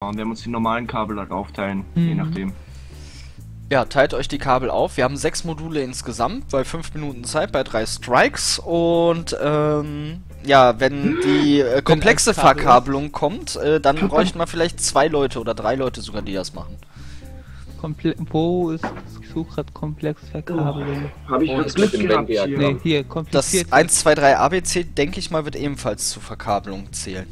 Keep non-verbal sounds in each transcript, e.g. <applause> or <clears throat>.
Und wir haben uns die normalen Kabel halt aufteilen, je Mhm. nachdem. Ja, teilt euch die Kabel auf. Wir haben sechs Module insgesamt bei fünf Minuten Zeit bei drei Strikes. Und ähm, ja, wenn die äh, komplexe. Verkabelung kommt, äh, dann bräuchten wir vielleicht zwei Leute oder drei Leute sogar, die das machen. Komple wo ist, ich suche gerade Komplexverkabelung. Habe ich Und das Glück mit dem gehabt Venn-Diagramm. hier. Nee, hier, Das kompliziert. 1, 2, 3 ABC, denke ich mal, wird ebenfalls zur Verkabelung zählen.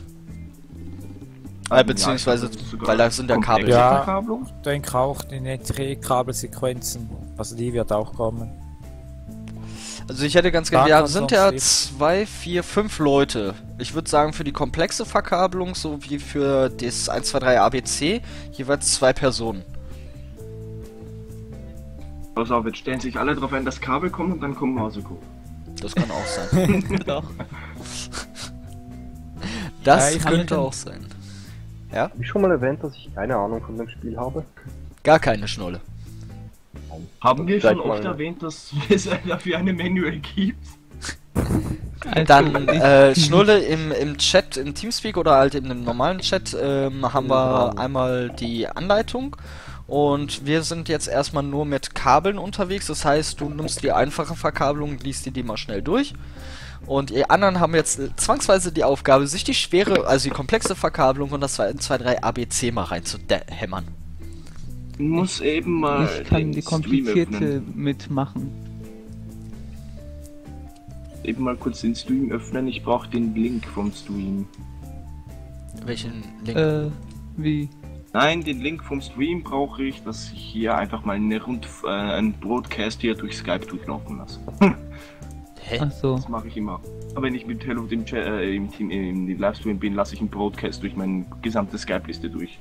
Äh, beziehungsweise, Ja, weil da sind ja Kabel. Ja. Verkabelung. Ich denke auch, die NT-Kabelsequenzen, also die wird auch kommen. Also ich hätte ganz gerne, kann's sind ja zwei, vier, fünf Leute. Ich würde sagen, für die komplexe Verkabelung sowie für das 1, 2, 3 ABC jeweils zwei Personen. Pass auf, jetzt stellen sich alle darauf ein, dass Kabel kommt und dann kommen Mauseco. Das kann auch sein. <laughs> Das Ja, könnte kann- auch sein. Hab ich schon mal erwähnt, dass ich keine Ahnung von dem Spiel habe? Gar keine Schnulle. Haben wir schon mal. oft erwähnt, dass <laughs> es dafür eine Manual gibt? <laughs> Dann äh, Schnulle im, im Chat, im Teamspeak oder halt in dem normalen Chat ähm, haben wir einmal die Anleitung und wir sind jetzt erstmal nur mit Kabeln unterwegs. Das heißt, du nimmst die einfache Verkabelung, liest dir die mal schnell durch. Und ihr anderen haben jetzt äh, zwangsweise die Aufgabe, sich die schwere, also die komplexe Verkabelung und das 2, 2 3 ABC mal reinzuhämmern. Muss eben mal ich kann die komplizierte mitmachen. Eben mal kurz den Stream öffnen. Ich brauche den Link vom Stream. Welchen Link? Äh, wie? Nein, den Link vom Stream brauche ich, dass ich hier einfach mal eine Rund äh, einen Broadcast hier durch Skype durchlaufen lasse. <laughs> Hä? Ach so. Das mache ich immer. Aber wenn ich mit Hello im, Chat, äh, im Team im Livestream bin, lasse ich einen Broadcast durch meine gesamte Skype-Liste durch.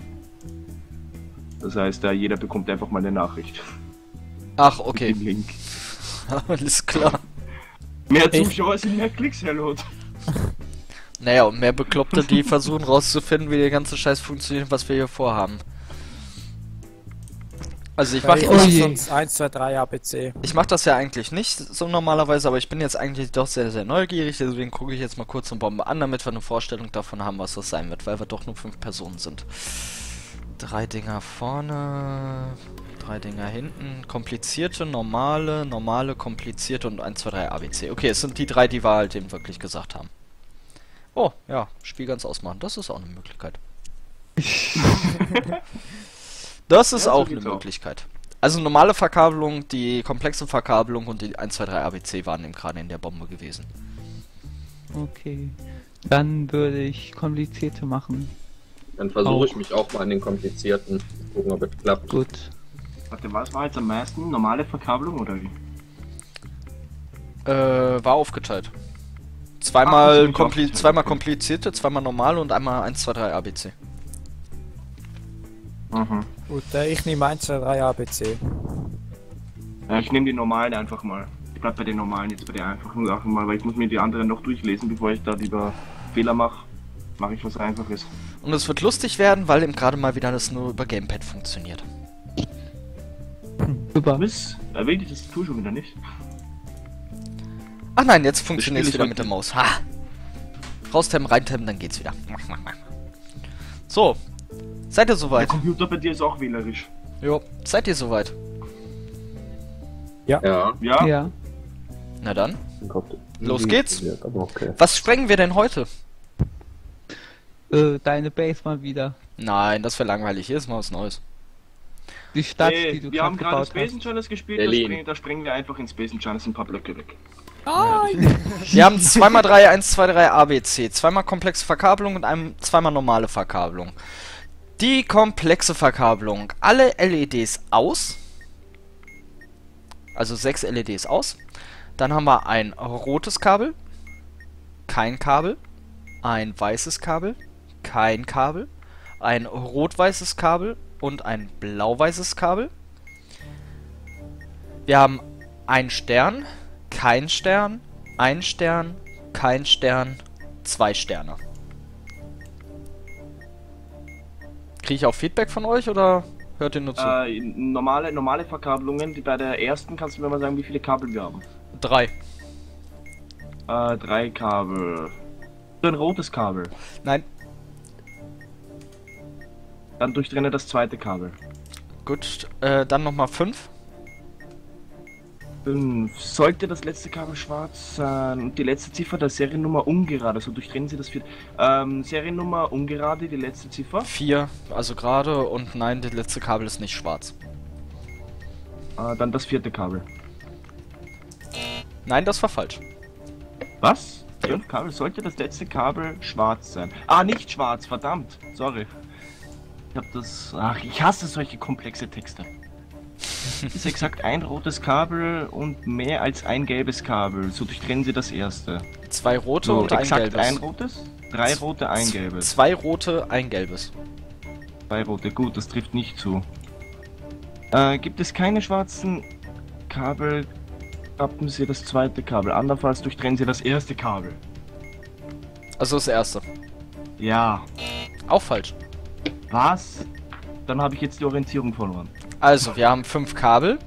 Das heißt, da jeder bekommt einfach mal eine Nachricht. Ach, Mit okay. dem Link. <laughs> Alles klar. Mehr Ich- Zuschauer sind mehr Klicks, Hello. Naja, und mehr Bekloppte, die <laughs> versuchen rauszufinden, wie der ganze Scheiß funktioniert, was wir hier vorhaben. Also ich Weil mach, ich Oh mach je. sonst 1, 2, 3 ABC. ich mach das ja eigentlich nicht so normalerweise, aber ich bin jetzt eigentlich doch sehr, sehr neugierig, deswegen gucke ich jetzt mal kurz eine Bombe an, damit wir eine Vorstellung davon haben, was das sein wird, weil wir doch nur fünf Personen sind. Drei Dinger vorne, drei Dinger hinten, komplizierte, normale, normale, komplizierte und 1, 2, 3 ABC. Okay, es sind die drei, die wir halt eben wirklich gesagt haben. Oh, ja, Spiel ganz ausmachen, das ist auch eine Möglichkeit. <laughs> <laughs> das ist Ja, so auch eine geht's auch. Möglichkeit. Also normale Verkabelung, die komplexe Verkabelung und die 1, 2, 3 ABC waren eben gerade in der Bombe gewesen. Okay. Dann würde ich komplizierte machen. Dann versuche ich mich auch mal an den komplizierten. Gucken, ob es klappt. Gut. Warte, was war jetzt am meisten? Normale Verkabelung oder wie? Äh, war aufgeteilt. Ach, Zweimal, ist kompli aufgeteilt, zweimal komplizierte, zweimal normale und einmal 1, 2, 3 ABC. Mhm. Gut, äh, ich nehme 1, 2, 3 ABC. Ja, ich nehme die normalen einfach mal. Ich bleib bei den normalen jetzt bei der einfachen Sache mal, weil ich muss mir die anderen noch durchlesen, bevor ich da lieber Fehler mache. Mache ich was Einfaches. Und es wird lustig werden, weil eben gerade mal wieder das nur über Gamepad funktioniert. Super. Was? Erwähnt ich das Tool schon wieder nicht? Ach nein, jetzt funktioniert es wieder mit der Maus. Ha! Raustemmen, reintemmen, dann geht's wieder. So. Seid ihr Der soweit? Computer bei dir ist auch wählerisch. Jo. Seid ihr soweit? Ja, Ja? Ja. Na dann. Los geht's. Ja, okay. Was sprengen wir denn heute? Äh, deine Base mal wieder. Nein, das wäre langweilig. Hier ist mal was Neues. Die Stadt, Nee, die du wir haben gerade Space. Channels gespielt, da Berlin. sprengen, da sprengen wir einfach in Space Channels ein paar Blöcke weg. Wir haben 2x3, 1, 2, 3 ABC. Zweimal komplexe Verkabelung und einem, zweimal normale Verkabelung. Die komplexe Verkabelung. Alle LEDs aus. Also sechs LEDs aus. Dann haben wir ein rotes Kabel. Kein Kabel. Ein weißes Kabel. Kein Kabel. Ein rot-weißes Kabel und ein blau-weißes Kabel. Wir haben ein Stern, kein Stern, ein Stern, kein Stern, zwei Sterne. Kriege ich auch Feedback von euch oder hört ihr nur zu? Äh, normale, normale Verkabelungen, die bei der ersten kannst du mir mal sagen, wie viele Kabel wir haben. Drei. Äh, drei Kabel. Ein rotes Kabel. Nein. Dann durchtrenne das zweite Kabel. Gut, äh, dann nochmal 5. Fünf. Sollte das letzte Kabel schwarz sein und die letzte Ziffer der Seriennummer ungerade, so durchtrennen Sie das vierte. Ähm, Seriennummer ungerade, die letzte Ziffer. 4, also gerade und nein, das letzte Kabel ist nicht schwarz. Äh, dann das vierte Kabel. Nein, das war falsch. Was? Fünf Kabel? Sollte das letzte Kabel schwarz sein? Ah, nicht schwarz, verdammt. Sorry. Ich hab das. Ach, ich hasse solche komplexe Texte. Ist exakt ein rotes Kabel und mehr als ein gelbes Kabel. So durchtrennen Sie das erste. Zwei rote So, und ein exakt gelbes. ein rotes, drei rote, ein gelbes. Zwei rote, ein gelbes. Zwei rote, gut, das trifft nicht zu. Äh, gibt es keine schwarzen Kabel, kappen Sie das zweite Kabel. Andernfalls durchtrennen Sie das erste Kabel. Also das erste. Ja. Auch falsch. Was? Dann habe ich jetzt die Orientierung verloren. Also, wir haben fünf Kabel.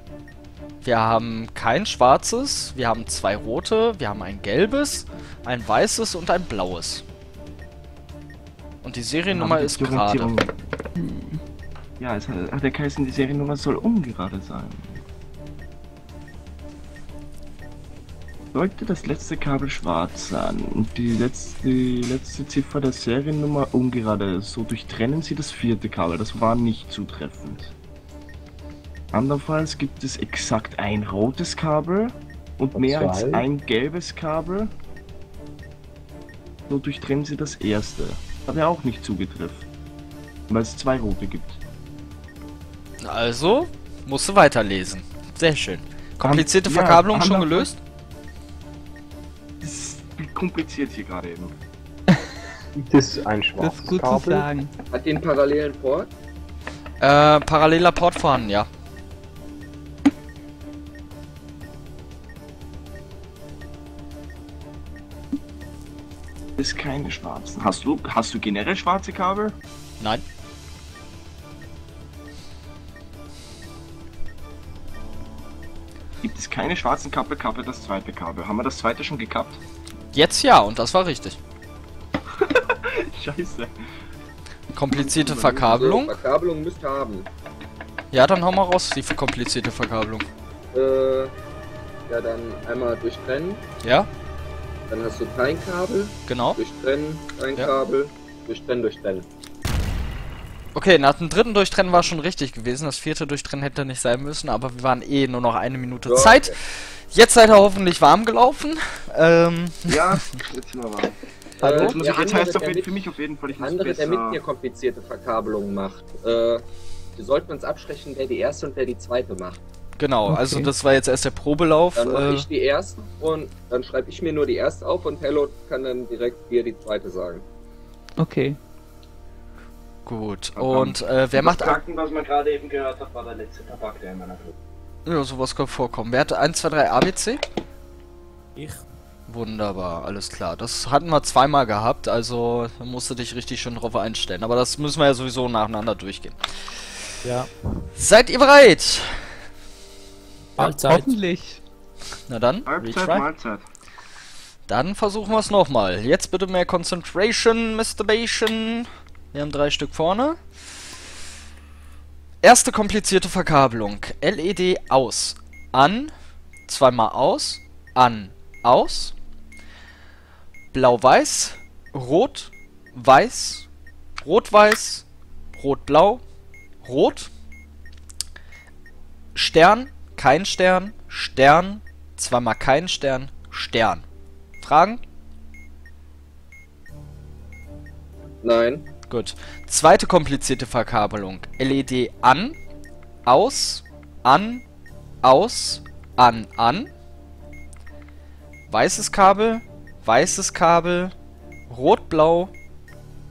Wir haben kein schwarzes. Wir haben zwei rote. Wir haben ein gelbes, ein weißes und ein blaues. Und die Seriennummer ist gerade. Orientierung- Ja, es hat, hat der geheißen, die Seriennummer soll ungerade sein. Sollte das letzte Kabel schwarz sein und die letzte, die letzte Ziffer der Seriennummer ungerade, so durchtrennen Sie das vierte Kabel. Das war nicht zutreffend. Andernfalls gibt es exakt ein rotes Kabel und Und mehr als zwei? ein gelbes Kabel. So durchtrennen Sie das erste. Hat er auch nicht zugetreffen. Weil es zwei rote gibt. Also, musst du weiterlesen. Sehr schön. Komplizierte ja, Verkabelung schon andernfalls- gelöst? Das ist kompliziert hier gerade eben. Gibt es ein Das schwarzes ist gut Kabel? zu sagen. Hat den parallelen Port? Äh, paralleler Port vorhanden, ja. Ist keine schwarzen. Hast du, hast du generell schwarze Kabel? Nein. Gibt es keine schwarzen Kabel, kappe das zweite Kabel. Haben wir das zweite schon gekappt? Jetzt ja, und das war richtig. <laughs> Scheiße. Komplizierte So, Verkabelung? Verkabelung müsst ihr haben. Ja, dann hau mal raus, die komplizierte Verkabelung. Äh, ja, dann einmal durchtrennen. Ja, Dann hast du kein Kabel. genau. Durchtrennen, kein Ja. Kabel. Durchtrennen, durchtrennen. Okay, nach dem dritten Durchtrennen war schon richtig gewesen. Das vierte Durchtrennen hätte nicht sein müssen, aber wir waren eh nur noch eine Minute Ja, Zeit. okay. Jetzt seid ihr hoffentlich warm gelaufen. Ähm, Ja, <laughs> jetzt sind wir warm. Äh, Jetzt, muss der ich, jetzt heißt es für mich auf jeden Fall, ich muss andere, der mit mir komplizierte Verkabelungen macht. Äh, wir sollten uns absprechen, wer die erste und wer die zweite macht. Genau, Okay. also das war jetzt erst der Probelauf. Dann mache Äh, ich die erste und dann schreibe ich mir nur die erste auf und Hello kann dann direkt dir die zweite sagen. Okay. gut, und äh, wer macht... Kacken, was man gerade eben gehört hat, war der letzte Tabak, der in meiner Gruppe. Ja, sowas kann vorkommen. Wer hatte 1, 2, 3 ABC? Ich? Wunderbar, alles klar. Das hatten wir zweimal gehabt, also da musst du dich richtig schön drauf einstellen. Aber das müssen wir ja sowieso nacheinander durchgehen. Ja. Seid ihr bereit? Mahlzeit. Hoffentlich. Na dann, Halbzeit, retry. Mahlzeit. Dann versuchen wir es nochmal. Jetzt bitte mehr Concentration, Masturbation. Wir haben drei Stück vorne. Erste komplizierte Verkabelung. LED aus. An. Zweimal aus. An. Aus. Blau-Weiß. Rot. Weiß. Rot-Weiß. Rot-Blau. Rot. Stern. Kein Stern. Stern. Zweimal kein Stern. Stern. Fragen? Nein. Gut. Zweite komplizierte Verkabelung. LED an, aus, an, aus, an, an. Weißes Kabel, weißes Kabel, rot-blau,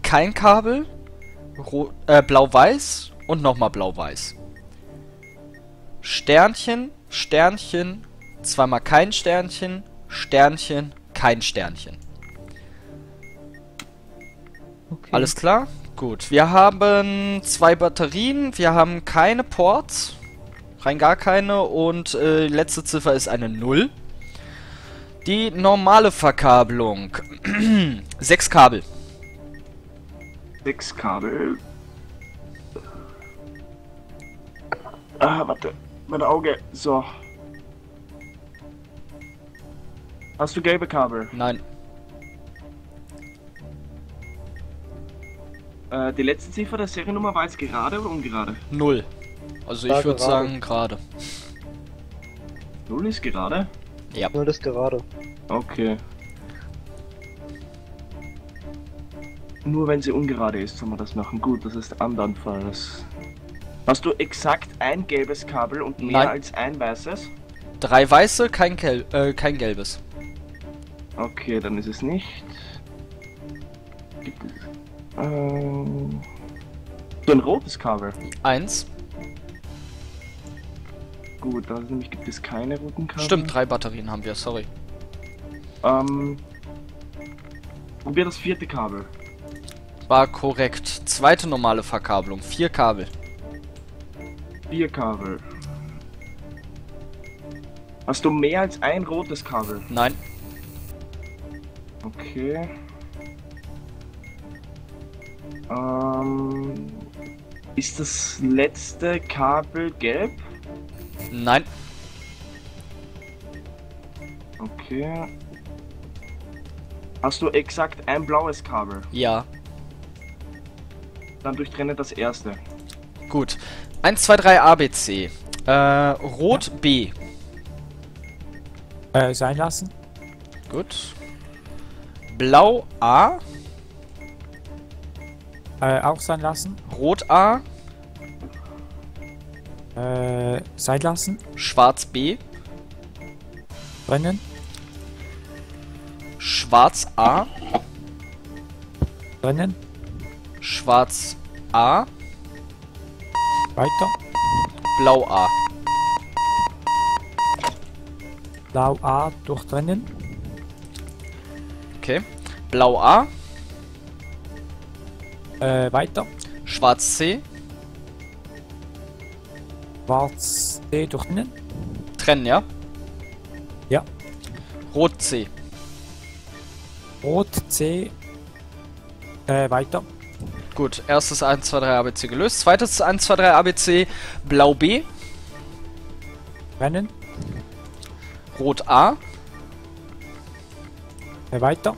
kein Kabel, äh, blau-weiß und nochmal blau-weiß. Sternchen, Sternchen, zweimal kein Sternchen, Sternchen, kein Sternchen. Okay. Alles klar? Gut. Wir haben zwei Batterien, wir haben keine Ports, rein gar keine und äh, die letzte Ziffer ist eine 0. Die normale Verkabelung. <clears throat> Sechs Kabel. Sechs Kabel. Ah, warte. Mein Auge. So. Hast du gelbe Kabel? Nein. Äh, die letzte Ziffer der Seriennummer war jetzt gerade oder ungerade? Null. Also ich Ja, würde gerade. sagen gerade. Null ist gerade? Ja. Nur das gerade. Okay. Nur wenn sie ungerade ist, soll man das machen. Gut, das ist andernfalls. Hast du exakt ein gelbes Kabel und mehr Nein. als ein weißes? Drei weiße, kein, Kel äh, kein gelbes. Okay, dann ist es nicht. Gibt es. Ähm. So ein rotes Kabel. Eins. Gut, da nämlich gibt es keine roten Kabel. Stimmt, drei Batterien haben wir, sorry. Ähm. Probier das vierte Kabel. War korrekt. Zweite normale Verkabelung. Vier Kabel. Vier Kabel. Hast du mehr als ein rotes Kabel? Nein. Okay. Ähm. Ist das letzte Kabel gelb? Nein. Okay. Hast du exakt ein blaues Kabel? Ja. Dann durchtrenne das erste. Gut. 1, 2, 3 ABC. Äh, Rot B. Äh, sein lassen. Gut. Blau A. Äh, auch sein lassen. Rot A. Äh, sein lassen. Schwarz B. Brennen. Schwarz A. Brennen. Schwarz A. Weiter. Blau A. Blau A durchtrennen. Okay. Blau A. Äh, weiter. Schwarz C. Schwarz D durchtrennen. Trennen, ja? Ja. Rot C. Rot C. Äh, weiter. Gut, erstes 1, 2, 3 ABC gelöst. Zweites 1, 2, 3 ABC. Blau B. Brennen. Rot A. Äh, weiter.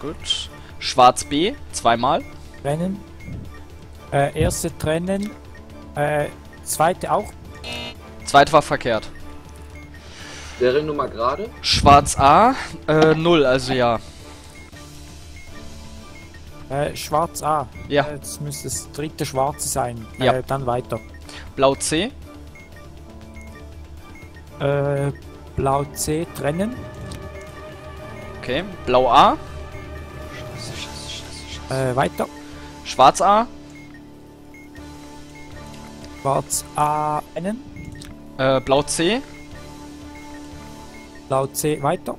Gut. Schwarz B. Zweimal. Trennen. Äh, erste trennen. Äh, zweite auch. Zweite war verkehrt. Seriennummer gerade? Schwarz A. Äh, 0, also ja. Äh, schwarz A. Ja. Äh, das müsste das dritte schwarze sein. Ja. Äh, dann weiter. Blau C. Äh, blau C trennen. Okay. Blau A. Äh, weiter. Schwarz A. Schwarz A trennen. Äh, Blau C. Blau C weiter.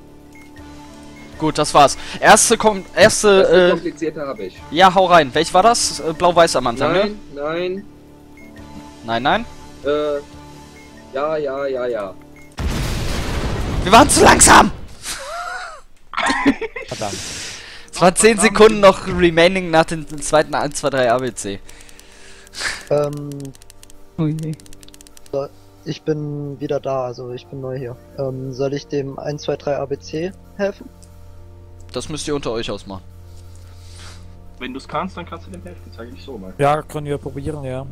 Gut, das war's. Erste kommt. Das Erste, äh. komplizierte habe ich. Ja, hau rein. Welch war das? Äh, Blau-Weiß am Anfang, ne? Nein, nein, Nein, nein. äh, ja, ja, ja, ja. Wir waren zu langsam! <laughs> Verdammt. Es waren 10 Sekunden noch remaining nach dem zweiten 1, 2, 3 ABC. Ähm, Oh je. ich bin wieder da, also ich bin neu hier. Ähm, soll ich dem 1, 2, 3 ABC helfen? Das müsst ihr unter euch ausmachen. Wenn du es kannst, dann kannst du dem helfen, sage ich so mal. Ja, können wir probieren, ja.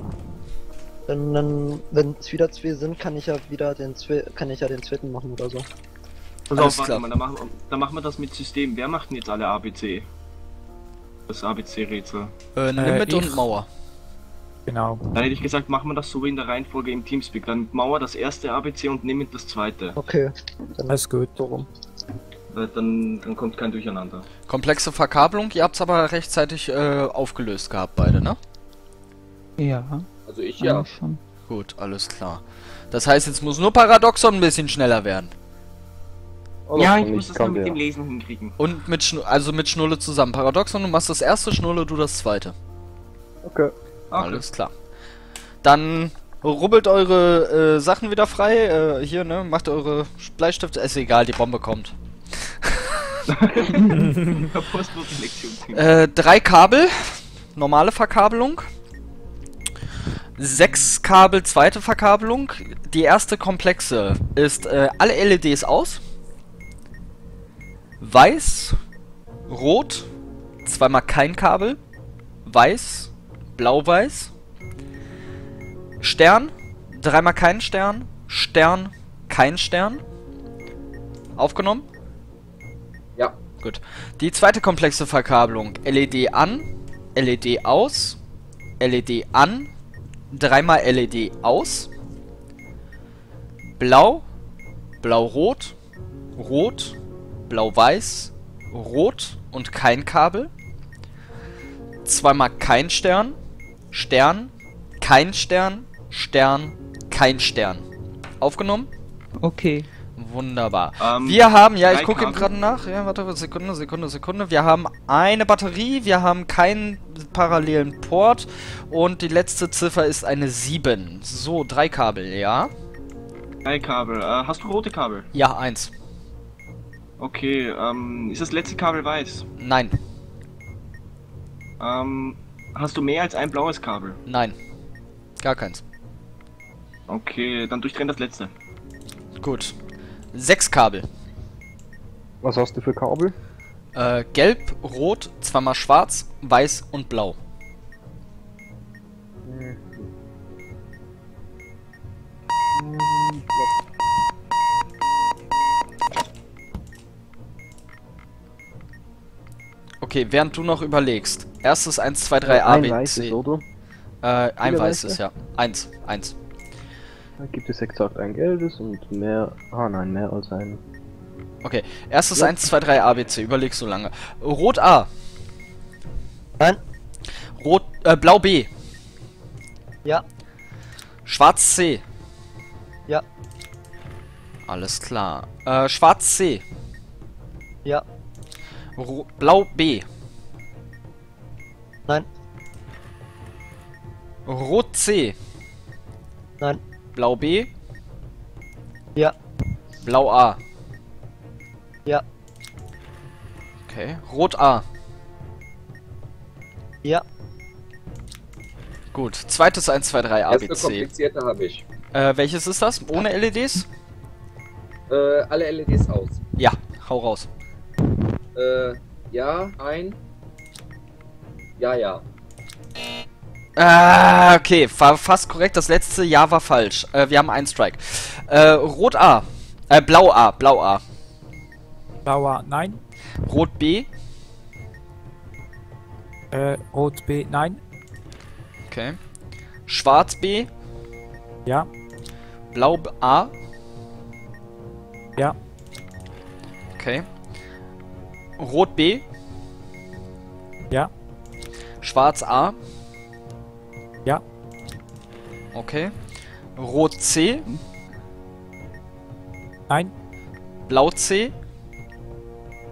Dann, dann wenn es wieder zwei sind, kann ich ja wieder den zwe kann ich ja den zweiten machen oder so. Pass Alles auf, warte klar. mal, dann machen, wir- dann machen wir das mit System. Wer macht denn jetzt alle ABC? Das ABC-Rätsel. Äh, Limit ich- und Mauer. Genau. Dann hätte ich gesagt, machen wir das so wie in der Reihenfolge im Teamspeak. Dann Mauer das erste ABC und Nimmt das zweite. Okay, dann Alles gut. so rum. Weil Dann, dann kommt kein Durcheinander. Komplexe Verkabelung, ihr habt's aber rechtzeitig äh, aufgelöst gehabt, beide, ne? Ja, Also ich ja. schon. Gut, alles klar. Das heißt, jetzt muss nur Paradoxon ein bisschen schneller werden. Oh, ja, das ich muss das nur mit der. dem Lesen hinkriegen. Und mit Schnu also mit Schnulle zusammen. Paradoxon, du machst das erste, Schnulle, du das zweite. Okay. Alles klar. Dann rubbelt eure äh, Sachen wieder frei. Äh, hier, ne? Macht eure Bleistifte. Ist egal, die Bombe kommt. Äh, drei Kabel. Normale Verkabelung. Sechs Kabel, zweite Verkabelung. Die erste komplexe ist äh, alle LEDs aus. Weiß, rot, zweimal kein Kabel, weiß, blau-weiß, Stern, dreimal kein Stern, Stern, kein Stern. Aufgenommen? Gut. Die zweite komplexe Verkabelung. LED an, LED aus, LED an, dreimal LED aus, blau, blau-rot, rot, blau-weiß, rot und kein Kabel, zweimal kein Stern, Stern, kein Stern, Stern, kein Stern. Aufgenommen? Okay. Wunderbar. Ähm, Wir haben, ja, ich gucke eben gerade nach. Ja, warte, Sekunde, Sekunde, Sekunde. Wir haben eine Batterie, wir haben keinen parallelen Port und die letzte Ziffer ist eine 7. So, drei Kabel, ja? Drei Kabel. Äh, hast du rote Kabel? Ja, eins. Okay, ähm, ist das letzte Kabel weiß? Nein, Ähm, hast du mehr als ein blaues Kabel? nein. Gar keins. Okay, dann durchtrenn das letzte. Gut. Sechs Kabel. Was hast du für Kabel? Äh, gelb, rot, zweimal schwarz, weiß und blau. Okay, während du noch überlegst. Erstes 1, 2, 3, A, Ein B, weißes, C. oder? Äh, ein weißes, weiße? ja. Eins, eins. Da gibt es exakt ein gelbes und mehr. Ah nein, mehr als ein. Okay, erstes Ja. 1, 2, 3, A, B, C. Überleg so lange. Rot A. Nein. Rot, äh, Blau B. Ja. Schwarz C. Ja. Alles klar. Äh, Schwarz C. Ja. Ro Blau B. Nein. Rot C. Nein. Blau B. Ja. Blau A. Ja. Okay. Rot A. Ja. Gut. Zweites 1, 2, 3, A, Erste B, C. komplizierte habe ich. Äh, welches ist das? Ohne LEDs? Äh, alle LEDs aus. Ja, hau raus. Äh, ja, ein. Ja, ja. Ah, okay, war fast korrekt. Das letzte Ja war falsch. Äh, wir haben einen Strike. Äh, Rot A. Äh, Blau A. Blau A. Blauer, nein. Rot B. Äh, Rot B, nein. Okay. Schwarz B. Ja, Blau A. ja, Okay. Rot B. ja, Schwarz A. Okay. Rot C. nein, Blau C.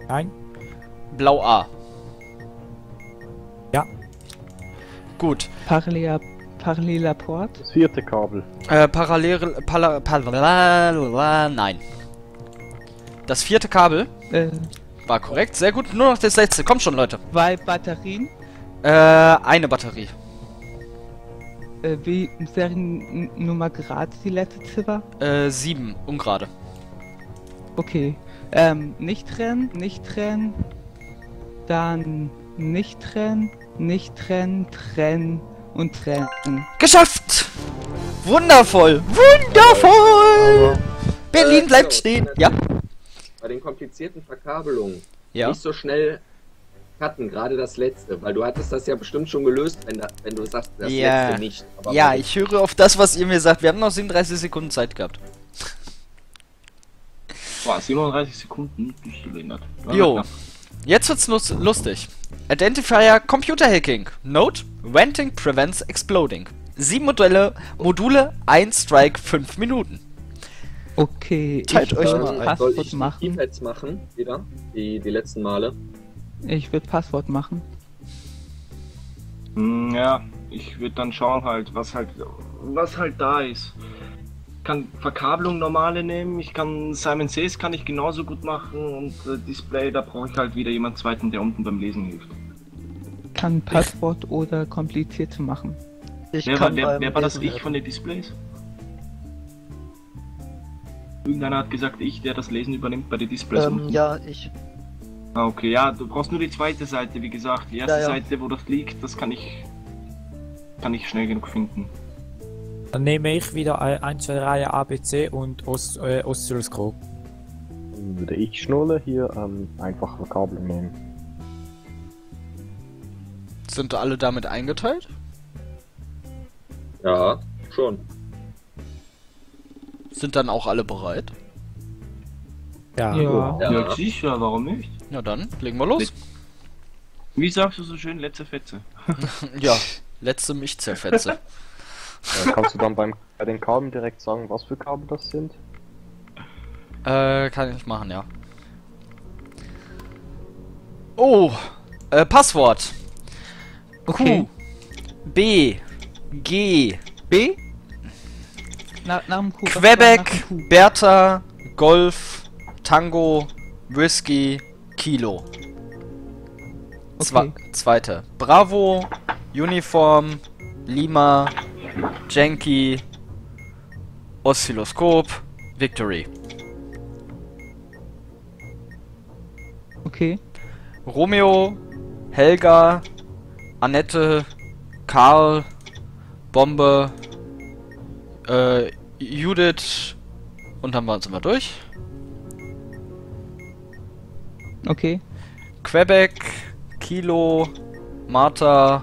nein, Blau A. Ja. Gut. Paralleler, paralleler Port. Das vierte Kabel. Äh, parallel. Pala, pala, nein. Das vierte Kabel Äh, war korrekt. Sehr gut. Nur noch das letzte. Kommt schon, Leute. zwei Batterien. Äh, eine Batterie. Äh, wie Seriennummer gerade die letzte Ziffer? Äh, sieben. Ungerade. Okay. Ähm, nicht trennen, nicht trennen. Dann nicht trennen, nicht trennen, trennen und trennen. Geschafft! Wundervoll! Wundervoll! Berlin Äh, bleibt so, stehen. Ja? Bei den komplizierten Verkabelungen Ja. nicht so schnell cutten, gerade das letzte, weil du hattest das ja bestimmt schon gelöst, wenn, da, wenn du sagst, das Ja. letzte nicht. Aber Ja, ich höre auf das, was ihr mir sagt. Wir haben noch 37 Sekunden Zeit gehabt. <laughs> Boah, 37 Sekunden durchgelehnt. Jo. Jetzt wird's lus lustig. Identifier Computer Hacking. Note: Venting prevents exploding. Sieben Modelle, Module, ein Strike, fünf Minuten. Okay, Teilt ich euch mal Passwort ich die machen. Keypads machen, wieder, die, die letzten Male. Ich würde Passwort machen. Hm, Ja, ich würde dann schauen halt, was halt, was halt da ist. Kann Verkabelung normale nehmen, ich kann Simon Says kann ich genauso gut machen und äh, Display, da brauche ich halt wieder jemand zweiten, der unten beim Lesen hilft. Kann Passwort oder komplizierte machen. Ich Wer war, kann wer, wer war das Ich von den Displays? Irgendeiner hat gesagt, ich, der das Lesen übernimmt bei den Displays. Ähm, ja, ich. Ah, okay, ja, du brauchst nur die zweite Seite, wie gesagt. Die erste Ja, ja. Seite, wo das liegt, das kann ich. kann ich schnell genug finden. Dann nehme ich wieder ein- 1, 2, 3 ABC und Os äh, Oszilloskop. Dann würde ich Schnulle hier ähm, einfach Verkabelung nehmen. Sind alle damit eingeteilt? Ja, schon. Sind dann auch alle bereit? Ja. Ja. Ja. Ja, sicher, warum nicht? Ja, dann legen wir los. Wie sagst du so schön, letzte Fetze? <laughs> <laughs> Ja, letzte mich zerfetze. Äh, kannst du dann beim, bei den Kabeln direkt sagen, was für Kabel das sind? äh, kann ich machen, ja. Oh, äh, Passwort. Okay. Q, B, G, B? Na, nach dem Q. Quebec, nach dem Q? Bertha, Golf, Tango, Whisky, Kilo. Okay. Zweite. Bravo, Uniform, Lima, Janky, Oszilloskop, Victory. Okay. Romeo, Helga, Annette, Karl, Bombe, äh, Judith und dann sind wir durch. Okay. Quebec, Kilo, Martha,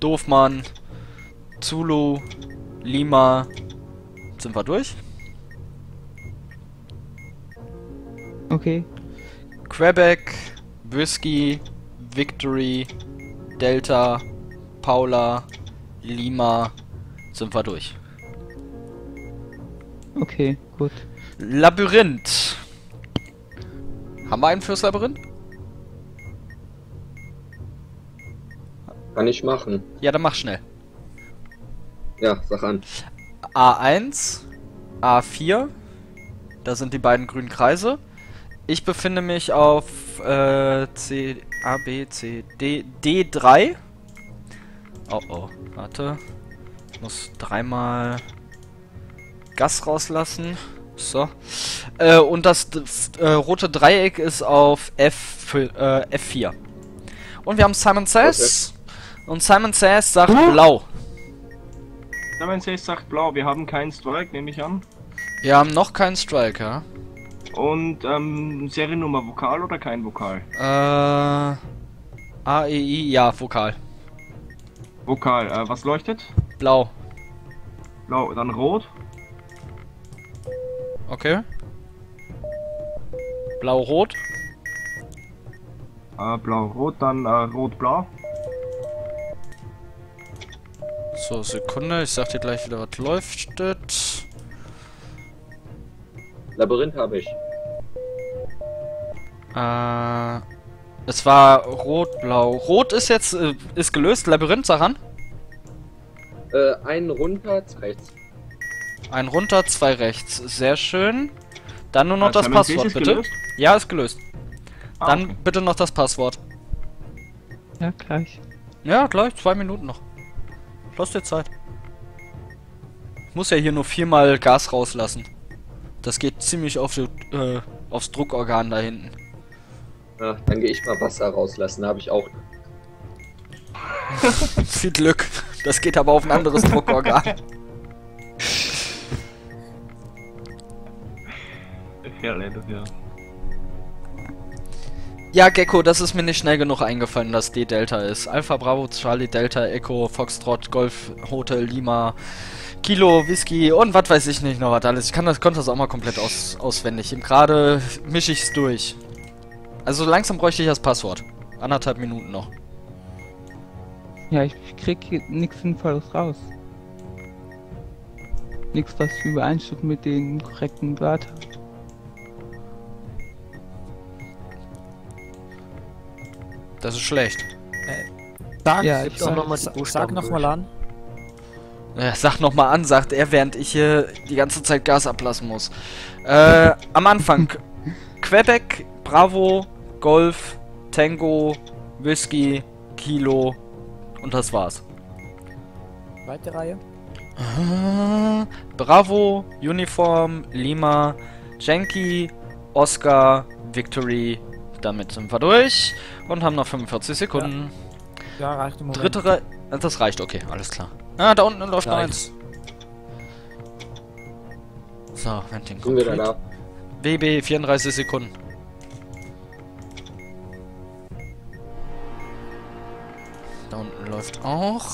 Doofmann, Zulu, Lima. Sind wir durch? Okay. Quebec, Whisky, Victory, Delta, Paula, Lima. Sind wir durch. Okay. Gut. Labyrinth. Haben wir einen fürs Labyrinth? Kann ich machen. Ja, dann mach schnell. Ja, sag an. A1, A4. Da sind die beiden grünen Kreise. Ich befinde mich auf äh, C, A, B, C, D, D3. Oh oh, warte. Ich muss dreimal Gas rauslassen. So. Äh, und das äh, rote Dreieck ist auf F, äh, F4. Und wir haben Simon Says. Und Simon Says sagt blau. Simon Says sagt blau, wir haben keinen Strike, nehme ich an. Wir haben noch keinen Striker. Und ähm, Seriennummer Vokal oder kein Vokal? Äh. A, E, I, ja, Vokal. Vokal, äh, was leuchtet? Blau. Blau, dann rot. Okay. Blau-Rot. Äh, blau-rot, dann äh, rot-blau. So, Sekunde. Ich sag dir gleich wieder, was leuchtet. Labyrinth habe ich. Äh. Es war rot-blau. Rot ist jetzt, äh, ist gelöst. Labyrinth, sag an. Äh, einen runter, rechts. Ein runter, zwei rechts. Sehr schön. Dann nur noch Äh, das Passwort, ist bitte. gelöst? Ja, ist gelöst. Ah, Dann okay. bitte noch das Passwort. Ja, gleich. Ja, gleich, zwei Minuten noch. Lass dir Zeit. Ich muss ja hier nur viermal Gas rauslassen. Das geht ziemlich auf die, äh, aufs Druckorgan da hinten. Ja, dann gehe ich mal Wasser rauslassen, habe ich auch. <laughs> Viel Glück. Das geht aber auf ein anderes <laughs> Druckorgan. Ja, leider, ja. Ja, Gecko, das ist mir nicht schnell genug eingefallen, dass D Delta ist. Alpha Bravo, Charlie Delta, Echo, Foxtrot, Golf, Hotel, Lima, Kilo, Whisky und was weiß ich nicht noch was alles. Ich kann das, konnte das auch mal komplett aus, auswendig. Gerade mische ich es durch. Also langsam bräuchte ich das Passwort. Anderthalb Minuten noch. Ja, ich krieg hier nichts Sinnvolles raus. Nichts, was übereinstimmt mit den korrekten Wörtern. Das ist schlecht. Sag, Ja, ich sag- nochmal sag Buchstaben nochmal durch. an. Äh, sag nochmal an, sagt er, während ich hier die ganze Zeit Gas ablassen muss. Äh, am Anfang. <laughs> Quebec, Bravo, Golf, Tango, Whisky, Kilo und das war's. Zweite Reihe. Äh, Bravo, Uniform, Lima, Jenki, Oscar, Victory. Damit sind wir durch und haben noch 45 Sekunden. Ja, reicht im Moment. Dritte Reihe. Das reicht, okay, alles klar. Ah, da unten läuft noch eins. So, Venting complete. WB 34 Sekunden. Da unten läuft auch.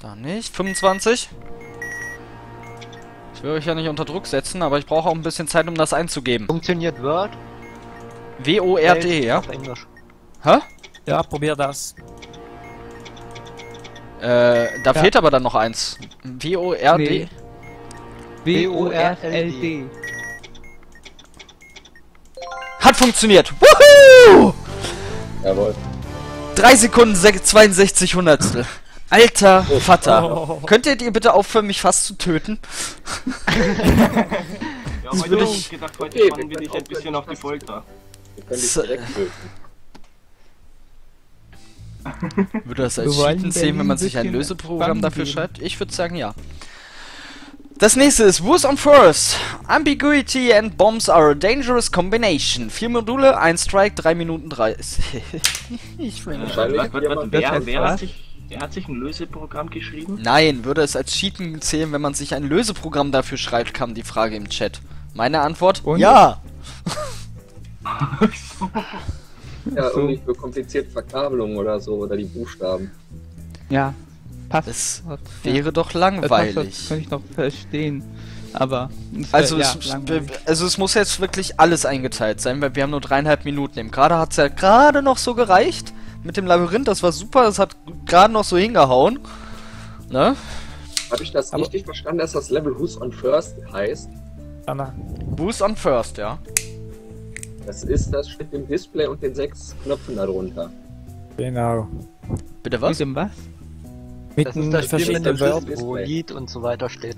Da nicht. 25. Ich will euch ja nicht unter Druck setzen, aber ich brauche auch ein bisschen Zeit, um das einzugeben. Funktioniert Word? W-O-R-D, ja? Auf Englisch. Hä? Ja, probier das. Äh, da Ja. fehlt aber dann noch eins. W-O-R-D. Nee. W-O-R-L-D. Hat funktioniert! Woohoo! Jawohl. 3 Sekunden sech- 62 Hundertstel. Alter Vater. Oh. Könntet ihr bitte aufhören, mich fast zu töten? <laughs> Ja, heute ich- gedacht, heute Okay, spannen wir dich ein bisschen auf die Folter. Dich So- direkt töten. <laughs> Würde das als Cheaten zählen, wenn man sich ein Löseprogramm dafür geben. schreibt? Ich würde sagen, ja. Das nächste ist Who's on First? Ambiguity and Bombs are a dangerous combination. Vier Module, ein Strike, drei Minuten drei. <laughs> ich will nicht. Wahrscheinlich Warte, wer, Das heißt wer, hat sich, wer hat sich ein Löseprogramm geschrieben? Nein, würde es als Cheaten zählen, wenn man sich ein Löseprogramm dafür schreibt, kam die Frage im Chat. Meine Antwort? Und? Ja. Ja, so. irgendwie für komplizierte Verkabelung oder so, oder die Buchstaben. Ja, passt. Das Ja. wäre doch Das langweilig. kann ich noch verstehen. Aber. es wär- Also, ja, es, langweilig. also es muss jetzt wirklich alles eingeteilt sein, weil wir haben nur dreieinhalb Minuten. Eben gerade hat es ja gerade noch so gereicht mit dem Labyrinth. Das war super. Das hat gerade noch so hingehauen. Ne? Habe ich das Aber- richtig verstanden, dass das Level Who's on First heißt? Anna. Who's on first, ja. Das ist das mit dem Display und den sechs Knöpfen darunter. Genau. Bitte Mit was? dem was? Mit Das ist das Spiel mit dem. Schiff, wo Display. Lied und so weiter steht.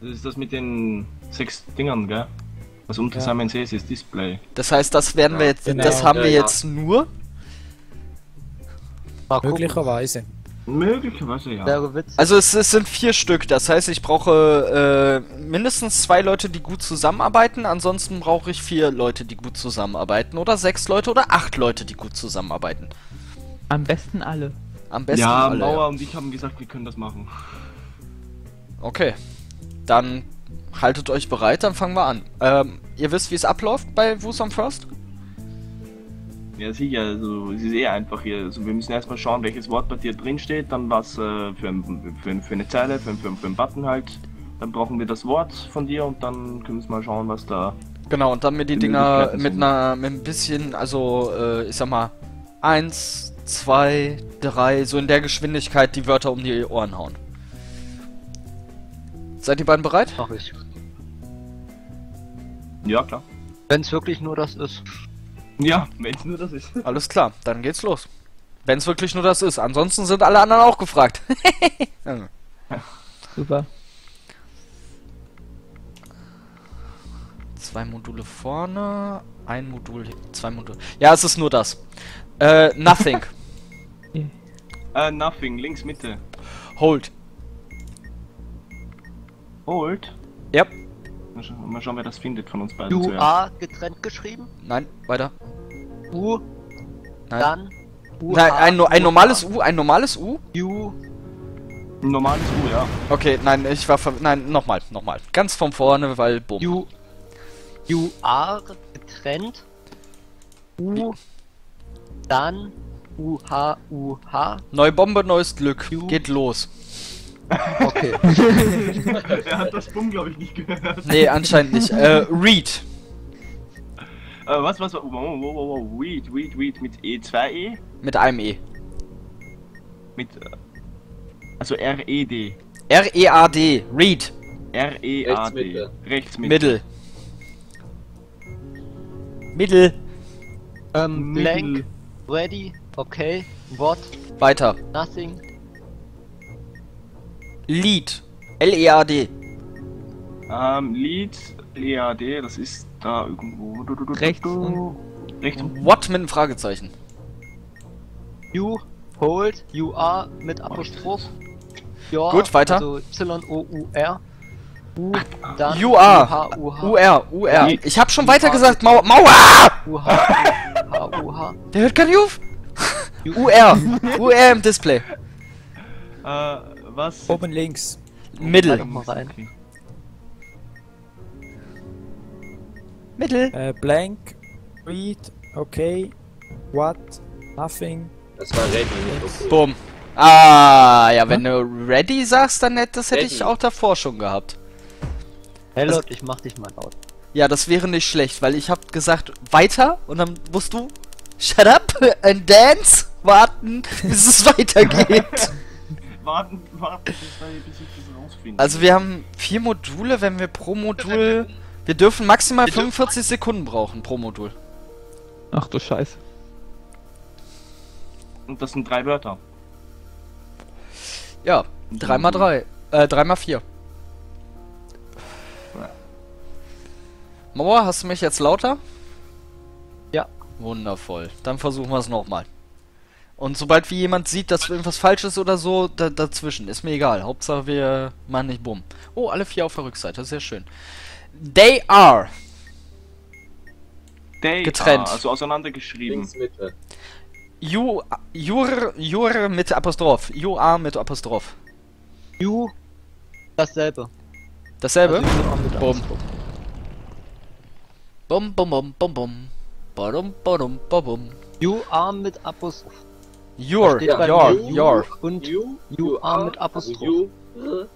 Das ist das mit den sechs Dingern, gell? Was unter Ja. Simon Says ist Display. Das heißt, das werden wir Ja, jetzt, genau. das haben Ja, wir ja. jetzt nur. Möglicherweise. Möglicherweise ja. Also es, es sind vier Stück. Das heißt, ich brauche äh, mindestens zwei Leute, die gut zusammenarbeiten. Ansonsten brauche ich vier Leute, die gut zusammenarbeiten. Oder sechs Leute oder acht Leute, die gut zusammenarbeiten. Am besten alle. Am besten ja, alle. Mauer und ich haben gesagt, wir können das machen. Okay. Dann haltet euch bereit, dann fangen wir an. Ähm, ihr wisst, wie es abläuft bei Who's on First? Ja, sicher, also es ist eh einfach hier. Also wir müssen erstmal schauen, welches Wort bei dir drin steht, dann was äh, für, ein, für, ein, für eine Zeile, für, ein- für, ein- für einen Button halt. Dann brauchen wir das Wort von dir und dann können wir mal schauen, was da. Genau, und dann mir die Die Dinger mit einer, mit ein bisschen, also, äh, ich sag mal, eins, zwei, drei, so in der Geschwindigkeit die Wörter um die Ohren hauen. Seid ihr beiden bereit? Mach ich. Ja, klar. Wenn es wirklich nur das ist. Ja, wenn es nur das ist. Alles klar, dann geht's los. Wenn es wirklich nur das ist. Ansonsten sind alle anderen auch gefragt. <laughs> Super. Zwei Module vorne, ein Modul, zwei Module. Ja, es ist nur das. Äh, nothing. <laughs> Äh, nothing, links Mitte. Hold. Hold. Yep. Mal, scha mal schauen, wer das findet von uns beiden U, zuerst. A getrennt geschrieben. Nein, weiter. U, Nein. dann U, Nein, A, ein, no- ein U, normales U, ein normales U. U, Ein normales U, ja. Okay, nein, ich war ver Nein, nochmal, nochmal. Ganz von vorne, weil bumm. U, U, A getrennt. U, dann U, H, U, H. Neue Bombe, neues Glück. Ju. Geht los. Okay. <laughs> er hat das Bumm, glaube ich, nicht gehört. Nee, anscheinend nicht. Äh, Read. Äh, was, was, wow, wow, wow, wow, Weed, Weed, Weed mit E, 2E? Mit einem E. Mit, äh, also R-E-D. R-E-A-D. Read. R-E-A-D. Rechts Mitte. Rechts Mitte. Mittel. Mittel. ähm, Mittel. blank, ready, okay, what, Weiter. nothing, Lead. L-E-A-D. Ähm, Lead, E-A-D, das ist da irgendwo. Du, du, du, Rechts Rechts What mit einem Fragezeichen. U, hold, U, A mit Apostroph, Ja, Gut, weiter. Also Y-O-U-R. U, dann UA. U-H-U-H. UR, UR. Die- Ich hab schon weiter gesagt, Mauer, Mauer! U-H-U-H. Der hört gar nicht auf. UR, UR im Display. Äh, was? Oben links. Mittel. Mittel. Äh, blank. Read. Okay. What? Nothing. Das war ready, okay. Bumm. Ah, ja, wenn du ready sagst, dann hätte, das hätte ich Ready. auch davor schon gehabt. Hey Leute, ich mach dich mal laut. Ja, das wäre nicht schlecht, weil ich hab gesagt, weiter und dann musst du shut up <laughs> and dance, warten, bis es <laughs> weitergeht. Warten, warten, bis, ich das rausfinde. Also wir haben vier Module, wenn wir pro Modul... Wir dürfen maximal 45 Sekunden brauchen pro Modul. Ach du Scheiße. Und das sind drei Wörter. Ja, 3 mal 3. Äh, 3 mal 4. Ja. Mauer, hast du mich jetzt lauter? Ja. Wundervoll. Dann versuchen wir es nochmal. Und sobald wie jemand sieht, dass irgendwas falsch ist oder so, da, dazwischen. Ist mir egal. Hauptsache wir machen nicht bumm. Oh, alle vier auf der Rückseite. Sehr schön. They are. They Getrennt. are, also auseinandergeschrieben. Links Mitte. You, your, your mit Apostroph. You are mit Apostroph. U, dasselbe. Dasselbe? Also Bumm. Bum, bum, bum, bum, bum. Badum, badum, badum. U, A mit Apostroph. Your, your, your. Und U, U, A mit Apostroph. U, R.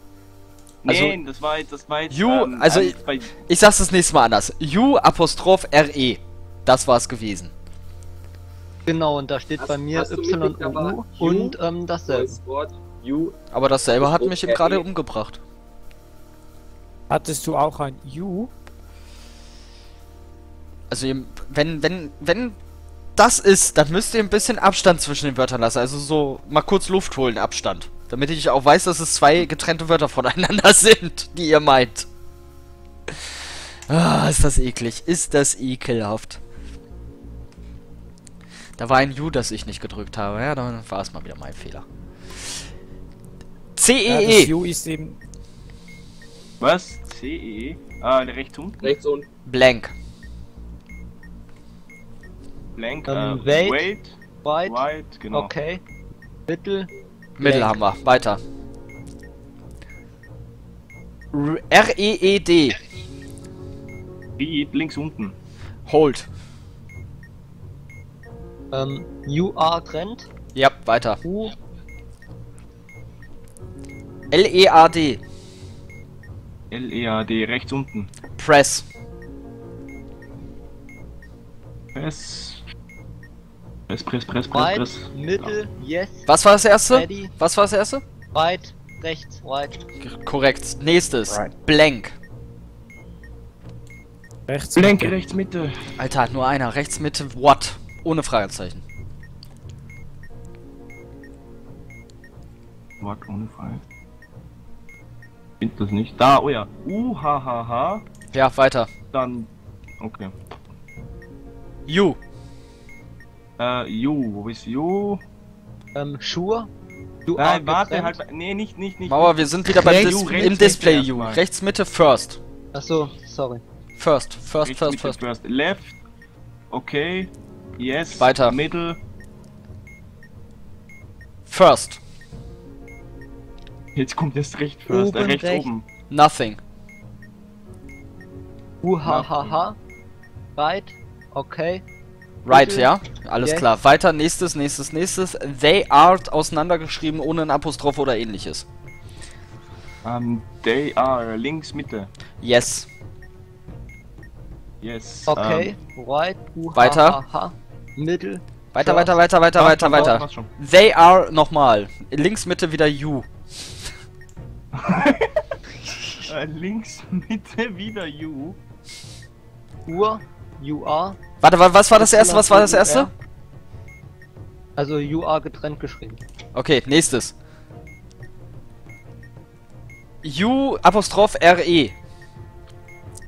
Nein, das war jetzt, das war jetzt. You, ähm, also ein- ich- Ich sag's das nächste Mal anders. U Apostroph RE. Das war's gewesen. Genau, und da steht Hast- bei mir hast du Y, mitgekriegt, O, aber U U- und ähm, dasselbe. Neues Wort. U. Aber dasselbe hat mich eben gerade RE. umgebracht. Hattest du auch ein U? Also wenn, wenn, wenn das ist, dann müsst ihr ein bisschen Abstand zwischen den Wörtern lassen. Also so mal kurz Luft holen, Abstand. Damit ich auch weiß, dass es zwei getrennte Wörter voneinander <laughs> sind, die ihr meint. Ah, ist das eklig. Ist das ekelhaft. Da war ein U, das ich nicht gedrückt habe. Ja, dann war es mal wieder mein Fehler. Ja, das CEE. U ist eben. was? C, E, E? Ah, rechts unten. Rechts unten. Blank. Blank, Ähm, äh, wait. wait, White, white, genau. okay. Mittel, Mittel haben wir. Weiter. R- R-E-E-D. Read, links unten. Hold. ähm, U, A trennt. Ja, weiter. U, L-E-A-D. L-E-A-D, rechts unten. Press. Press. Press, press, press, press, Right, press. Mittel, yes, Was war das erste? ready, Was war das erste? right, rechts, right. Korrekt. Nächstes. Right. Blank. Rechts. Blank, Mitte. rechts, Mitte. Alter, nur einer. Rechts, Mitte, what? Ohne Fragezeichen. What, ohne Frage. Find das nicht. Da, oh ja. U, H, H, H. Ja, weiter. Dann, okay. You. Äh, U, wo ist U? Ähm, Schuhe, U, A Nein, warte, getrennt. halt, nee, nicht, nicht, nicht. Mauer, wir sind wieder beim Rechts, Dis im Display erstmal. Rechts, Mitte, first. Achso, sorry. First, first, Rechts, first, Mitte, first. first. Left. Okay. Yes. Weiter. Middle. First. Jetzt kommt erst recht first. Oben, äh, rechts, rechts. oben. Nothing. U, H. Right, okay. Right, ja? Alles Yes. klar. Weiter, nächstes, nächstes, nächstes. They are auseinandergeschrieben ohne ein Apostroph oder ähnliches. Ähm, they are links, Mitte. Yes. Yes. Okay, right, U, H, Weiter. H, H. Mittel, Weiter, First. weiter, weiter, weiter, Ähm, weiter, weiter. They are nochmal. Links, Mitte wieder you. <laughs> Äh, links, Mitte, wieder U. Uhr, U, A. Warte, wa- was war das erste? Was war das erste? Also U, A getrennt geschrieben. Okay, nächstes. U Apostroph RE. Äh,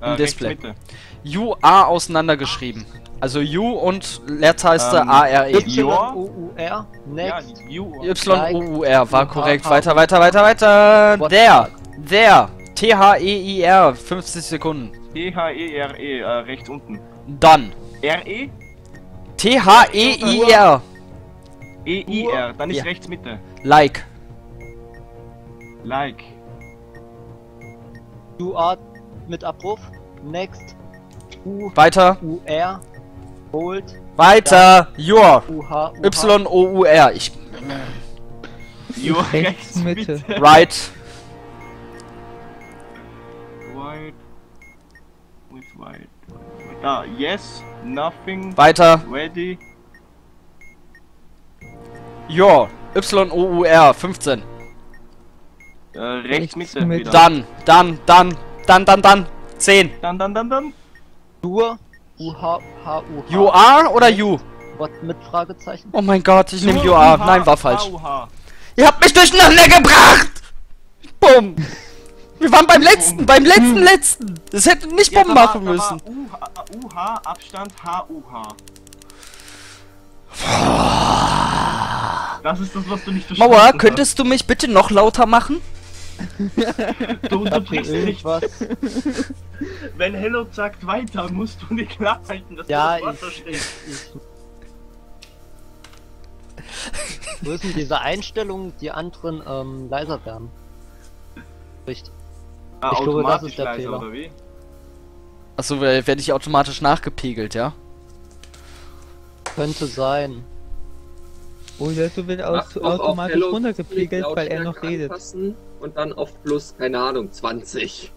rechts, Display. Mitte. U A auseinandergeschrieben. Also U und Leertaste Ähm, ARE. Ja. Ja, next. you. Y-O-U-R war korrekt. Weiter, weiter, weiter, weiter. Der. Der. T-H-E-I-R. 50 Sekunden. T-H-E-R-E, äh, rechts unten. Dann. R-E? T-H-E-I-R. E-I-R, dann ist Ja. rechts Mitte. Like. Like. U-R mit Abruf, next. Weiter. U-U-R, hold, Weiter. Your. Y-O-U-R. Ich. You Rechts. Mitte. Right. Ah, yes, nothing, Weiter. ready. Your. Y-O-U-R. 15. Äh, rechts Rechts Mitte wieder. Dann. Dann. Dann. Dann, dann, dann. 10. Dann, dann, dann, dann. Dur, U-H, H-U-H. You are oder you? What mit Fragezeichen? Oh mein Gott, ich nehme you are. UH, Nein, war falsch. Ihr habt mich durcheinander gebracht! Bumm! Wir waren beim letzten, beim letzten, letzten! Das hätte nicht Ja, war- machen müssen. UH, UH, Abstand H-U-H. Das ist das, was du nicht verstanden Mauer, hast. könntest du mich bitte noch lauter machen? <laughs> Du unterbrichst nicht. Irgendwas. Wenn Hello sagt weiter, musst du nicht klar halten, dass Ja, du das ich, Wort verstehst. Wo ist denn diese Einstellung, die anderen ähm, leiser werden? Richtig. Ah, ich glaube, das ist der leiser, Fehler. oder wie? Achso, werde ich automatisch nachgepegelt, ja? Könnte sein. Oder so wird aus, Mach doch auf automatisch runtergepegelt, weil er noch redet. Und dann auf plus, keine Ahnung, 20.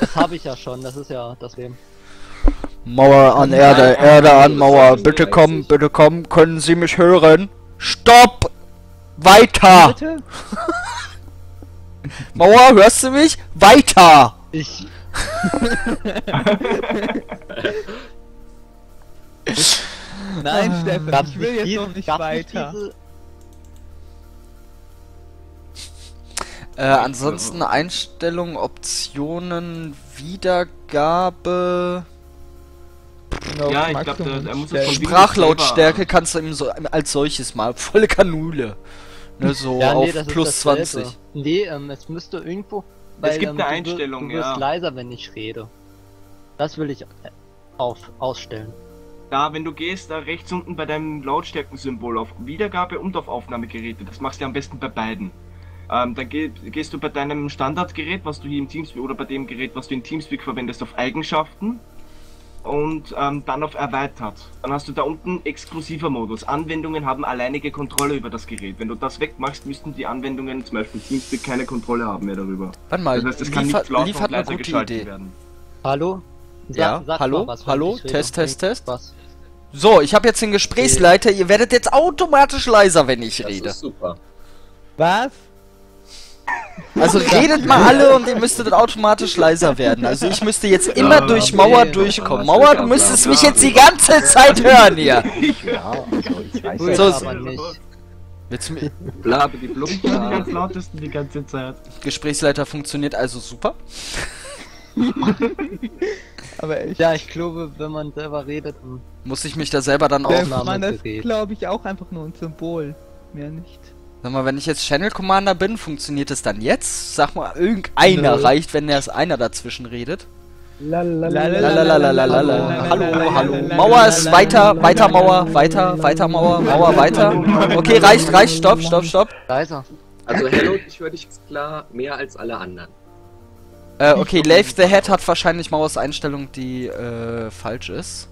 Das habe ich ja schon, das ist ja das Leben. Mauer an Erde, Erde an Mauer. Bitte komm, bitte komm, können Sie mich hören? Stopp! Weiter! Bitte? Mauer, hörst du mich? Weiter! Ich. <laughs> Nein, Steffen, Gab's ich will jetzt diese- noch nicht weiter. diese- Äh, ansonsten Einstellungen, Optionen, Wiedergabe. Ja, ich glaub, Maximum der- er muss Sprachlautstärke kannst du ihm so als solches mal volle Kanüle. Ne, so Ja, nee, auf plus dasselbe. 20. Nee, ähm, es müsste irgendwo. Weil, gibt ähm, eine du Einstellung, du wirst ja. leiser, wenn ich rede. Das will ich äh, auf, ausstellen. Da, wenn du gehst, da rechts unten bei deinem Lautstärkensymbol auf Wiedergabe und auf Aufnahmegeräte. Das machst du am besten bei beiden. Ähm, dann geh, gehst du bei deinem Standardgerät, was du hier im Teamspeak oder bei dem Gerät, was du in Teamspeak verwendest, auf Eigenschaften und ähm, dann auf Erweitert. Dann hast du da unten exklusiver Modus. Anwendungen haben alleinige Kontrolle über das Gerät. Wenn du das wegmachst, müssten die Anwendungen, zum Beispiel Teamspeak, keine Kontrolle haben mehr darüber. Warte mal, Das heißt, es kann nicht lauter und leiser geschaltet Idee. werden. Hallo? Sa- Ja, sag hallo? mal was, Hallo? Test, Test, Test? Was? So, ich habe jetzt den Gesprächsleiter. Ihr werdet jetzt automatisch leiser, wenn ich Das rede. ist super. Was? Also redet mal alle und ihr müsstet automatisch leiser werden. Also ich müsste jetzt immer Ja, durch. Mauer durchkommen. Mauer, du müsstest mich jetzt die ganze Zeit hören hier. Ja, also ich weiß Will So, aber nicht. Willst du mir- Blabe die Blub. Ich bin die ganz lautesten die ganze Zeit. Gesprächsleiter funktioniert also super. <laughs> Aber ich. Ja, ich glaube, wenn man selber redet, Muss ich mich da selber dann auch... Mann ist, glaube ich, auch einfach nur ein Symbol. Mehr nicht. Sag mal, wenn ich jetzt Channel Commander bin, funktioniert es dann jetzt? Sag mal, irgendeiner Nö. reicht, wenn erst einer dazwischen redet. Lalalala. Hallo, hallo. Mauer ist weiter, weiter Mauer, weiter, weiter Mauer, Mauer weiter. Okay, reicht, reicht, stopp, stopp, stopp. leiser. Also Hello, ich höre dich klar mehr als alle anderen. Äh, okay, Lave the Head hat wahrscheinlich Mauers Einstellung, die äh, falsch ist.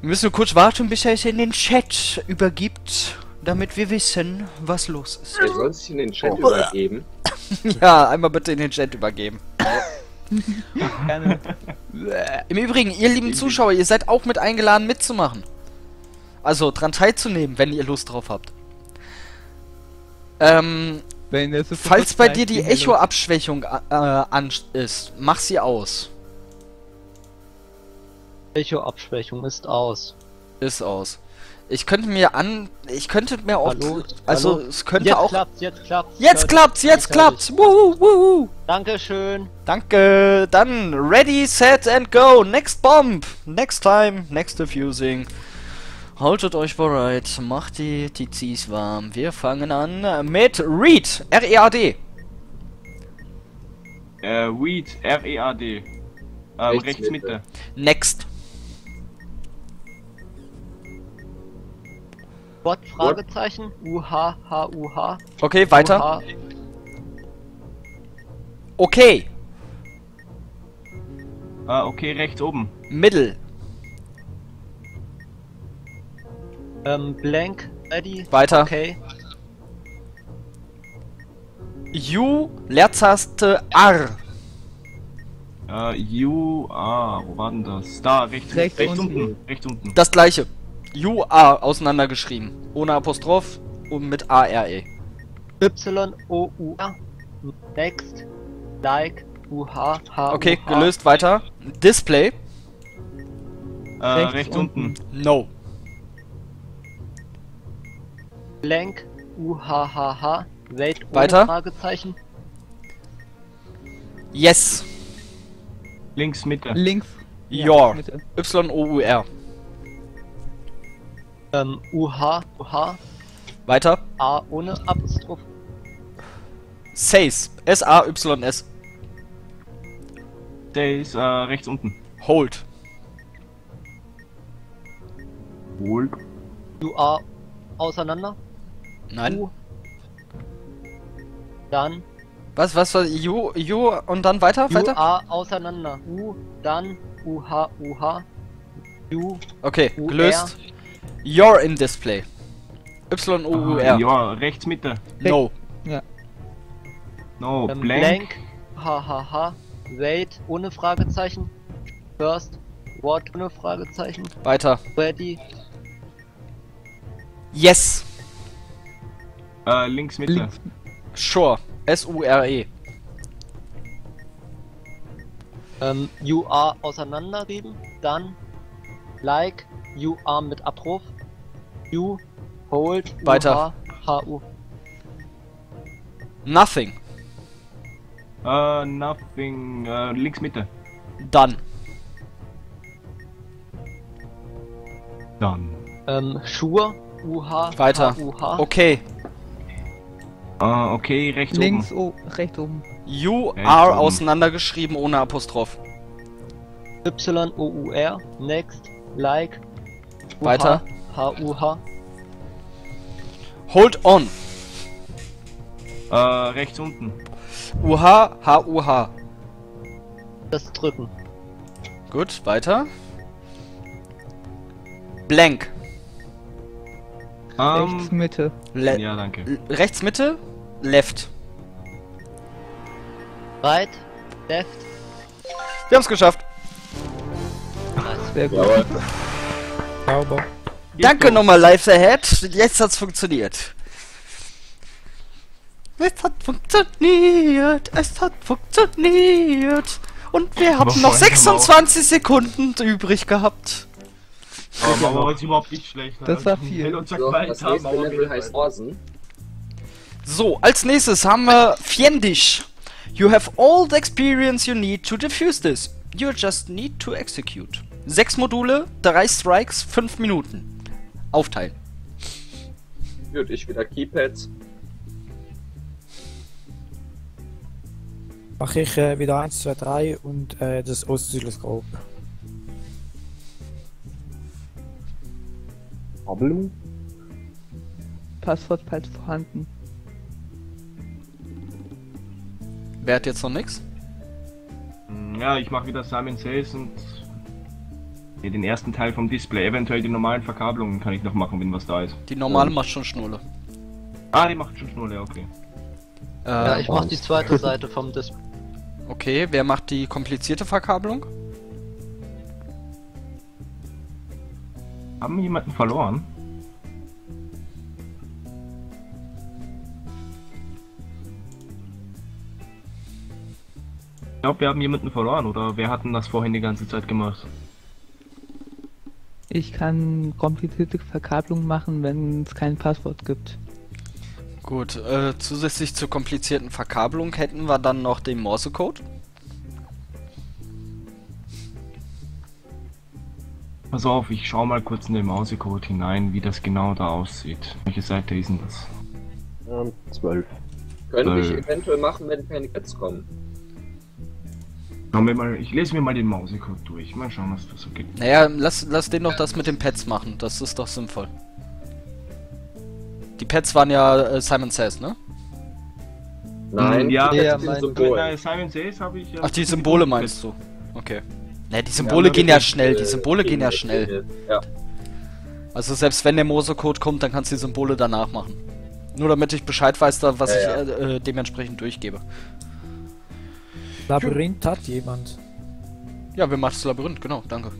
Wir müssen nur kurz warten, bis er es in den Chat übergibt, damit wir wissen, was los ist. Er soll sich in den Chat übergeben. <laughs> ja, einmal bitte in den Chat übergeben. Gerne. <laughs> Im Übrigen, ihr lieben Zuschauer, ihr seid auch mit eingeladen mitzumachen. Also dran teilzunehmen, wenn ihr Lust drauf habt. Ähm, falls bei dir die Echo-Abschwächung äh, an ist, mach sie aus. Echo-Abschwächung ist aus. Ist aus. Ich könnte mir an. Ich könnte mir auch. Hallo? Also, Hallo? es könnte jetzt auch. klappt's, jetzt klappt's. Jetzt klappt's, jetzt ich hör klappt's! Wuhu, wuhu. Dankeschön. Danke. Dann ready, set and go. Next bomb. Next time. Next defusing. Haltet euch bereit. Macht die TCs warm. Wir fangen an mit Read. R-E-A-D. Äh, Weed, R-E-A-D. Ähm, Rechts rechts Mitte. Mitte. Next. What? Fragezeichen? U-H, H-U-H. Okay, weiter. U-H. Okay. Ah, okay, rechts oben. Middle. Ähm, blank, ready. Weiter. Okay. U. Leertaste R. Äh, U, ah, wo war denn das? Da, rechts, Rechts rechts, unten. unten. Rechts unten. Das gleiche. U A auseinandergeschrieben. Ohne Apostroph und mit A R E. Y-O-U-R. Next. Like. U-H, H-U-H. Okay, gelöst, weiter. Display. Äh, rechts, unten. No. Blank. U-H-H-H. Wait, ohne Weiter. Fragezeichen. Yes. Links, Mitte. Links. Your. Mitte. U R. Ähm, U-H, U-H. Weiter. A ohne Apostroph. Says. S A Y S. Der ist, äh, rechts unten. Hold. Wohl. U-A auseinander. Nein. U. Dann Was, was, was? U, U und dann weiter? Weiter? U-A auseinander. U, dann U-H, U-H. U, Okay, U, gelöst. You're in Display. Y O U Ah, R. Ja, rechts, Mitte. No. No, ähm, blank. blank. H, H, H. Wait, ohne Fragezeichen. First. What, ohne Fragezeichen. Weiter. Ready. Yes. Äh, links, Mitte. Links. Sure. S U R E. Ähm, U-A auseinandergeben. Dann like. U-A mit Abruf. U, hold. Weiter. H-U. Nothing. Äh, nothing. Äh, links, Mitte. Done. Dann. Ähm, Schuhe. U-H. Weiter. H-U-H. Okay. Ah, okay, rechts Links, oben. oh, rechts oben. U Rechts R oben. auseinandergeschrieben ohne Apostroph. Y-O-U-R. Next. Like. U-H, Weiter. H-U-H. Hold on. Äh, rechts unten. U H H U H. Das drücken. Gut, weiter. Blank. Rechts, Ähm, Mitte. Le ja, danke. L- rechts Mitte. Left. Right. Left. Wir haben's geschafft. Sehr gut. Jawohl. Sauber. Danke nochmal, Live Ahead. Jetzt hat's funktioniert. Es hat funktioniert. Es hat funktioniert. Und wir haben noch vorhin haben wir auch- 26 Sekunden übrig gehabt. Aber aber heute überhaupt nicht schlecht. ne? Das war viel. Uns ja So, das nächste Level heißt. Orsen. So, als nächstes haben wir Fiendish. You have all the experience you need to defuse this. You just need to execute. Sechs Module, drei Strikes, fünf Minuten. Aufteilen. Gut, ich wieder Keypads. Mache ich äh, wieder 1, 2, 3 und äh, das Oszilloskop. Kabelung? Passwort falsch vorhanden. Wer hat jetzt noch nix? Ja, ich mache wieder Simon Says und ja, den ersten Teil vom Display. Eventuell die normalen Verkabelungen kann ich noch machen, wenn was da ist. Die normale macht schon Schnulle. Ah, die macht schon Schnulle, okay. Äh, Ja, ich mach die zweite <laughs> Seite vom Display. Okay, wer macht die komplizierte Verkabelung? Haben wir jemanden verloren? Ich glaube, wir haben jemanden verloren, oder wer hat denn das vorhin die ganze Zeit gemacht? Ich kann komplizierte Verkabelung machen, wenn es kein Passwort gibt. Gut, äh, zusätzlich zur komplizierten Verkabelung hätten wir dann noch den Morsecode. Pass auf, ich schau mal kurz in den Mausecode hinein, wie das genau da aussieht. Welche Seite ist denn das? Ähm, 12. Könnte ich eventuell machen, wenn keine Gets kommen. Schauen wir mal, ich lese mir mal den Mausecode durch. Mal schauen, was das so gibt. Naja, lass, lass den doch das mit den Pads machen. Das ist doch sinnvoll. Die Pads waren ja äh, Simon Says, ne? Nein, ja, das ja, mein- Symbol. Nein, Simon Says habe ich. Ach, die Symbole meinst du? Okay. Ne, die Symbole Ja, gehen das ja schnell. Die Äh, Symbole gehen ja schnell. Ja. Also selbst wenn der Morsecode kommt, dann kannst du die Symbole danach machen. Nur damit ich Bescheid weiß, da, was Ja, ich äh, äh, dementsprechend durchgebe. Labyrinth hat jemand. Ja, wir machen das Labyrinth, genau, danke.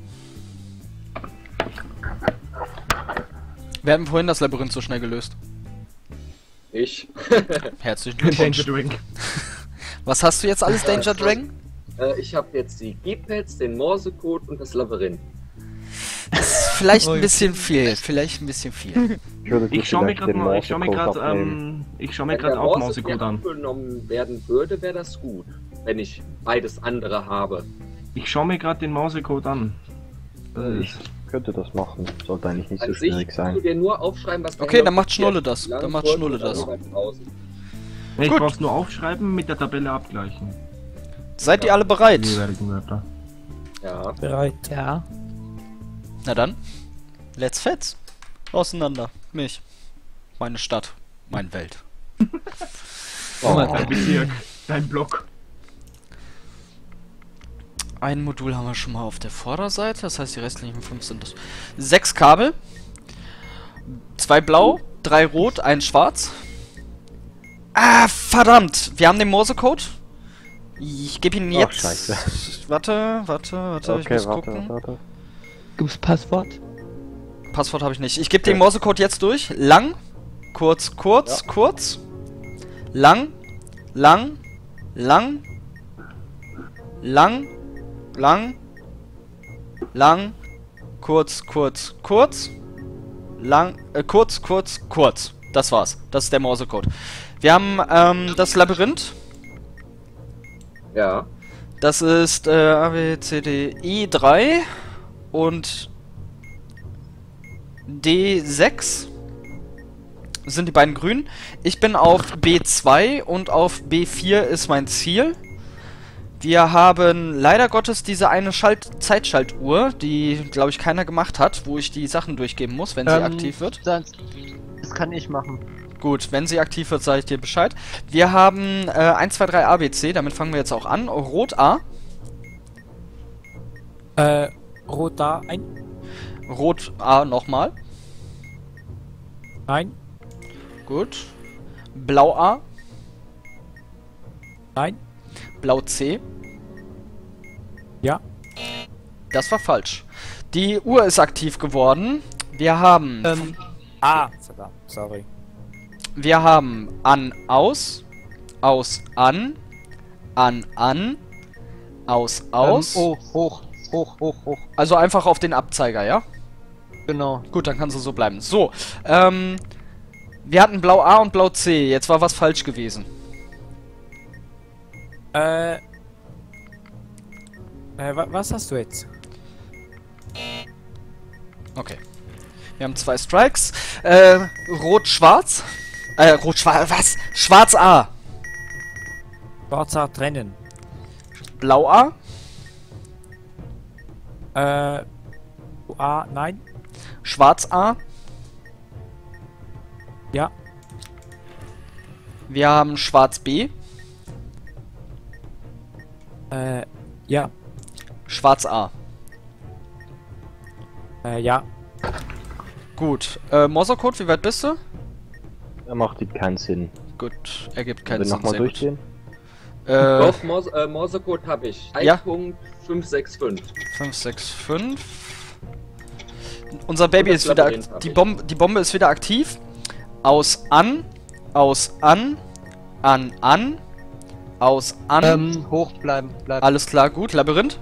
Wir haben vorhin das Labyrinth so schnell gelöst. Ich. <laughs> Herzlichen Glückwunsch. Danger Drink. <laughs> Was hast du jetzt alles, Danger Dragon? Äh, ich habe jetzt die G-Pads, den Morsecode und das Labyrinth. Vielleicht ein bisschen viel, vielleicht ein bisschen viel. Ich, würde dir Ich schau mir gerade den mal, ich schau mir Morsecode gerade, ähm, ich schau mir Wenn gerade der auch Morsecode an. abgenommen werden würde, wäre das gut. Wenn ich beides andere habe. Ich schau mir gerade den Mausecode an. Äh, Ich könnte das machen. Sollte eigentlich nicht so An sich schwierig sein. dir nur aufschreiben, was Okay, dann macht Schnulle das. Dann macht Schnulle dann das. 1000. Ich Gut. brauch's nur aufschreiben, mit der Tabelle abgleichen. Seid ihr alle bereit? Ja. Bereit. Ja. Na dann, let's fetz. Auseinander. Mich. Meine Stadt. Mein Welt. Oh, Dein Bezirk, dein Block. Ein Modul haben wir schon mal auf der Vorderseite, das heißt die restlichen fünf sind das. Sechs Kabel. Zwei blau, drei rot, ein schwarz. Ah, verdammt! Wir haben den Morsecode. Ich gebe ihn Ach, jetzt. scheiße. <laughs> Warte, warte, warte, ich okay, muss warte, gucken. warte. Gibt's Passwort? Passwort habe ich nicht. Ich gebe den Morsecode jetzt durch. Lang, kurz, kurz, kurz. Lang, lang, lang, lang, lang, lang, kurz, kurz, kurz, lang, äh, kurz, kurz, kurz. Das war's. Das ist der Morsecode. Wir haben ähm, das Labyrinth. Ja. Das ist äh, A, B, C, D, I 3 und D6 sind die beiden grünen. Ich bin auf B2 und auf B4 ist mein Ziel. Wir haben leider Gottes diese eine Schalt Zeitschaltuhr, die, glaube ich, keiner gemacht hat, wo ich die Sachen durchgeben muss, wenn sie Ähm, aktiv wird. Das, das kann ich machen. Gut, wenn sie aktiv wird, sage ich dir Bescheid. Wir haben äh, 1, 2, 3 ABC, damit fangen wir jetzt auch an. Rot A, Äh, Rot da, ein. Rot A nochmal. Nein, Gut. Blau A, nein, Blau C. ja. Das war falsch. Die Uhr ist aktiv geworden. Wir haben, Ähm, Ah, sorry. wir haben an, aus, aus, an, an, an, aus, aus. Ähm, oh, hoch, hoch, hoch, hoch. Also einfach auf den Abzeiger, ja? Genau. Gut, dann kannst du so bleiben. So, ähm, wir hatten Blau A und Blau C. Jetzt war was falsch gewesen. Äh, äh, wa was hast du jetzt? Okay. Wir haben zwei Strikes. Äh, Rot-Schwarz. Äh, Rot-Schwarz, was? Schwarz A. Schwarzer trennen. Blau A. Äh, A, nein, Schwarz A. ja, Wir haben Schwarz B. äh, ja, Schwarz A. äh, ja. Gut. Äh, Morsecode, wie weit bist du? Er macht die keinen Sinn. Gut, ergibt keinen Können wir Sinn. nochmal durchgehen? Äh, Doch, Morse, äh, Morsecode habe ich. Ja. 1.565. 5, 6, 5. Unser Baby ist wieder. Die. Bombe, die Bombe ist wieder aktiv. Aus an. Aus an. An an. Aus an. Ähm, hoch bleiben, bleiben. Alles klar, gut. Labyrinth.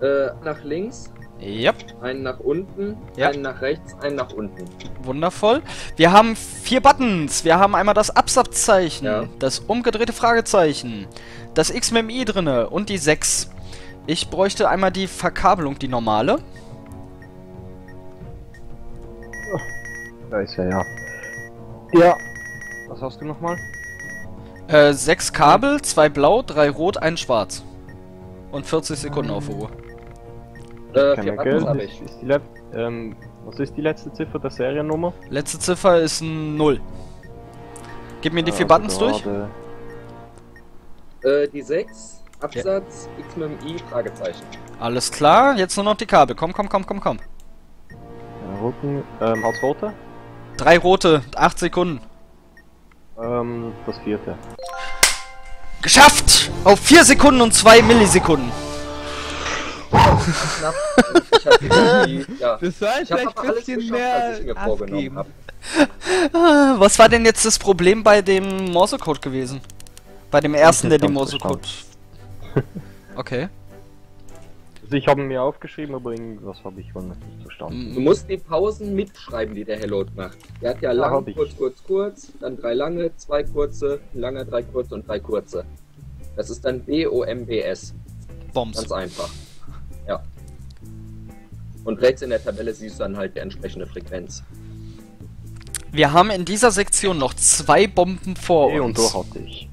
Äh, nach links. Ja, einen nach unten, Ja. einen nach rechts, einen nach unten. wundervoll. Wir haben vier Buttons. Wir haben einmal das Absatzzeichen, Ja. das umgedrehte Fragezeichen, das X mit dem I drinne und die 6. Ich bräuchte einmal die Verkabelung, die normale. Da ist er, ja. Ja. Was hast du nochmal? Äh, sechs Kabel, zwei blau, drei rot, ein schwarz. Und 40 Sekunden auf der Uhr. Äh, vier habe ich. ist die ähm, was ist die letzte Ziffer der Seriennummer? Letzte Ziffer ist ein 0. Gib mir die vier Also Buttons durch. Äh, die 6, Absatz, X mit dem I, Fragezeichen. Alles klar, jetzt nur noch die Kabel. Komm, komm, komm, komm, komm. Ja, Rücken, ähm, als rote? Drei rote, 8 Sekunden. Ähm, das vierte. Geschafft! Auf 4 Sekunden und 2 Millisekunden. Knapp. Ich habe irgendwie, ja. Das soll Ich vielleicht ein bisschen geschafft, was ich mehr mir vorgenommen habe. Ah, Was war denn jetzt das Problem bei dem Morsecode gewesen? Bei dem ersten, der den Morsecode. Okay. Also ich habe mir aufgeschrieben, aber irgendwas habe ich wohl nicht verstanden. Du musst die Pausen mitschreiben, die der Hellot macht. Der hat ja lang, hab ich. kurz, kurz, kurz, dann drei lange, zwei kurze, lange, drei kurze und drei kurze. Das ist dann B-O-M-B-S. Bombs. Ganz einfach. Ja. Und rechts in der Tabelle siehst du dann halt die entsprechende Frequenz. Wir haben in dieser Sektion noch zwei Bomben vor B und uns. O hatte ich.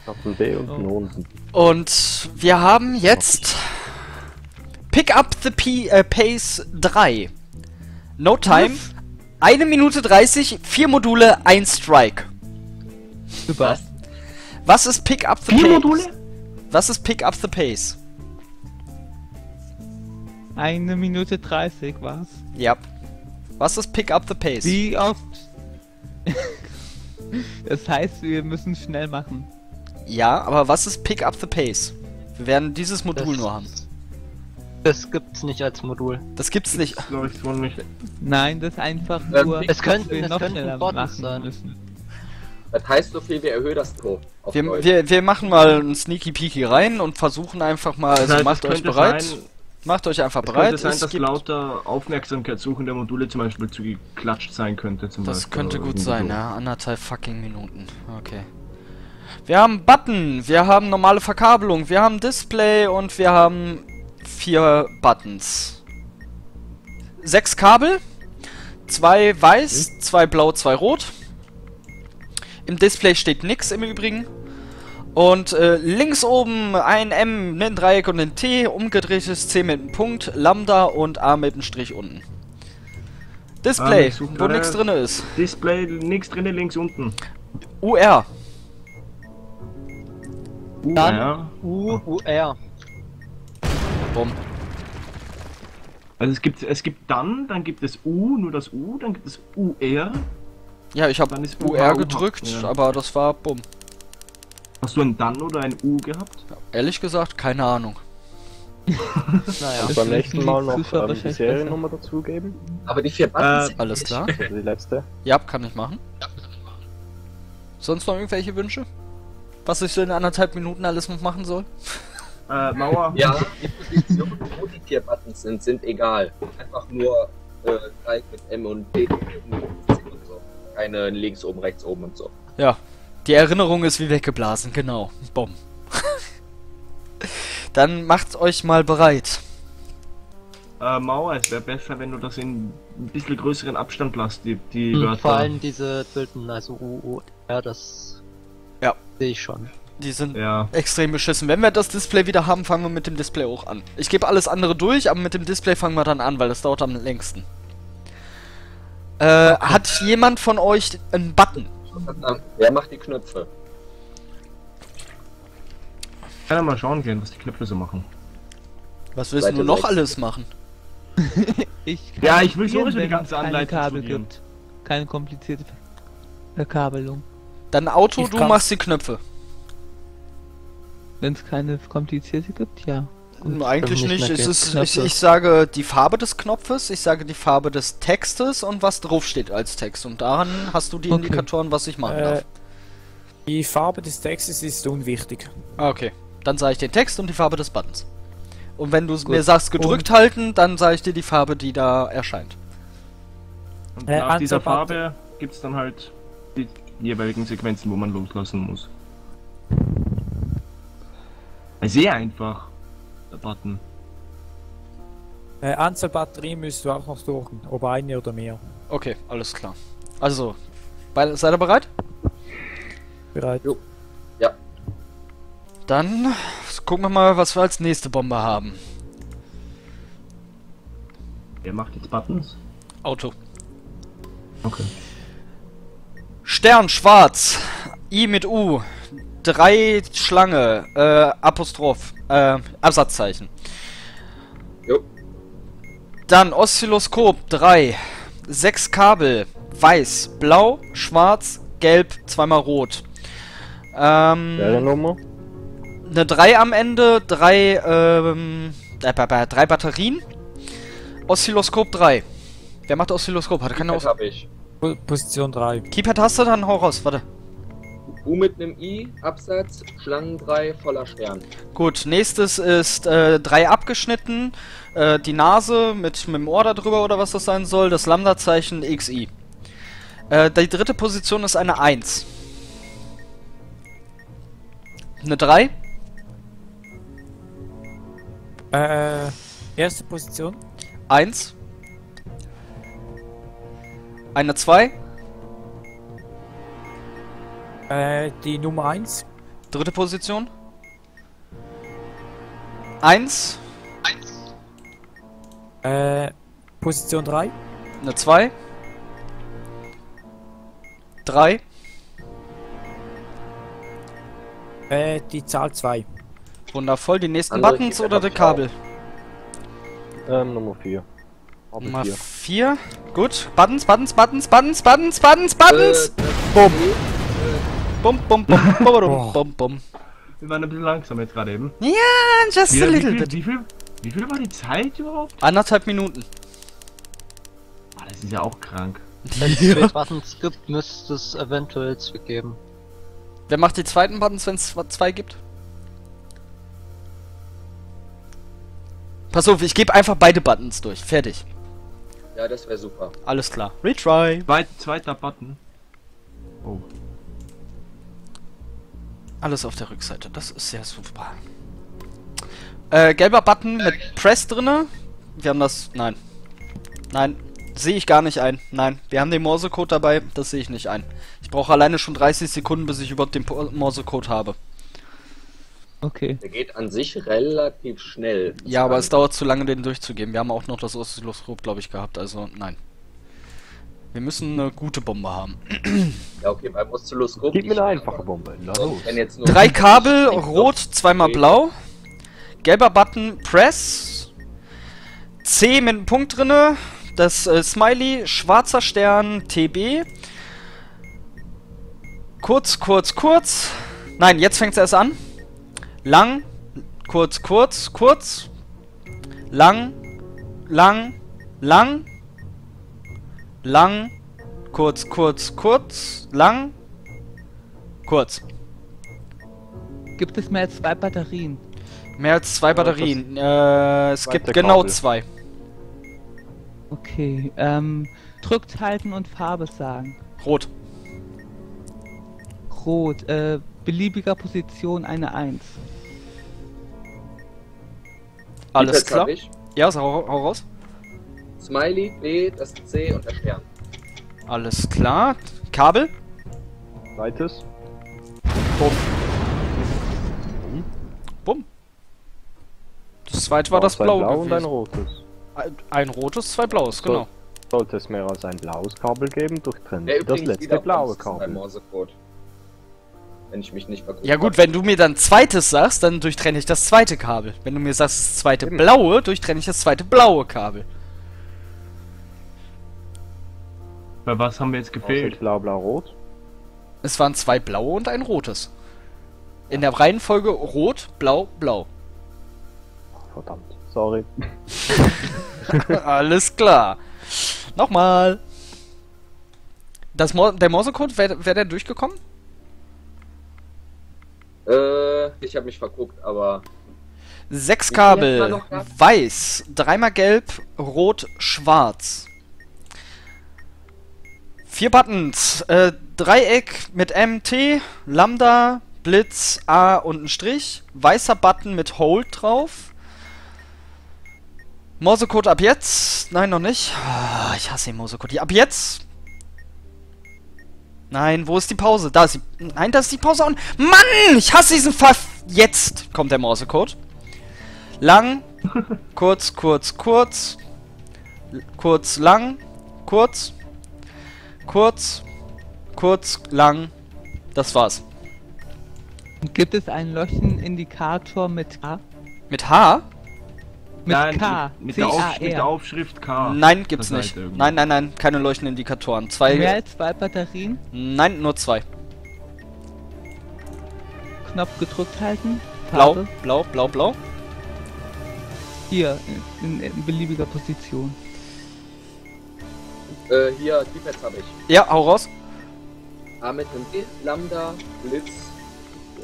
Ich hatte ein B und ein O und ein Und wir haben jetzt Pick Up the P äh, Pace 3. No Time. Eine Minute 30, vier Module, ein Strike. Super. Was ist Pick Up the Vier Pace? Module? Was ist Pick Up the Pace? Eine Minute 30 war's. Ja. Was ist Pick Up the Pace? Wie oft? <laughs> das heißt, wir müssen schnell machen. Ja, aber was ist Pick Up the Pace? Wir werden dieses Modul Das- nur haben. Das gibt's nicht als Modul. Das gibt's nicht. Glaube ich wohl nicht. Nein, das ist einfach Ähm, nur, es könnte- dass wir es noch könnten schneller Buttons machen sein. müssen. Das heißt so viel wie erhöht das. Auf Wir, wir, wir machen mal einen Sneaky Peeky rein und versuchen einfach mal, also Das heißt, macht es euch bereit. Sein, Macht euch einfach es bereit. könnte sein, Es dass gibt- lauter Aufmerksamkeitssuchende Module zum Beispiel zu geklatscht sein könnte. Zum Das Beispiel, könnte gut sein, so. ja. Anderthalb fucking Minuten. Okay. Wir haben Button, wir haben normale Verkabelung, wir haben Display und wir haben vier Buttons. Sechs Kabel, zwei weiß, zwei blau, zwei rot. Im Display steht nix im Übrigen. Und äh, links oben ein M, ein Dreieck und ein T, umgedrehtes C mit einem Punkt, Lambda und A mit einem Strich unten. Display, Ah, wo nichts drin ist. Display, nichts drin, links unten. UR. Uh, Dann- ja. U, U, R. Bumm. Also es gibt, es gibt dann, dann gibt es U, nur das U, dann gibt es UR. Ja, ich habe Dann ist UR gedrückt, ja. aber das war bumm. Hast du ein dann oder ein U gehabt? Ehrlich gesagt, keine Ahnung. <laughs> Naja. Und beim nächsten Mal noch ähm, die Seriennummer dazugeben. Aber die vier Buttons Äh, sind Alles klar? Also die letzte. Ja, kann ich machen. Sonst noch irgendwelche Wünsche? Was ich so in anderthalb Minuten alles noch machen soll? Äh, Mauer. Ja, die Positionen, wo die vier Buttons sind, sind egal. Einfach nur äh, Dreieck mit M und D und so. Keine links oben, rechts oben und so. Ja, die Erinnerung ist wie weggeblasen, genau. Bumm. <laughs> Dann macht euch mal bereit. Äh, Mauer, es wäre besser, wenn du das in ein bisschen größeren Abstand lässt, die, die Hm, Wörter. vor allem diese Bilden, also U, U, R, das Ja. sehe ich schon. Die sind Ja. extrem beschissen. Wenn wir das Display wieder haben, fangen wir mit dem Display auch an. Ich gebe alles andere durch, aber mit dem Display fangen wir dann an, weil das dauert am längsten. Äh, hat jemand von euch einen Button? Wer macht die Knöpfe? Kann ja mal schauen gehen, was die Knöpfe so machen. Was willst Seite du noch sechs. alles machen? <laughs> Ich kann Ja, ich will sowieso die ganze Anleitung Kabel studieren. gibt. Keine komplizierte Ver Verkabelung. Dann Auto, Ich du machst die Knöpfe. Wenn es keine komplizierte gibt, ja. Gut. Eigentlich nicht nicht. geht. ist, ich, ich sage die Farbe des Knopfes, ich sage die Farbe des Textes und was draufsteht als Text. Und daran hast du die Okay. Indikatoren, was ich machen Äh, darf. die Farbe des Textes ist unwichtig. Ah, okay. Dann sage ich den Text und die Farbe des Buttons. Und wenn du Gut. mir sagst gedrückt halten, dann sage ich dir die Farbe, die da erscheint. Und Äh, nach dieser Farbe gibt es dann halt die jeweiligen Sequenzen, wo man loslassen muss. Sehr einfach, der Button. Äh, Anzahl Batterien müsst du auch noch suchen, ob eine oder mehr. Okay, alles klar. Also, beide, seid ihr bereit? Bereit? Jo. Ja. Dann gucken wir mal, was wir als nächste Bombe haben. Wer macht jetzt Buttons? Auto. Okay. Stern schwarz. I mit U. Drei Schlange. Äh, Apostroph. Äh, Absatzzeichen. Jo. Dann Oszilloskop 3. Sechs Kabel. Weiß, blau, schwarz, gelb, zweimal rot. Ähm, Seriennummer? eine 3 am Ende, drei, ähm, äh, drei Batterien. Oszilloskop 3. Wer macht Oszilloskop? Hat er keine Das Os habe ich. Po- Position 3. Keypad hast du? Dann hau raus, warte. U mit einem I, Absatz, Schlangen 3, voller Stern. Gut, nächstes ist äh, drei abgeschnitten, äh, die Nase mit, mit dem Ohr da drüber oder was das sein soll, das Lambda-Zeichen XI. Äh, die dritte Position ist eine 1. Eine 3, Äh, erste Position. 1. Eine 2, Äh, die Nummer 1. dritte Position. 1, Äh, Position 3. eine 2, 3, Äh, die Zahl 2. wundervoll. Die nächsten Andere Buttons Keypad oder die Kabel? Ähm, Nummer 4. Aber Nummer 4. 4. Gut. Buttons, Buttons, Buttons, Buttons, Buttons, Buttons, Buttons. Äh, Bumm. Bum, bum, bum, bum, bum, bum, bum. Wir waren ein bisschen langsam jetzt gerade eben. Ja, just Wie, a wie, little viel, bit. wie, viel, wie viel war die Zeit überhaupt? Anderthalb Minuten. Ah, das ist ja auch krank. <laughs> Wenn es zwei Buttons gibt, müsste es eventuell zwei geben. Wer macht die zweiten Buttons, wenn es zwei gibt? Pass auf, ich gebe einfach beide Buttons durch. Fertig. ja, das wäre super. Alles klar. Retry. Zweit, zweiter Button. Oh. Alles auf der Rückseite. Das ist sehr super. Äh, gelber Button mit Press drinne. Wir haben das. Nein. Nein. Sehe ich gar nicht ein. Nein. Wir haben den Morsecode dabei. Das sehe ich nicht ein. Ich brauche alleine schon 30 Sekunden, bis ich überhaupt den Morsecode habe. Okay. Der geht an sich relativ schnell. Ja, aber es dauert zu lange, den durchzugeben. Wir haben auch noch das Oszilloskop, glaube ich, gehabt. Also, nein. Wir müssen eine gute Bombe haben. Ja, okay, beim Oszilloskop. Gib mir eine einfache Bombe. Na aber los. Wenn jetzt nur Drei Kabel, rot, zweimal blau. Gelber Button, Press. C mit einem Punkt drinne. Das äh, Smiley, schwarzer Stern, TB. Kurz, kurz, kurz. Nein, jetzt fängt es erst an. Lang, kurz, kurz, kurz. Lang, lang, lang. Lang, kurz, kurz, kurz. Lang, kurz. Gibt es mehr als zwei Batterien? Mehr als zwei Batterien. Äh, es gibt genau Kabel. zwei. Okay. Ähm, drückt halten und Farbe sagen. Rot. Rot. Äh, beliebiger Position eine 1. Alles klar. Ja, so, hau, hau raus. Smiley, B, das C und der Stern. Alles klar. Kabel. Zweites. Bumm. Das zweite war das Ein blaue Blau und ein rotes. Ein, ein rotes, zwei blaues, So. genau. Sollte es mehr als ein blaues Kabel geben, durchtrennen Sie das letzte blaue Kabel. Wenn ich mich nicht Ja gut, wenn du mir dann zweites sagst, dann durchtrenne ich das zweite Kabel. Wenn du mir sagst, das zweite Eben. blaue, durchtrenne ich das zweite blaue Kabel. Bei was haben wir jetzt gefehlt? blau, blau, rot. Es waren zwei blaue und ein rotes. In der Reihenfolge rot, blau, blau. Verdammt. Sorry. <laughs> Alles klar. Nochmal. Das Mor der Morsecode, wäre wär der durchgekommen? Äh, ich habe mich verguckt, aber Sechs Kabel. Weiß. Dreimal gelb, rot, schwarz. Vier Buttons. Äh, Dreieck mit MT, Lambda, Blitz, A und ein Strich. Weißer Button mit Hold drauf. Morsecode ab jetzt. Nein, noch nicht. Ah, Ich hasse den Morsecode. Ab jetzt. Nein, wo ist die Pause? Da ist die. Nein, da ist die Pause. Und Mann, ich hasse diesen Fall. Jetzt kommt der Morsecode. Lang, <laughs> kurz, kurz, kurz. Kurz, lang, kurz. Kurz, kurz, lang. Das war's. Gibt es einen Leuchtenindikator mit K? Mit H? Mit Nein, K. Mit, mit, der mit der. Aufschrift K. Nein, gibt's Das heißt nicht. irgendwie. Nein, nein, nein, keine leuchtenden Indikatoren. Zwei. Mehr als zwei Batterien. Nein, nur zwei. Knopf gedrückt halten. Blau, Farbe. blau, blau, blau. Hier, in, in, in beliebiger Position. Äh, hier, die Pads habe ich. Ja, hau raus. A mit einem D, Lambda, Blitz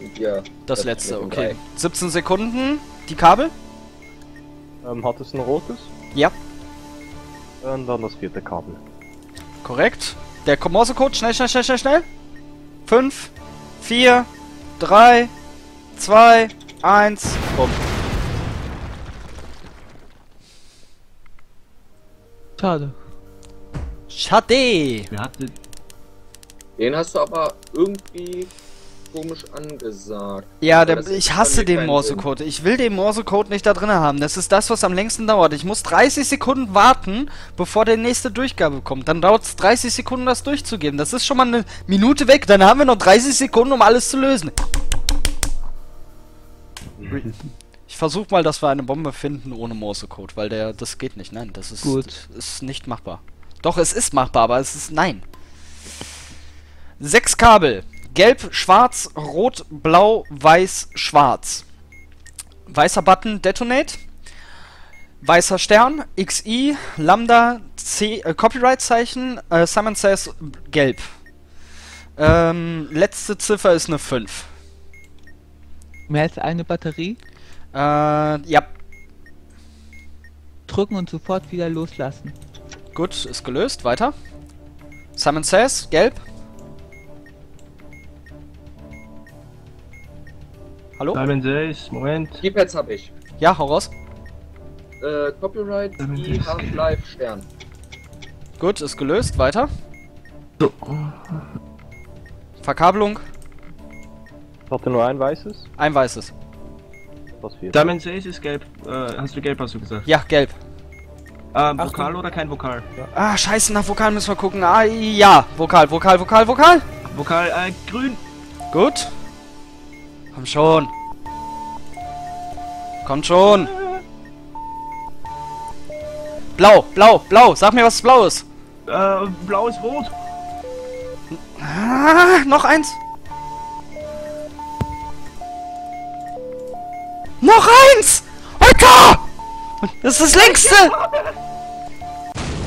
und hier. Das Das letzte, dem okay. 17 Sekunden. Die Kabel? Ähm, hat es ein rotes? Ja. Und dann das vierte Kabel. Korrekt. Der Morse-Code, schnell, schnell, schnell, schnell, schnell. 5, 4, 3, 2, 1, bumm. Schade. Schade. Den hast du aber irgendwie komisch angesagt. Ja, der, ich hasse den Morse-Code. Ich will den Morse-Code nicht da drin haben. Das ist das, was am längsten dauert. Ich muss 30 Sekunden warten, bevor der nächste Durchgabe kommt. Dann dauert es 30 Sekunden, das durchzugeben. Das ist schon mal eine Minute weg. Dann haben wir noch 30 Sekunden, um alles zu lösen. Ich versuche mal, dass wir eine Bombe finden ohne Morse-Code, weil der, das geht nicht. Nein, das ist, Gut. Das ist nicht machbar. Doch, es ist machbar, aber es ist nein. Sechs Kabel. Gelb, schwarz, rot, blau, weiß, schwarz. Weißer Button, Detonate. Weißer Stern, XI, Lambda, C, äh, Copyright-Zeichen, äh, Simon Says, gelb. Ähm, letzte Ziffer ist eine 5. Mehr als eine Batterie. Äh, ja, Drücken und sofort wieder loslassen. Gut, ist gelöst. Weiter. Simon Says, gelb. Hallo? Simon Says, Moment. Die Pads habe ich. Ja, hau raus. Äh, Copyright, die Half-Life, Stern. Gut, ist gelöst. Weiter. So. Verkabelung, Hatte nur ein weißes? ein weißes. Das vierte. Simon Says ist gelb. Äh, hast du gelb, hast du gesagt? Ja, gelb. Ähm, Achtung. Vokal oder kein Vokal? Ah, scheiße, nach Vokal müssen wir gucken. Ah, ja. Vokal, Vokal, Vokal, Vokal. Vokal, äh, grün. Gut. Komm schon. Kommt schon. Blau, blau, blau. Sag mir, was blau ist. Äh, blau ist rot. Ah, noch eins. Noch eins! Alter! Das ist das längste!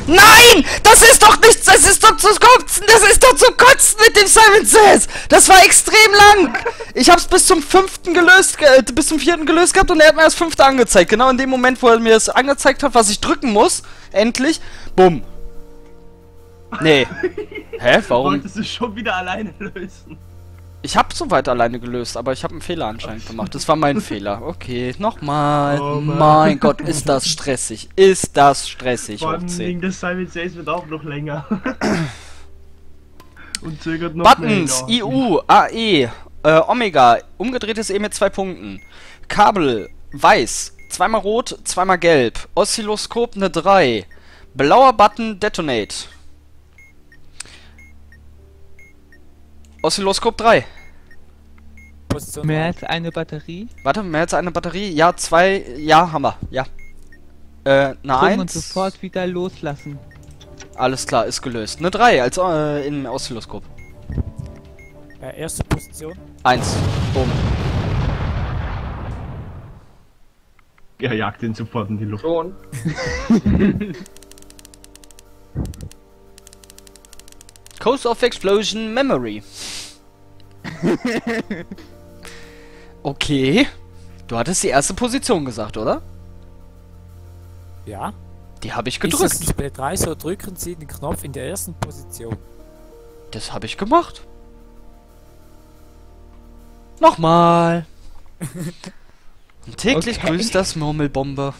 Nein! Das ist doch nichts! Das ist doch zu kotzen! Das ist doch zu kotzen mit dem Simon Says! Das war extrem lang! Ich hab's bis zum fünften gelöst, ge- äh, bis zum vierten gelöst gehabt und er hat mir das fünfte angezeigt. Genau in dem Moment, wo er mir das angezeigt hat, was ich drücken muss. Endlich. Bumm. Nee. <laughs> Hä? Warum? Wolltest du schon wieder alleine lösen? Ich habe soweit alleine gelöst, aber ich habe einen Fehler anscheinend gemacht. Das war mein <laughs> Fehler. Okay, nochmal. Oh mein Gott, ist das stressig. Ist das stressig, Vor allem 10. wegen des Simon Says wird auch noch länger. <coughs> Und zögert noch Buttons, länger. IU, AE, äh, Omega, umgedrehtes E mit zwei Punkten. Kabel, weiß, zweimal rot, zweimal gelb. Oszilloskop eine 3. Blauer Button, Detonate. Oszilloskop 3. Position Mehr als eine Batterie. Warte, mehr als eine Batterie? Ja, zwei. Ja, haben wir. Ja. Äh, eine und 1. sofort wieder loslassen. Alles klar, ist gelöst. Eine 3 als äh, im Oszilloskop. Äh, erste Position. 1. Bumm. Er jagt ihn sofort in die Luft. Schon. <laughs> <laughs> Coast of Explosion Memory. <laughs> okay. Du hattest die erste Position gesagt, oder? Ja? Die habe ich Ist das gedrückt. Display 3, so drücken Sie den Knopf in der ersten Position. Das habe ich gemacht. Nochmal. <laughs> Und täglich Okay. grüßt das Murmelbombe.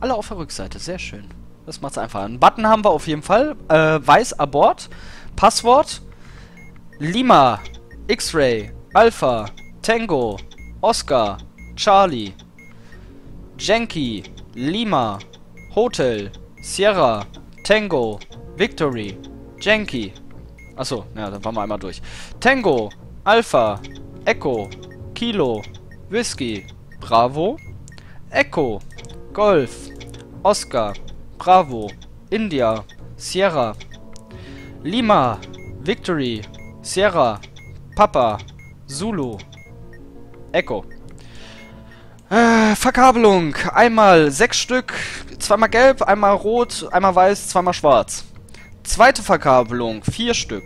Alle auf der Rückseite, sehr schön. Das macht's einfach. Einen Button haben wir auf jeden Fall. Äh, weiß Abort. Passwort. Lima. X-Ray. Alpha. Tango. Oscar. Charlie. Yankee. Lima. Hotel. Sierra. Tango. Victory. Yankee. Achso, ja, dann waren wir einmal durch. Tango, Alpha, Echo, Kilo, Whisky, Bravo, Echo, Golf, Oscar, Bravo, India, Sierra, Lima, Victory, Sierra, Papa, Zulu, Echo. Äh, Verkabelung. Einmal sechs Stück, zweimal gelb, einmal rot, einmal weiß, zweimal schwarz. Zweite Verkabelung, vier Stück.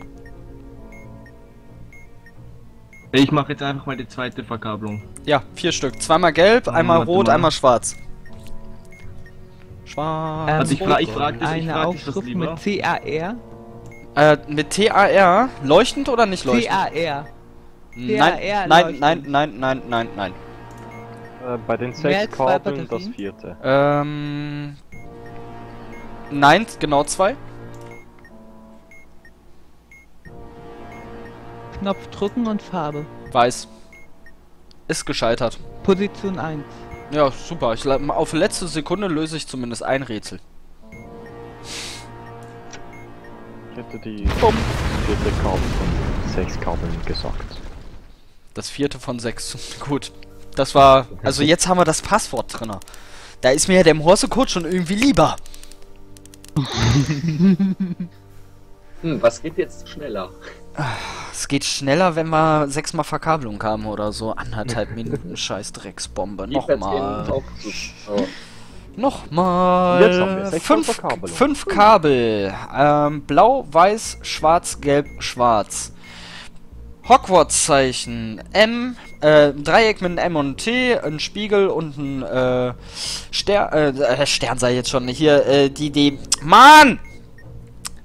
Ich mache jetzt einfach mal die zweite Verkabelung. Ja, vier Stück. Zweimal gelb, einmal warte rot, mal. einmal schwarz. Schwarz. Ähm, Also ich frage ich frag dich, ich Eine frag dich Aufschrift mit CAR. Äh, mit TAR. Leuchtend oder nicht leuchtend? CAR. Nein, TAR nein, leuchtend. nein, nein, nein, nein, nein. Äh, bei den sechs Kabeln das vierte. Ähm. Nein, genau zwei. Knopf drücken und Farbe. Weiß. Ist gescheitert. Position 1. Ja, super. Ich, auf letzte Sekunde löse ich zumindest ein Rätsel. Hätte die vierte Kabel von sechs Kabeln gesagt. Das vierte von sechs. <laughs> Gut. Das war. Also jetzt haben wir das Passwort drin. Da ist mir ja der Morse-Code schon irgendwie lieber. <laughs> Hm, was geht jetzt schneller? Es geht schneller, wenn wir sechsmal Verkabelung haben oder so. Anderthalb <laughs> Minuten scheiß Drecksbombe. Nochmal. Nochmal. Jetzt haben wir fünf, fünf Kabel. Ähm, blau, weiß, schwarz, gelb, schwarz. Hogwarts-Zeichen. M, äh, Dreieck mit einem M und einem T, ein Spiegel und ein, äh, Stern, äh, Stern sei jetzt schon. Hier, äh, die, die, Mann!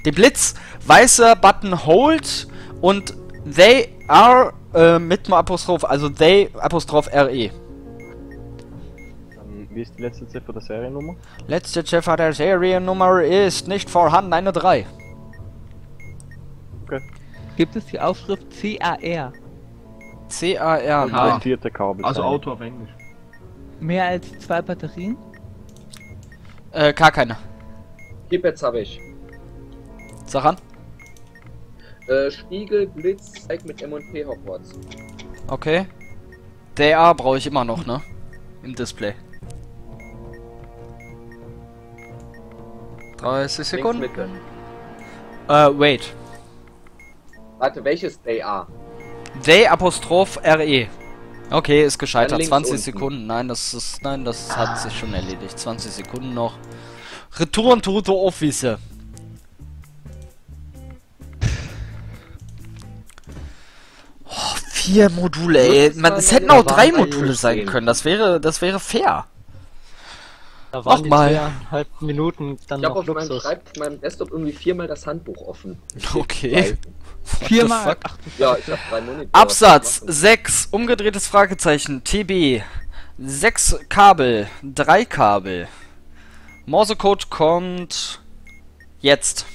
Die Blitz, weißer Button Hold und they are, äh, mit dem Apostroph, also they, Apostroph RE. Wie ist die letzte Ziffer der Seriennummer? Letzte Ziffer der Seriennummer ist nicht vorhanden, eine 3. Gibt es die Aufschrift CAR? C-A-R, Und Ah. das vierte Kabel. Also. Auto auf Englisch. Mehr als zwei Batterien? Äh, gar keine. Keypads habe ich. Sag an. Äh, Spiegel, Blitz, Zeig mit M und P Hogwarts. Okay. DA brauche ich immer noch, ne? Im Display. 30 Sekunden. Äh, wait. Warte, welches Day A? They Apostroph RE. Okay, ist gescheitert. Dann links 20 unten. Sekunden. Nein, das ist. Nein, das hat sich schon erledigt. 20 Sekunden noch. Return to the Office. Oh, vier Module, ey. Man, es hätten auch drei Module sein können. Das wäre, das wäre fair. Da waren Nochmal. die zweieinhalb Minuten dann Ich habe noch auf meinem, Luxus. Schreib meinem Desktop irgendwie viermal das Handbuch offen. <laughs> Okay. Viermal. Ja, ich habe drei Monitore. Absatz Was machst 6, umgedrehtes Fragezeichen, TB. 6 Kabel, 3 Kabel. Morsecode kommt jetzt.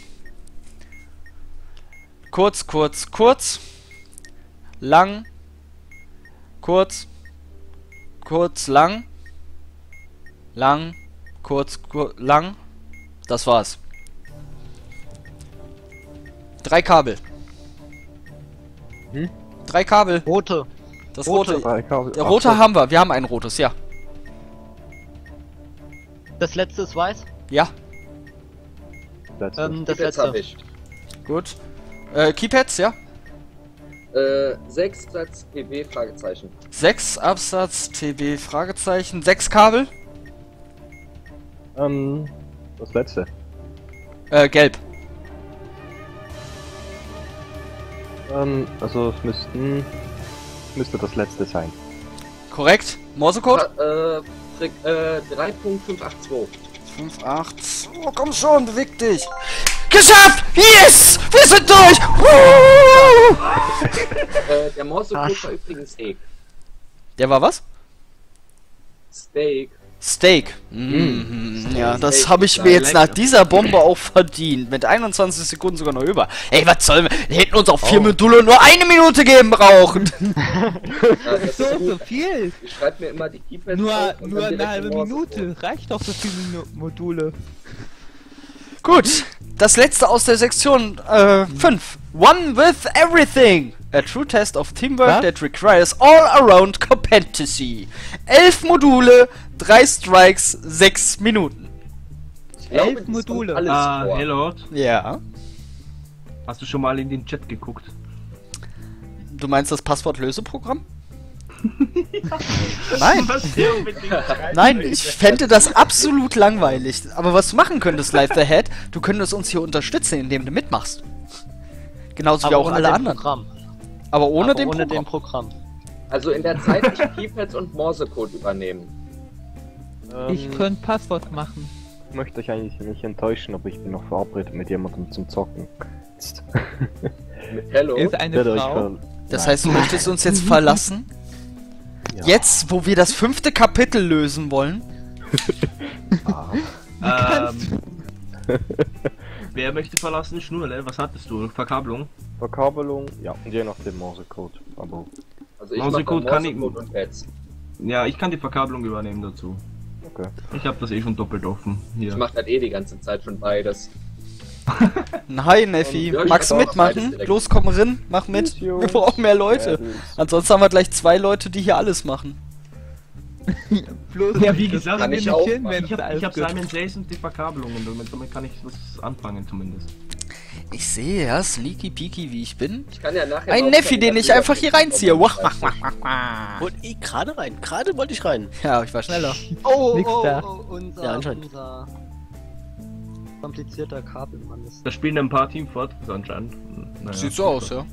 Kurz, kurz, kurz. Lang. Kurz. Kurz, lang. Lang. Kurz, kur lang. Das war's. Drei Kabel. Hm? Drei Kabel. Rote. Das Rote. rote. Drei Kabel. Der Ach rote so, haben wir. Wir haben ein rotes, ja. Das letzte ist weiß. Ja, letzte. Ähm, das Keypads letzte. habe ich. gut. Äh, Keypads, ja. Äh, sechs Satz PB Fragezeichen. 6 Absatz, TB, Fragezeichen. 6 Kabel. Ähm, das letzte. Äh, gelb. Ähm, also es müssten, müsste das letzte sein. Korrekt? Morsecode? Äh, äh, 3.582. 5, 8. Oh, komm schon, beweg dich. Geschafft! Yes! Wir sind durch! Äh, der Morsecode war übrigens Steak. Der war was? Steak. Steak. Mm, ja, das Steak habe ich mir jetzt nach dieser Bombe auch verdient. Mit 21 Sekunden sogar noch über. Ey, was sollen wir? Wir hätten uns auf vier Module nur eine Minute geben brauchen. <laughs> Ja, das So, ist so gut. viel. Ich schreibe mir immer die Keypads Nur, nur eine halbe. Minute. Reicht doch so viele Module. Gut, das letzte aus der Sektion 5. One with everything. A true test of teamwork Was? that requires all-around competency. Elf Module, drei Strikes, sechs Minuten. Ich glaube, Elf Module. Alles Ah, vor. hey Lord, Ja. hast du schon mal in den Chat geguckt? Du meinst das Passwortlöseprogramm? <laughs> Nein, <laughs> nein, ich fände das absolut langweilig. Aber was du machen könntest, Live the Head, du könntest uns hier unterstützen, indem du mitmachst. Genauso wie auch alle anderen. Programm. Aber ohne Aber den ohne Programm. den Programm. Also in der Zeit ich <laughs> Keypads und Morsecode übernehmen. Ich Ähm, könnte Passwort machen. Ich möchte euch eigentlich nicht enttäuschen, aber ich bin noch verabredet mit jemandem zum Zocken. <laughs> Hello. Ist eine werde euch Frau. ver Das heißt, du möchtest uns jetzt <laughs> verlassen? Ja. Jetzt, wo wir das fünfte Kapitel lösen wollen? Ah, Ähm, <laughs> wer möchte verlassen? Schnurle, was hattest du? Verkabelung? Verkabelung, ja, und je nach dem Morsecode. Aber Also ich Morsecode dann kann ich- Morsecode und Pads. Ja, ich kann die Verkabelung übernehmen dazu. Okay. Ich habe das eh schon doppelt offen. Hier. Ich mach das eh die ganze Zeit schon <laughs> beides. Nein, Neffi. Magst du mitmachen? Los, komm rein, mach mit. Wir brauchen mehr Leute. Ansonsten haben wir gleich zwei Leute, die hier alles machen. <laughs> Bloß Ja, wie gesagt, kann ich auch wenn Ich hab. Simon und die Verkabelung und damit, damit kann ich was anfangen zumindest. Ich sehe ja, sneaky peaky wie ich bin. Ich kann ja nachher Ein Neffi, den ich einfach hier reinziehe. Wach, wach, wach, wach, wach. Wollte ich gerade rein. Gerade wollte ich rein. Ja, ich war schneller. <laughs> Oh, Nix oh, da. oh, unser, Ja, anscheinend. unser komplizierter Kabelmann ist. Da spielen ein paar Teamforts anscheinend. Naja. Sieht so aus, ja.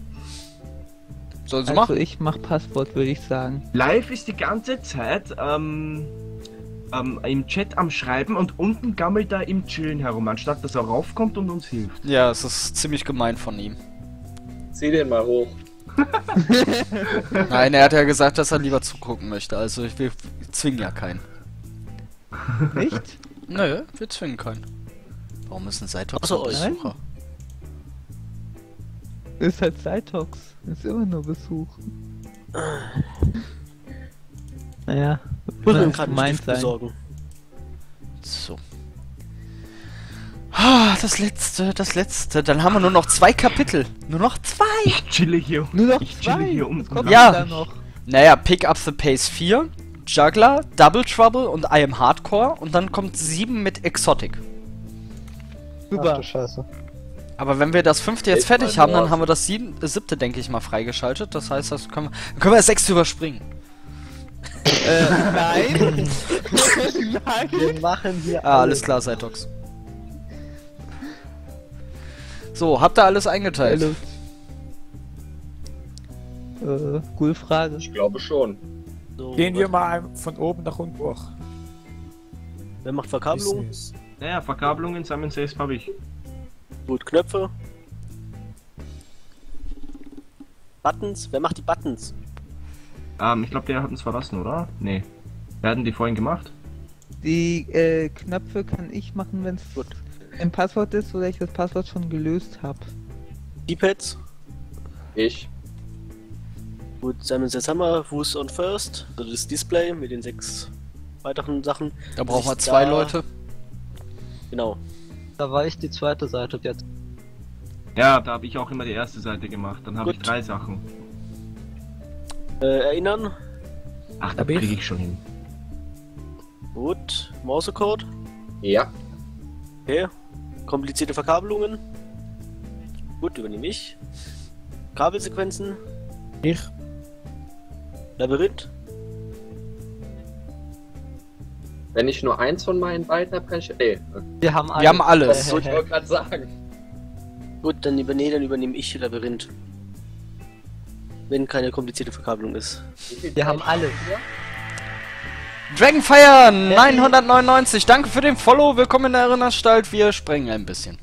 Sollen sie Also machen? ich mach Passwort, würde ich sagen. Live ist die ganze Zeit ähm, ähm, im Chat am Schreiben und unten gammelt er im Chillen herum, anstatt dass er raufkommt und uns hilft. Ja, es ist ziemlich gemein von ihm. Zieh den mal hoch. Nein, er hat ja gesagt, dass er lieber zugucken möchte. Also ich, wir zwingen ja keinen. Nicht? Nö, wir zwingen keinen. Warum ist ein Seitox Außer ein euch. Besucher? Ist halt Cytox. Ist immer nur Besuch. Naja, Muss man mir gerade Stift sein. besorgen. So. Ah, das letzte, das letzte. Dann haben wir nur noch zwei Kapitel. Nur noch zwei. Ich chille hier. Nur noch ich chille zwei. hier unten. kommt Ja. da noch. Naja, Pick Up the Pace 4, Juggler, Double Trouble und I Am Hardcore. Und dann kommt 7 mit Exotic. Ach Super. du Scheiße. Aber wenn wir das fünfte jetzt Ich fertig haben, dann haben wir das sieben, das siebte, denke ich mal, freigeschaltet. Das heißt, das können wir, dann können wir das sechste überspringen. Äh, nein. <laughs> nein. Wir machen hier Ah, alles klar, Cytox. So, habt ihr alles eingeteilt? Äh, gute Frage. Ich glaube schon. So, Gehen wir mal von oben nach unten durch. Wer macht Verkabelung? Naja, Verkabelung in Simon Says habe ich. Gut, Knöpfe. Buttons. Wer macht die Buttons? Ähm, ich glaube, der hat uns verlassen, oder? Nee. Wir hatten die vorhin gemacht. Die äh, Knöpfe kann ich machen, wenn es Gut. ein Passwort ist oder ich das Passwort schon gelöst habe. D-Pads. Ich. Gut, Simon Says Hammer, Who's on First. Also das Display mit den sechs weiteren Sachen. Da brauchen wir zwei da- Leute. Genau. Da war ich die zweite Seite jetzt. Ja, da habe ich auch immer die erste Seite gemacht. Dann habe ich drei Sachen. Äh, erinnern. Ach, da Hab ich. kriege ich schon hin. Gut. Morsecode. Ja. Okay. Komplizierte Verkabelungen. Gut, übernehme ich. Kabelsequenzen. Ich. Labyrinth. Wenn ich nur eins von meinen beiden habe, kann ich. Nee. Wir haben alles. Wir haben alles. Ich wollte gerade sagen. Gut, dann übernehme, dann übernehme ich Labyrinth. Wenn keine komplizierte Verkabelung ist. Wir haben wir? Dragonfire 999, danke für den Follow. Willkommen in der Erinnerstalt. Wir sprengen ein bisschen.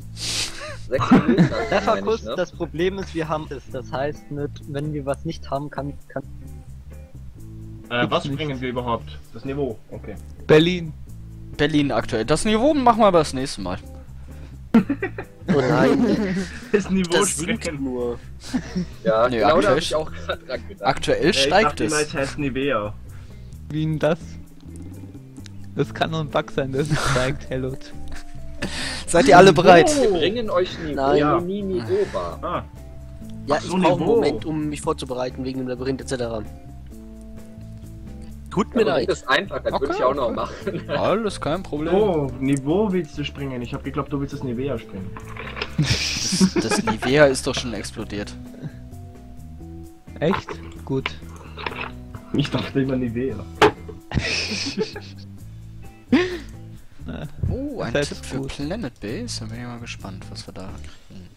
Treffer <laughs> ich, kurz, ne? das Problem ist, wir haben es. Das heißt, mit, wenn wir was nicht haben, kann, kann Äh, was nicht. springen wir überhaupt? Das Niveau, okay. Berlin. Berlin aktuell. Das Niveau machen wir aber das nächste Mal. Oh nein, <laughs> Das Niveau das sinkt nur. Ja, Nee, genau da ich auch gerade dran gedacht. Aktuell Ja, ich steigt dachte es. heißt Nivea. Wie denn das? Das kann nur ein Bug sein, das steigt, Hello. Seid ihr alle bereit? Wir bringen euch Niveau, Nein. Ja. nie Niveau war. Ah, Ja, Ach ich so, brauche einen. Moment, um mich vorzubereiten wegen dem Labyrinth etc. Tut mir leid. das ist einfach, das Okay, würde ich auch noch machen. <laughs> Alles kein Problem. oh, Niveau willst du springen. Ich habe geglaubt, du willst das Nivea springen. Das, das Nivea ist doch schon explodiert. Echt? Gut. Ich dachte immer Nivea. <laughs> Oh, ein Das Tipp für gut. Planet Base. Da bin ich mal gespannt, was wir da kriegen.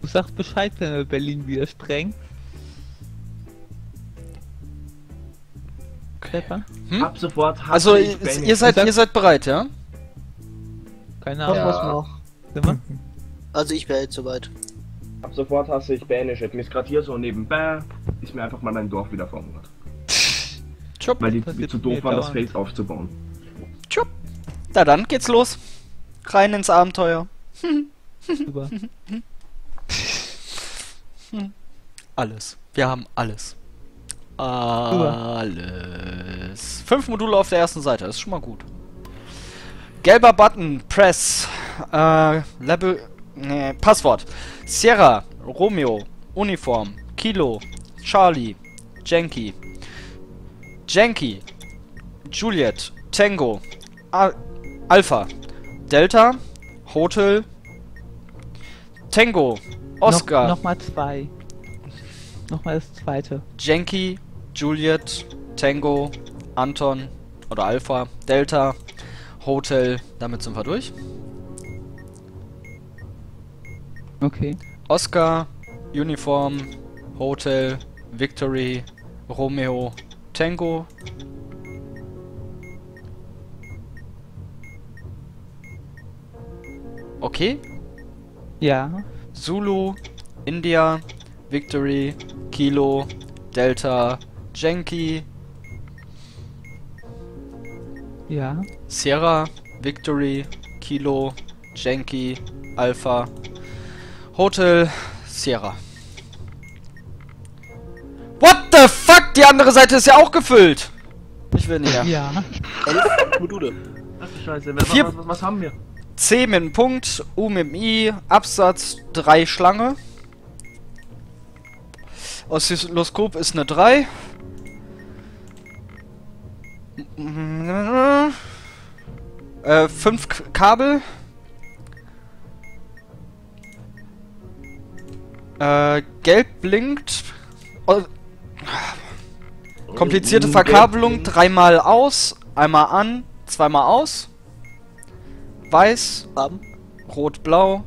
Du sagst Bescheid, wenn wir Berlin wieder sprengen. Stefan? Hm? Ab sofort hasse Also, ich ihr, Benny. ihr, seid, ihr seid bereit, ja? Keine Ahnung. Ja. noch. Sind wir? Also ich wäre jetzt soweit. Ab sofort hasse ich Banish. Mir ist gerade hier so nebenbei, ist mir einfach mal mein Dorf wieder verhungert. <laughs> Tschupp. Weil die, die zu doof waren, das. Feld aufzubauen. Tschupp. Na dann, geht's los. Rein ins Abenteuer. Super. <laughs> Alles. Wir haben alles. Alles. Fünf Module auf der ersten Seite, das ist schon mal gut. Gelber Button, Press, äh, Level, nee, Passwort. Sierra, Romeo, Uniform, Kilo, Charlie, Janky, Janky, Juliet, Tango, Al Alpha, Delta, Hotel, Tango, Oscar, Noch, Nochmal zwei. Nochmal das zweite. Janky, Juliet, Tango, Anton oder Alpha, Delta, Hotel, damit sind wir durch. Okay. Oscar, Uniform, Hotel, Victory, Romeo, Tango. Okay. Ja. Zulu, India, Victory, Kilo, Delta, Janky, Ja. Sierra, Victory, Kilo, Janky, Alpha, Hotel, Sierra. What the fuck? Die andere Seite ist ja auch gefüllt. Ich will näher. Ja. Module. Ach Scheiße, was, Vier- was, was, was haben wir? C mit einem Punkt, U mit dem I, Absatz 3 Schlange. Oszilloskop ist eine 3. Äh, 5 Kabel. Äh, gelb blinkt. Oh, komplizierte Mm, Verkabelung, dreimal aus, einmal an, zweimal aus. Weiß. Rot, Blau,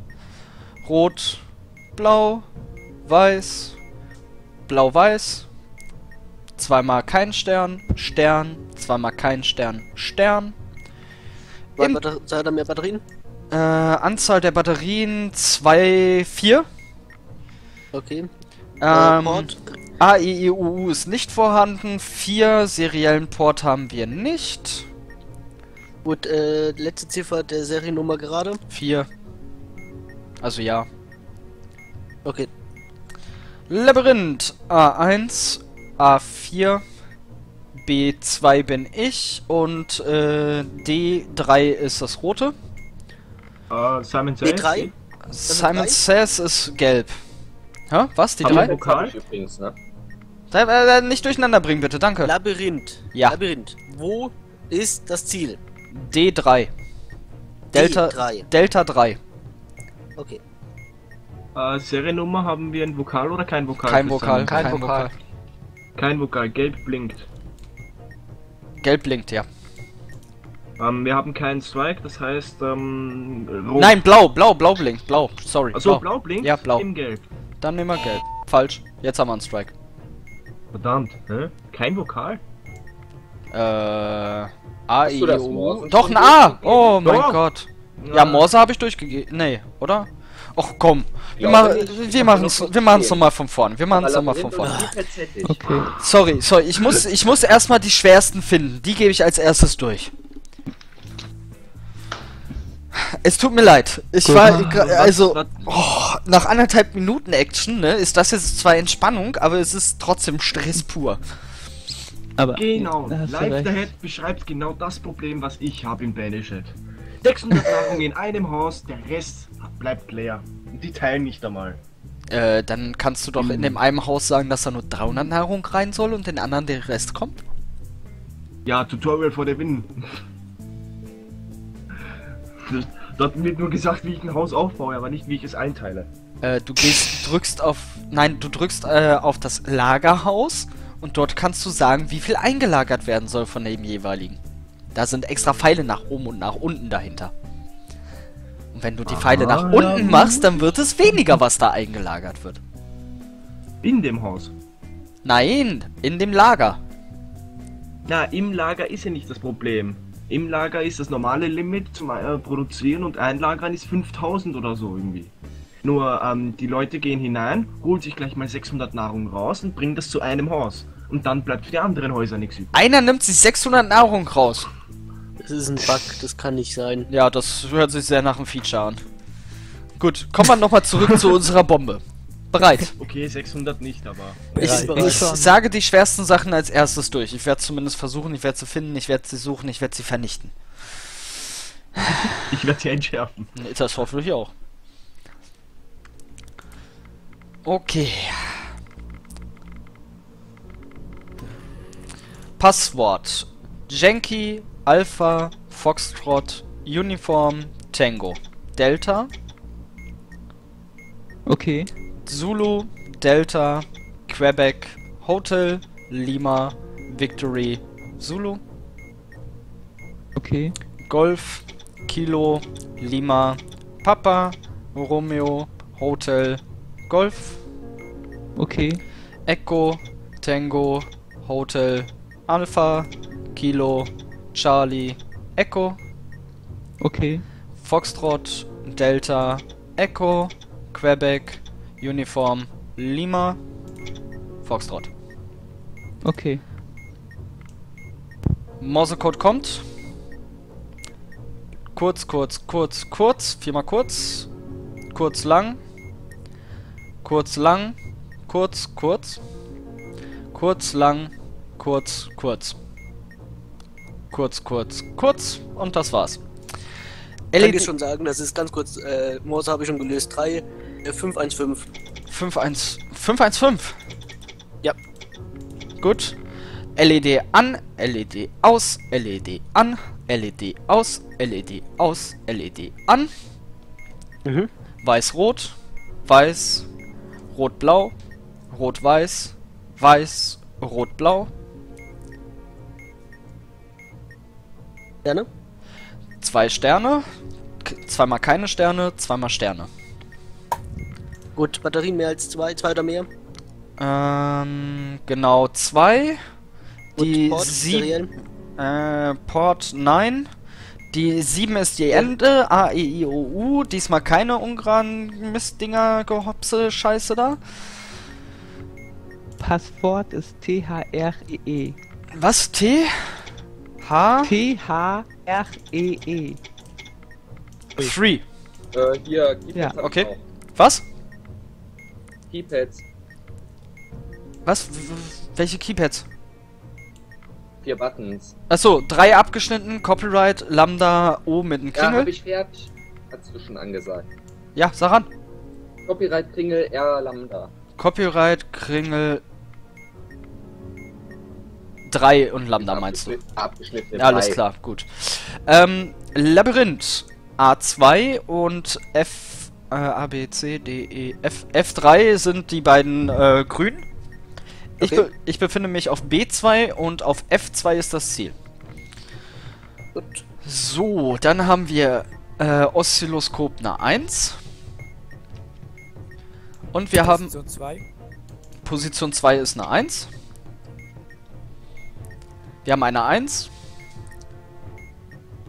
Rot, Blau, Weiß, Blau, Weiß, zweimal kein Stern, Stern, zweimal kein Stern, Stern. Im- Seid ihr mehr Batterien? Äh, Anzahl der Batterien 2, 4. Okay. Ähm, Port. AEEUU ist nicht vorhanden. 4 seriellen Port haben wir nicht. Gut, äh, letzte Ziffer der Seriennummer gerade. 4. Also ja. Okay. Labyrinth A1, A4, B2 bin ich und äh, D3 ist das rote. Äh, Simon Says. B3? Simon? Says ist gelb. Hä? Was? Die Aber- drei? Vokal? Ich übrigens, ne? Äh, äh, nicht durcheinander bringen, bitte, danke. Labyrinth. Ja. Labyrinth. Wo ist das Ziel? D3. Delta D3. Delta 3. Okay. Äh, Seriennummer haben wir ein Vokal oder kein Vokal? Kein Vokal, Simon kein, Says? Vokal. Kein Vokal, gelb blinkt. Gelb blinkt, ja. Ähm, wir haben keinen Strike, das heißt, ähm, rot. Nein, blau, blau, blau blinkt, blau. Sorry. Achso, blau blinkt? Ja, blau. Im Gelb. Dann nehmen wir gelb. Falsch. Jetzt haben wir einen Strike. Verdammt, hä? Kein Vokal? Äh, A, I, das O, Doch, ein A! Oh mein Doch. Gott. Ja, Morse habe ich durchgegeben. Nee, oder? Och komm. Wir, machen, nicht. wir machen es wir machen's nochmal von vorne. Wir machen es nochmal von vorne. Okay. Sorry, sorry, ich muss, ich muss erstmal die schwersten finden. Die gebe ich als erstes durch. Es tut mir leid. Ich Gut. war, also, oh, nach anderthalb Minuten Action, ne, ist das jetzt zwar Entspannung, aber es ist trotzdem Stress pur. Aber Genau, Live the Head beschreibt genau das Problem, was ich habe im Banished. 600 Nahrung in einem Haus, der Rest bleibt leer. Und die teilen nicht einmal. Äh, dann kannst du doch in dem einen Haus sagen, dass da nur 300 Nahrung rein soll und den anderen der Rest kommt. Ja, Tutorial for the Win. Dort wird nur gesagt, wie ich ein Haus aufbaue, aber nicht, wie ich es einteile. Äh, du gehst, drückst auf, nein, du drückst äh, auf das Lagerhaus und dort kannst du sagen, wie viel eingelagert werden soll von dem jeweiligen. Da sind extra Pfeile nach oben und nach unten dahinter. Und wenn du die Pfeile nach unten ja. machst, dann wird es weniger, was da eingelagert wird. In dem Haus. Nein, in dem Lager. Na, im Lager ist ja nicht das Problem. Im Lager ist das normale Limit zum äh, Produzieren und Einlagern ist 5000 oder so irgendwie. Nur, ähm, die Leute gehen hinein, holen sich gleich mal 600 Nahrung raus und bringen das zu einem Haus. Und dann bleibt für die anderen Häuser nichts übrig. Einer nimmt sich 600 Nahrung raus. Das ist ein Bug, das kann nicht sein. Ja, das hört sich sehr nach einem Feature an. Gut, kommen wir nochmal zurück zu unserer Bombe. Bereit. Okay, 600 nicht, aber... Ich, ich sage die schwersten Sachen als erstes durch. Ich werde zumindest versuchen, ich werde sie finden, ich werde sie suchen, ich werde sie vernichten. Ich werde sie entschärfen. Das hoffentlich auch. Okay. Passwort. Genki, Alpha, Foxtrot, Uniform, Tango. Delta, Okay. Zulu, Delta, Quebec, Hotel, Lima, Victory, Zulu, Okay. Golf, Kilo, Lima, Papa, Romeo, Hotel, Golf, Okay. Echo, Tango, Hotel, Alpha, Kilo, Charlie, Echo, Okay. Foxtrot, Delta, Echo, Quebec, Uniform, Lima, Foxtrot. Okay. Morsecode kommt. Kurz, kurz, kurz, kurz. Viermal kurz. Kurz, lang. Kurz, lang. Kurz, kurz. Kurz, lang. Kurz, kurz. Kurz, kurz, kurz. Und das war's. Ich kann dir LED schon sagen, das ist ganz kurz, äh, Morse habe ich schon gelöst, 3, äh, 515. 51 515. Ja. Gut. LED an, LED aus, LED an, LED aus, LED aus, LED an. Mhm. Weiß-Rot, Weiß, Rot-Blau, Rot-Weiß, Weiß, Rot-Blau. Gerne? Zwei Sterne, zweimal keine Sterne, zweimal Sterne. Gut, Batterien mehr als zwei, zwei oder mehr. Ähm, genau zwei. Gut, Die Port, sieben. Äh, Port 9. Die 7 ist die Ende. A, E, I, O, U. Diesmal keine Ungarn Mistdinger Gehopse Scheiße da. Passwort ist T-H-R-E-E. Was? T? H? T-H-R-E-E. Free. Äh, hier, Keypads Ja, okay. auch. Was? Keypads, Was? Welche Keypads? vier Buttons. Achso, drei abgeschnitten, Copyright, Lambda, O mit einem Ja, hab Kringel. ich fertig. Hast du schon angesagt. Ja, sag an. Copyright Kringel R Lambda. Copyright, Kringel. 3 und Lambda meinst du? Abgeschnitt- Abgeschnittene Ja, alles drei. klar, gut. Ähm, Labyrinth A2 und F, äh, A, B, C, D, E, F, F3 sind die beiden äh, grünen. Ich, Okay. be ich befinde mich auf B2 und auf F2 ist das Ziel. Gut. So, dann haben wir äh, Oszilloskop eine 1. Und wir haben Position 2. Position 2 ist eine 1. Wir haben eine 1,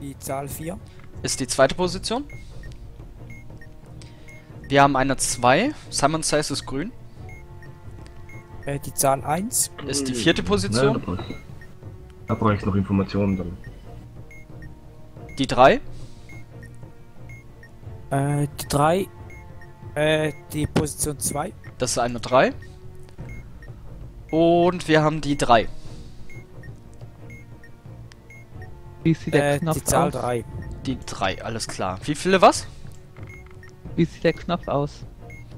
Die Zahl 4. ist die zweite Position. Wir haben eine 2, Simon Says ist grün, Äh, die Zahl 1. ist die vierte Nein, Position. da brauche ich- da brauche ich noch Informationen dann. Die 3, Äh, die 3. Äh, die Position 2. das ist eine 3. Und wir haben die 3. Wie sieht der Äh, Knopf die Zahl aus? 3. Die 3, alles klar. Wie viele was? Wie sieht der Knopf aus?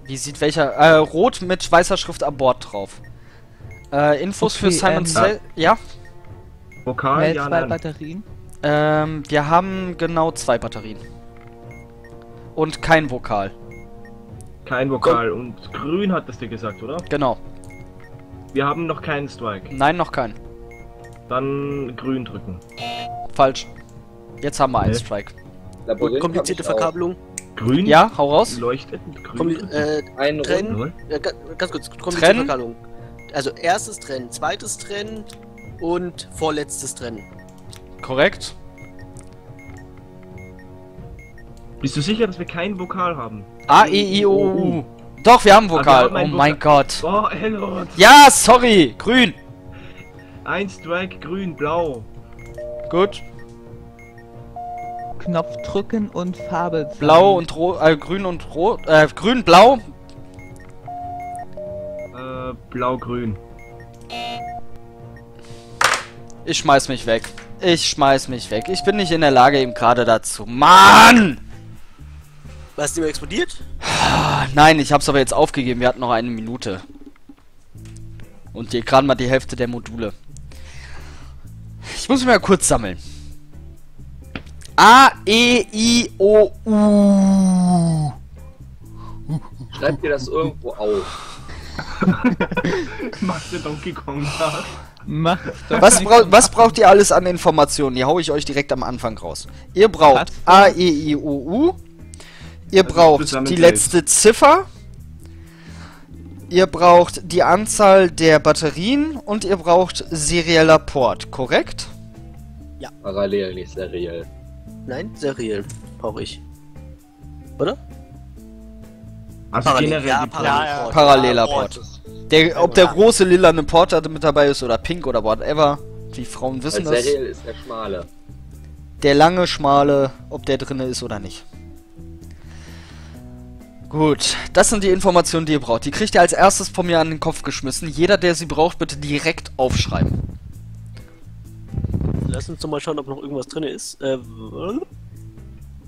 Wie sieht welcher? Äh, rot mit weißer Schrift an Bord drauf. Äh, Infos für Okay, Simon ähm, Says. Ja. Vokal, ja, zwei nein. Batterien. Ähm, wir haben genau zwei Batterien. Und kein Vokal. Kein Vokal. Und grün hattest du gesagt, oder? Genau. Wir haben noch keinen Strike. Nein, noch kein. Dann grün drücken. Falsch. Jetzt haben wir einen Nee. Strike. Labyrinth Und komplizierte hab ich auch. Verkabelung. Grün? Ja, hau raus. Leuchtet grün. Kompli äh, Ein Trennen. Äh, ga- ganz kurz, komplizierte Trennen? Verkabelung. Also erstes Trennen, zweites Trennen und vorletztes Trennen. Korrekt. Bist du sicher, dass wir kein Vokal haben? A, E, I, O, U. Doch, wir haben Ah, wir Vokal. haben Oh ein mein Gott. Oh. Ja, sorry. Grün. Ein Strike, grün, blau. Gut. Knopf drücken und Farbe. sagen. Blau und rot. Äh, grün und rot. Äh, grün, blau. Äh, blau, grün. Ich schmeiß mich weg. Ich schmeiß mich weg. Ich bin nicht in der Lage eben gerade dazu. Mann! Was ist immer explodiert? Nein, ich hab's aber jetzt aufgegeben. Wir hatten noch eine Minute. Und hier gerade mal die Hälfte der Module. Ich muss mich mal kurz sammeln. A, E, I, O, U. Schreib dir das irgendwo auf. <laughs> Macht der Donkey Kong nach. Doch Was, brau was braucht ihr alles an Informationen? Die hau ich euch direkt am Anfang raus. Ihr braucht A, E, I, O, U. Ihr Also braucht die letzte Ziffer. Ihr braucht die Anzahl der Batterien und ihr braucht serieller Port, korrekt? Parallel, nicht seriell. Nein, seriell brauche ich. Oder? Also Parallel, generell ja, die parallel. Port. Paralleler Ja, Port. Port. Der, ob der große lilane Port da mit dabei ist oder pink oder whatever. Die Frauen wissen Weil das. seriell ist der schmale. Der lange, schmale, ob der drinne ist oder nicht. Gut, das sind die Informationen, die ihr braucht. Die kriegt ihr als erstes von mir an den Kopf geschmissen. Jeder, der sie braucht, bitte direkt aufschreiben. Lass uns doch mal schauen, ob noch irgendwas drin ist. Äh,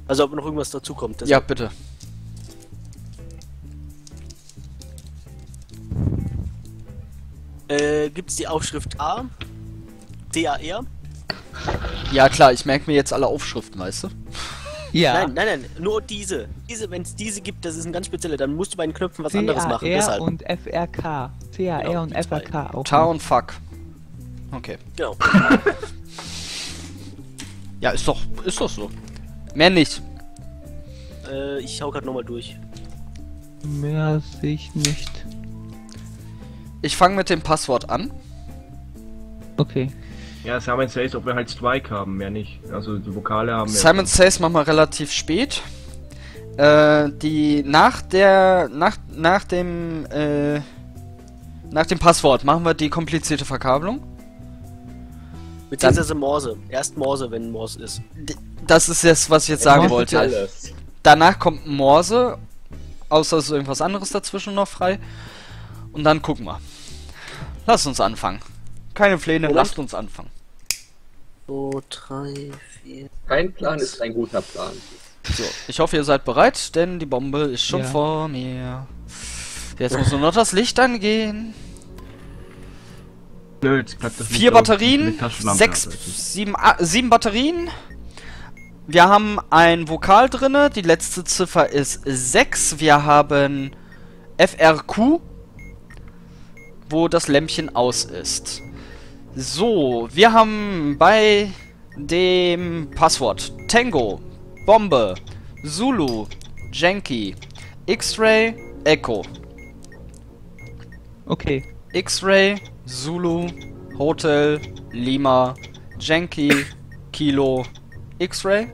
also ob noch irgendwas dazukommt. Ja, bitte. Äh, gibt's die Aufschrift A? D-A-R? Ja, klar, ich merke mir jetzt alle Aufschriften, weißt du? Ja. Nein, nein, nein, nur diese. Diese, wenn es diese gibt, das ist ein ganz spezielle, dann musst du bei den Knöpfen was anderes machen. CAR und FRK. CAR Genau, und. FRK auch. Ta und Fuck. Okay. Genau. <laughs> Ja, ist doch, ist doch so. Mehr nicht. Äh, ich schau grad nochmal durch. Mehr sehe ich nicht. Ich fange mit dem Passwort an. Okay. Ja, Simon Says, ob wir halt Strike haben, mehr nicht. Also die Vokale haben wir. Simon Says machen wir relativ spät. Äh, die nach der nach nach dem äh, nach dem Passwort machen wir die komplizierte Verkabelung. Beziehungsweise Morse. Erst Morse, wenn Morse ist. Das ist jetzt, was ich jetzt sagen Morse wollte. Alles. Danach kommt Morse, außer es ist irgendwas anderes dazwischen noch frei. Und dann gucken wir. Lasst uns anfangen. Keine Pläne, lasst uns anfangen. 2, 3, 4. Kein Plan ist ein guter Plan. So, ich hoffe, ihr seid bereit, denn die Bombe ist schon Ja. vor mir. Jetzt muss nur noch das Licht angehen. Nö, jetzt bleibt das Vier Batterien, sechs, sieben, ah, sieben Batterien. Wir haben ein Vokal drinne, die letzte Ziffer ist 6. Wir haben FRQ, wo das Lämpchen aus ist. So, wir haben bei dem Passwort Tango, Bombe, Zulu, Janky, X-Ray, Echo. Okay. X-Ray, Zulu, Hotel, Lima, Yankee, Kilo, X-Ray,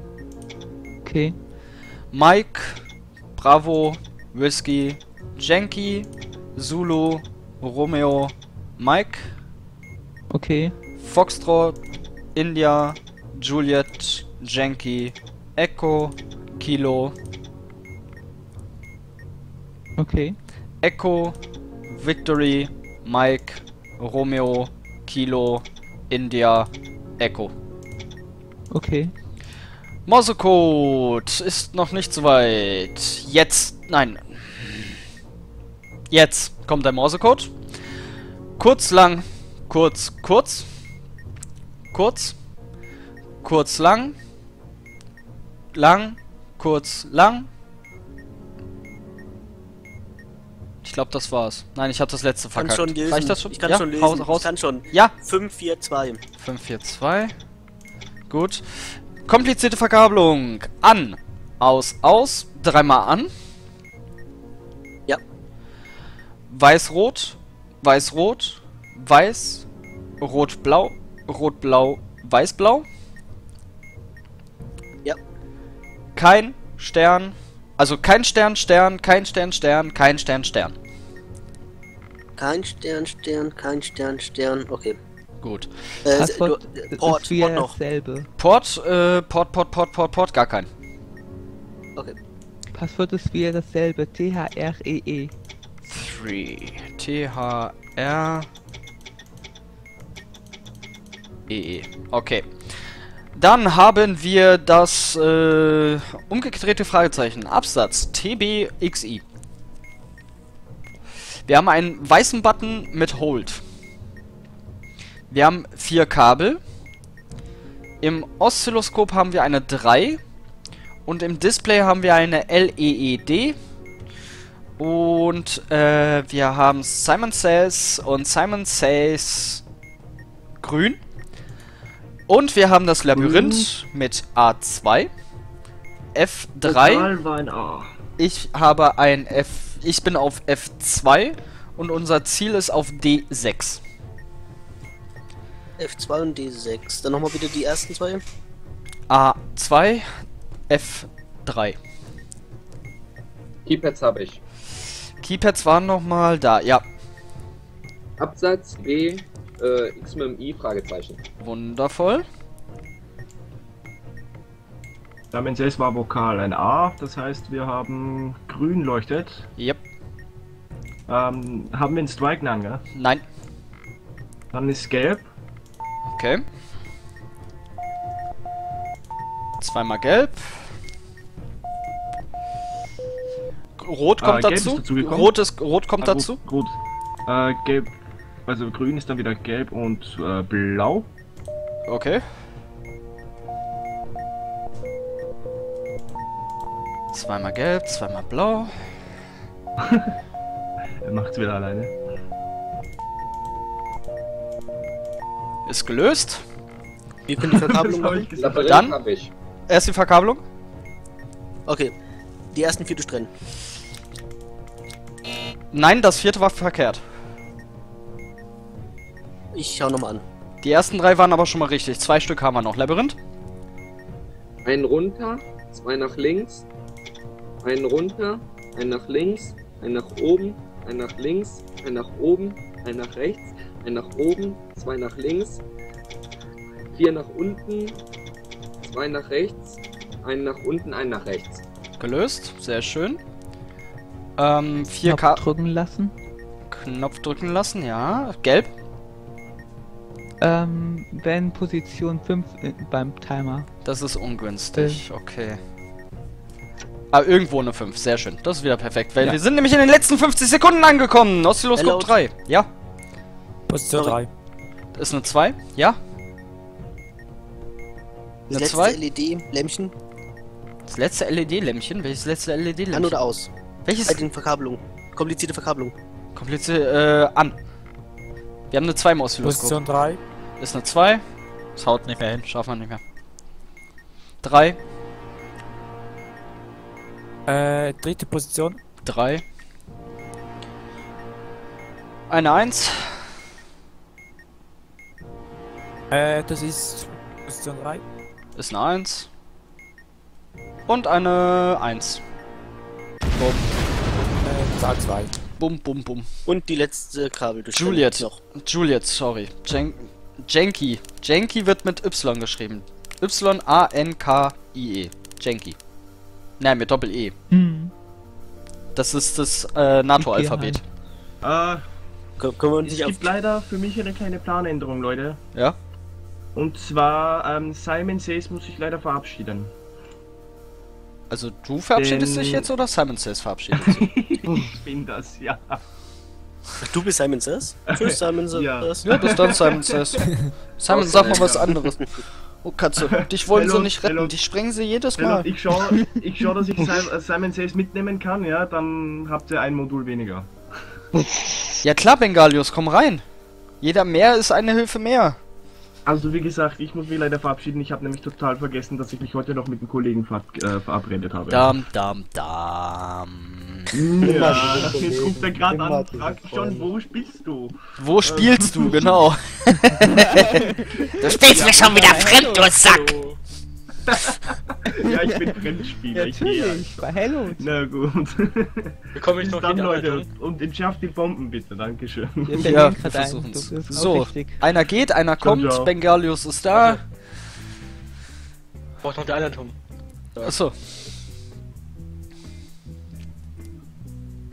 Okay. Mike, Bravo, Whiskey, Yankee, Zulu, Romeo, Mike, Okay. Foxtrot, India, Juliet, Yankee, Echo, Kilo, Okay. Echo, Victory, Mike, Romeo, Kilo, India, Echo. Okay. Morsecode ist noch nicht so weit. Jetzt, nein. Jetzt kommt der Morsecode. Kurz, lang, kurz, kurz. Kurz. Kurz, lang. Lang, kurz, lang. Ich glaube, das war's. Nein, ich habe das letzte Ich kann verkackt. schon lesen. Reicht das schon? Ich kann ja? schon lesen. Raus, raus. Ich kann schon. Ja, 5, 4, 2. 5, 4, 2. Gut. Komplizierte Verkabelung. An. Aus, aus. Dreimal an. Ja. Weiß-Rot. Weiß-Rot. Weiß. Rot-Blau. Rot-Blau. Weiß-Blau. Ja. Kein Stern. Also kein Stern, Stern, kein Stern, Stern, kein Stern, Stern. Kein Stern, Stern, kein Stern, Stern. Okay. Gut. Äh, Passwort du, ist Port, wieder Port noch. dasselbe. Port, äh, Port, Port, Port, Port, Port, gar kein. Okay. Passwort ist wieder dasselbe. T-H-R-E-E. 3. T-H-R. E. -E. Okay. Dann haben wir das äh, umgedrehte Fragezeichen. Absatz TBXI. Wir haben einen weißen Button mit Hold. Wir haben vier Kabel. Im Oszilloskop haben wir eine 3. Und im Display haben wir eine LEED. Und äh, wir haben Simon Says und Simon Says grün. Und wir haben das Labyrinth mit A2. F3. war ein A. Ich habe ein F. Ich bin auf F2 und unser Ziel ist auf D6. F2 und D6. Dann nochmal bitte die ersten zwei. A2, F3. Keypads habe ich. Keypads waren nochmal da. Ja, Absatz B, äh, X mit dem I, Fragezeichen. wundervoll. Damit selbst war Vokal ein A, das heißt wir haben grün leuchtet. Yep. Ähm, haben wir einen Strike Nan, gell? Nein. Dann ist gelb. Okay. Zweimal gelb. Rot kommt gelb ist dazu. Rot, ist, Rot kommt Ah, dazu. Gut. gut. Äh, gelb. Also grün ist dann wieder gelb und äh, blau. Okay. Zweimal gelb, zweimal blau. <laughs> Er macht's wieder alleine. Ist gelöst. Wir können die Verkabelung <laughs> Das hab ich. Labyrinth Dann? habe ich. Erst die Verkabelung. Okay. Die ersten vier durchtrennen. Nein, das vierte war verkehrt. Ich schau nochmal an. Die ersten drei waren aber schon mal richtig. Zwei Stück haben wir noch. Labyrinth. Einen runter, zwei nach links, einen runter, einen nach links, einen nach oben, einen nach links, einen nach oben, einen nach rechts, einen nach oben, zwei nach links, vier nach unten, zwei nach rechts, einen nach unten, einen nach rechts. Gelöst. Sehr schön. Ähm, vier Knopf K. drücken lassen. Knopf drücken lassen, ja. Gelb. Ähm, wenn Position 5 beim Timer. Das ist ungünstig. Okay. Ah, irgendwo eine 5. Sehr schön. Das ist wieder perfekt. Weil Ja. wir sind nämlich in den letzten 50 Sekunden angekommen. Oszilloskop Hello. 3. Ja. Position Sorry. 3. Das ist eine 2. Ja. Das Eine letzte zwei? LED-Lämpchen. Das letzte LED-Lämpchen. Welches letzte LED-Lämpchen? An oder aus? Welches? Bei den Verkabelungen. Komplizierte Verkabelung. Kompliziert, äh, an. Wir haben eine 2 im Oszilloskop. Position 3. Ist eine 2. Das haut nicht mehr hin. Schaffen wir nicht mehr. 3. Äh, dritte Position. 3. Eine 1. Äh, das ist Position 3. Ist eine 1. Und eine 1. Bumm, Äh, Zahl 2. bum, bum, bum. Und die letzte Kabel durch Juliet. noch. Juliet, sorry. Jen Jenki. Jenki wird mit Y geschrieben. Y-A-N-K-I-E. Jenki. Nein, mit Doppel-E. Hm. Das ist das äh, NATO-Alphabet. Äh, Können, können wir uns es nicht gibt leider für mich eine kleine Planänderung, Leute. Ja? Und zwar, ähm, Simon Says muss sich leider verabschieden. Also du verabschiedest Den- dich jetzt oder Simon Says verabschiedet sich? <laughs> ich bin das, ja. Du bist Simon Says? Tschüss, Simon <laughs> Ja. Says. ja, bis dann, Simon Says. <laughs> Simon, sag mal was anderes. Oh, Katze, dich wollen sie Hello, nicht retten, hello. dich sprengen sie jedes Mal. ich schaue, ich schau, dass ich <laughs> Sim- Simon Says mitnehmen kann, ja, dann habt ihr ein Modul weniger. Ja klar, Bengalius, komm rein. Jeder mehr ist eine Hilfe mehr. Also wie gesagt, ich muss mich leider verabschieden. Ich habe nämlich total vergessen, dass ich mich heute noch mit einem Kollegen ver äh, verabredet habe. Dam, dam, dam. Ja, jetzt ruft er gerade an und fragt schon, wo spielst du? Wo spielst du, genau? <laughs> Du spielst mir schon wieder fremd, du Sack! <laughs> Ja, ich bin ich gehe Natürlich, bei Hello. Na gut. Bekomme ich Bis noch dann, Leute. Und entschärft die Bomben bitte, Dankeschön. Ja, einen. versuchen's. Auch So, einer geht, einer kommt, ciao. Bengalius ist da. Braucht noch die Anleitung. Achso.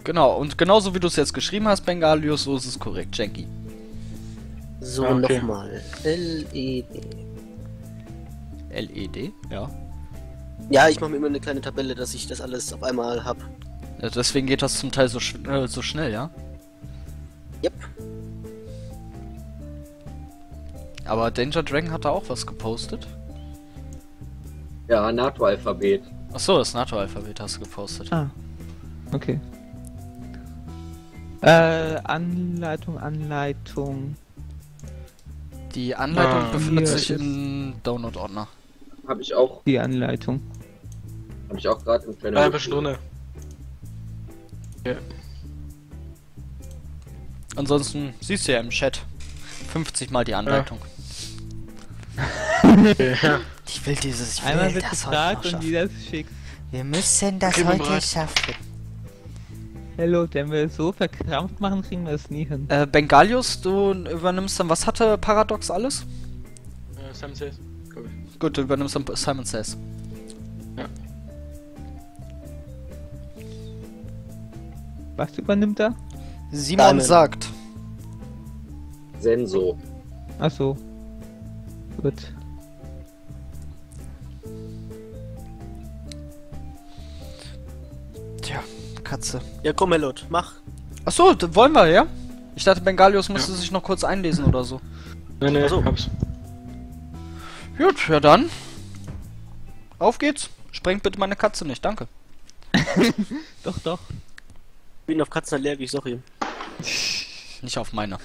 Genau, und genauso wie du es jetzt geschrieben hast, Bengalius, so ist es korrekt, Jenki. So, Ah, okay. nochmal. L-E-D. L-E-D? Ja. Ja, ich mache mir immer eine kleine Tabelle, dass ich das alles auf einmal hab. ja. Deswegen geht das zum Teil so, sch äh, so schnell, ja? Yep. Aber Danger Dragon hat da auch was gepostet. Ja, NATO-Alphabet. Achso, das NATO-Alphabet hast du gepostet. Ah. Okay. Äh, Anleitung, Anleitung. Die Anleitung Ah, befindet sich im Download-Ordner. Habe ich auch, Die Anleitung. habe ich auch gerade im. Ah, ein bisschen drunter. Ansonsten siehst du ja im Chat 50 mal die Anleitung. <laughs> Ja. Ich will dieses, ich will Einmal wird das heute gefragt noch und jeder schickt. Wir müssen das heute bereit. schaffen. Hello, wenn wir es so verkrampft machen, kriegen wir es nie hin. Äh, Bengalius, du übernimmst dann, was hatte Paradox alles? Äh, Says. Gut, du übernimmst dann Simon Says. Was übernimmt er? Simon Simon. sagt. Senso. Achso. Gut. Tja, Katze. Ja, komm, Melot, mach. Achso, wollen wir, ja? Ich dachte, Bengalius musste sich noch kurz einlesen oder so. Nee, nee, Ach so. hab's. Gut, ja dann. Auf geht's. Sprengt bitte meine Katze nicht, danke. <laughs> Doch, doch. Ich bin auf Katzen allergisch, sorry. Nicht auf meine.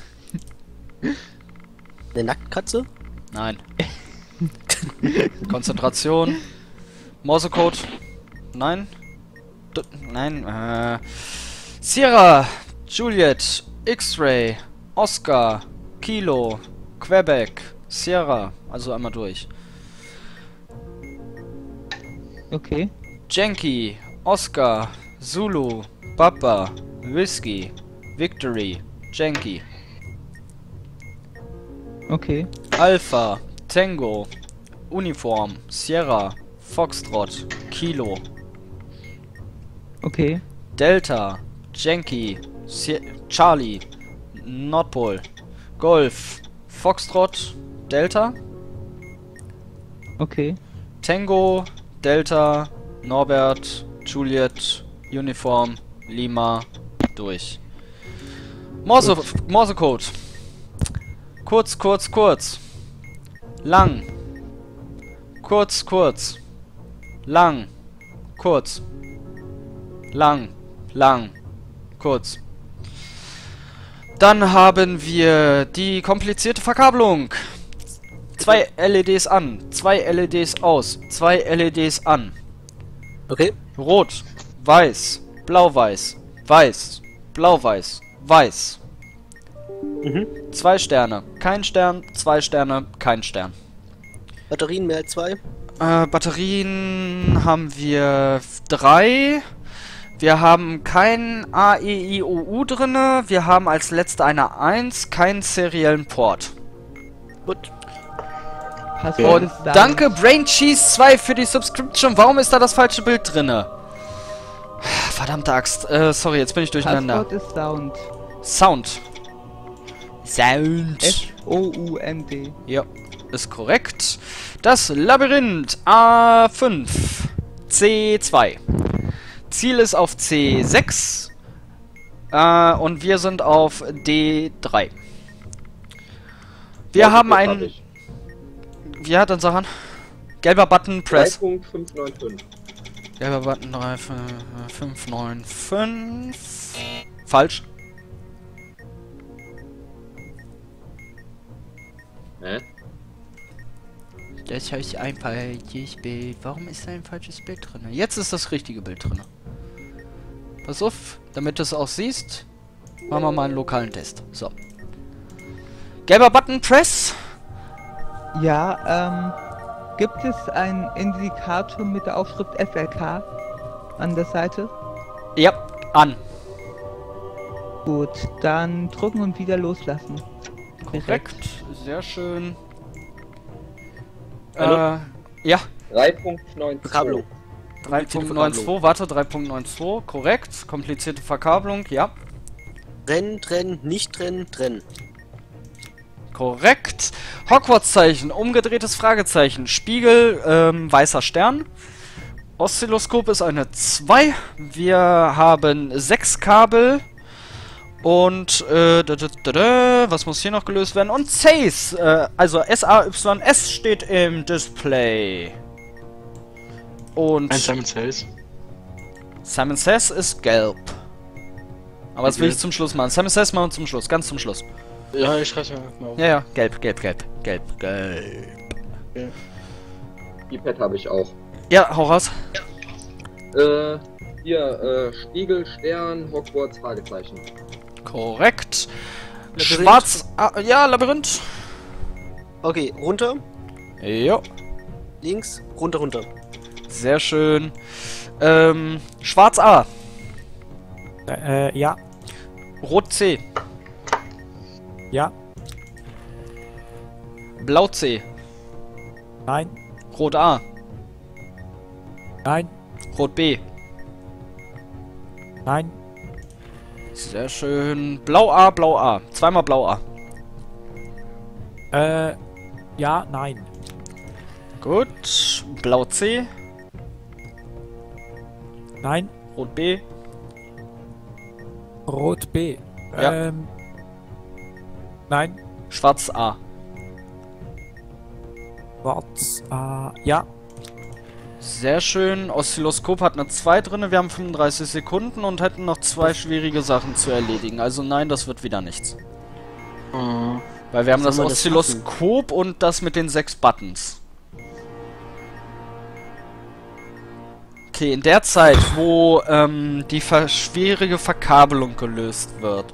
Eine Nacktkatze? Nein. <laughs> Konzentration. Morsecode. Nein. D nein. Äh. Sierra. Juliet. X-Ray. Oscar. Kilo. Quebec. Sierra. Also einmal durch. Okay. Jenki. Oscar. Zulu. Papa. Whiskey. Victory. Jenki. Okay. Alpha, Tango, Uniform, Sierra, Foxtrot, Kilo, Okay. Delta, Sie Charlie, Nordpol, Golf, Foxtrot, Delta, Okay. Tango, Delta, Norbert, Juliet, Uniform, Lima, durch. Morse, Morsecode. Kurz, kurz, kurz. Lang. Kurz, kurz. Lang. Kurz. Lang. Lang. Kurz. Dann haben wir die komplizierte Verkabelung. Zwei LEDs an, zwei LEDs aus, zwei LEDs an. Okay. Rot, weiß, blau-weiß, weiß, blau-weiß, weiß. Mhm. Zwei Sterne, kein Stern, zwei Sterne, kein Stern. Batterien mehr als zwei. Äh, Batterien haben wir drei. Wir haben kein A, E, I, O, U drinne. Wir haben als letzte eine 1, keinen seriellen Port. Gut. Passwort Und danke Brain Cheese 2 für die Subscription. Warum ist da das falsche Bild drinne? Verdammte Axt. Äh, sorry, jetzt bin ich durcheinander. Passwort ist Sound. Sound. Sound. S-O-U-N-D. Ja, ist korrekt. Das Labyrinth A5. C2. Ziel ist auf C6. Äh, und wir sind auf D3. Wir haben hab einen... ich. Wie hat unser Hand? Gelber Button, Press. 3.595. Gelber Button 3, 5, 9, 5. Falsch. Hä? Das heißt ein falsches Bild. Warum ist da ein falsches Bild drin? Jetzt ist das richtige Bild drin. Pass auf, damit du es auch siehst, machen wir mal einen lokalen Test. So. Gelber Button, Press. Ja, ähm, gibt es einen Indikator mit der Aufschrift FLK an der Seite? Ja, an. Gut, dann drücken und wieder loslassen. Korrekt, sehr schön. Hallo? Äh, ja, 3.92. Verkabelung. 3.92, warte, 3.92, korrekt. Komplizierte Verkabelung, ja. Trennen, trennen, nicht trennen, trennen. Korrekt. Hogwarts-Zeichen, umgedrehtes Fragezeichen, Spiegel, ähm, weißer Stern. Oszilloskop ist eine 2. Wir haben 6 Kabel. Und, äh, da, da, da, da, was muss hier noch gelöst werden? Und Says, äh, also S-A-Y-S steht im Display. Und Ein Simon Says. Simon Says ist gelb. Aber das will ich zum Schluss machen. Simon Says machen wir zum Schluss, ganz zum Schluss. Ja, ich schreib's mir mal auf. Ja, ja, gelb, gelb, gelb, gelb, gelb. Die-Pad habe ich auch. Ja, hau raus. Äh, hier, äh, Spiegel, Stern, Hogwarts, Fragezeichen. Korrekt. Labyrinth. Schwarz. Ah, ja, Labyrinth. Okay, runter, Jo. links, runter, runter. Sehr schön. Ähm, Schwarz A. Äh, ja, Rot C. ja, Blau C. nein, Rot A. nein, Rot B. nein, Sehr schön. Blau A, Blau A. Zweimal Blau A. äh, ja, nein, Gut. Blau C. nein, Rot B. Rot B. Ja. Ähm, nein, Schwarz A. Schwarz A, ja, Sehr schön. Oszilloskop hat eine 2 drin. Wir haben 35 Sekunden und hätten noch zwei schwierige Sachen zu erledigen. Also nein, das wird wieder nichts. Mhm. Weil wir haben das das Oszilloskop und das mit den sechs Buttons. Okay, in der Zeit, wo ähm, die ver schwierige Verkabelung gelöst wird,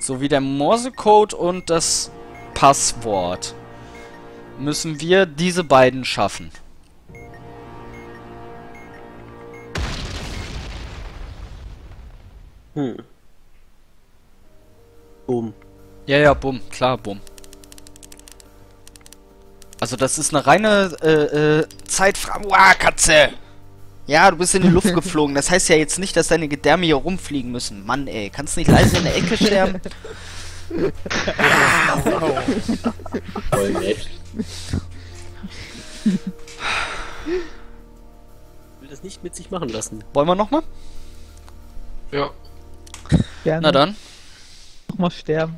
sowie der Morsecode und das Passwort, müssen wir diese beiden schaffen. Hm. Boom. Ja, ja, bumm, klar, bumm. Also das ist eine reine äh, äh, Zeitfrage. Wow, Katze! Ja, du bist in die Luft <laughs> geflogen. Das heißt ja jetzt nicht, dass deine Gedärme hier rumfliegen müssen. Mann, ey, kannst du nicht leise in der Ecke sterben? Voll <laughs> nett. Will das nicht mit sich machen lassen. Wollen wir nochmal? Ja. Gerne. Na dann. Nochmal sterben.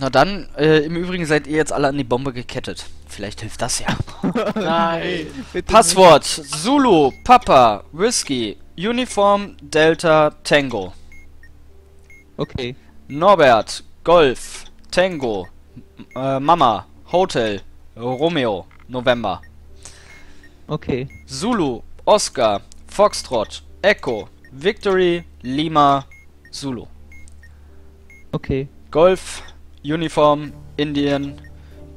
Na dann, äh, im Übrigen seid ihr jetzt alle an die Bombe gekettet. Vielleicht hilft das ja. <laughs> Nein. Passwort: Zulu, Papa, Whiskey, Uniform, Delta, Tango. Okay. Norbert, Golf, Tango, äh, Mama, Hotel, Romeo, November. Okay. Zulu, Oscar, Foxtrot, Echo, Victory, Lima, Zulu. Okay. Golf, Uniform, Indian,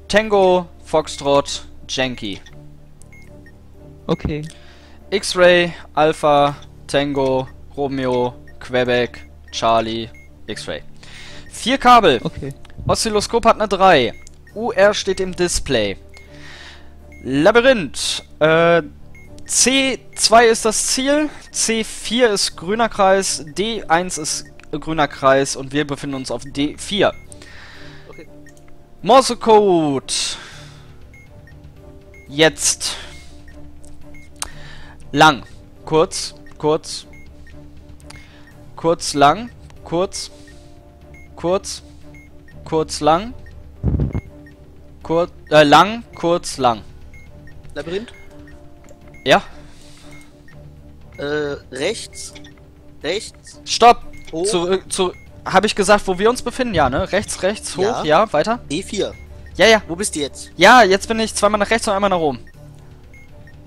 Tango, Foxtrot, Yankee. Okay. X-Ray, Alpha, Tango, Romeo, Quebec, Charlie, X-Ray. Vier Kabel. Okay. Oszilloskop hat eine 3. UR steht im Display. Labyrinth. Äh, C2 ist das Ziel, C4 ist grüner Kreis, D1 ist grüner Kreis und wir befinden uns auf D4. Okay. Morsecode. Jetzt. Lang. Kurz. Kurz. Kurz, lang. Kurz. Kurz. Kurz, lang. Kurz, äh, lang, kurz, lang. Labyrinth? Ja. Äh, rechts. Rechts. Stopp! Hoch. Zurück, zu, habe ich gesagt, wo wir uns befinden? Ja, ne? Rechts, rechts, hoch, ja, Ja. weiter? E4. Ja, ja. Wo bist du jetzt? Ja, jetzt bin ich zweimal nach rechts und einmal nach oben.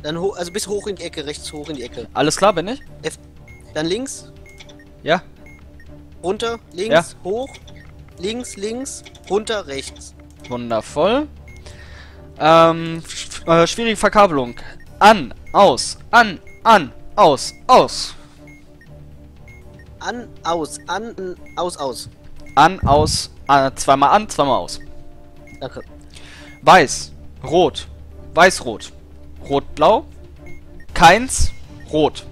Dann hoch, also bis hoch in die Ecke, rechts hoch in die Ecke. Alles klar, bin ich? Dann links, Ja. runter, links, Ja. hoch, links, links, runter, rechts. Wundervoll. Ähm, sch- äh, schwierige Verkabelung. An, aus, an, an, aus, aus. An, aus, an, aus, aus. An, aus, äh, zweimal an, zweimal aus. Danke. Weiß, rot, weiß, rot. Rot, blau. Keins, rot.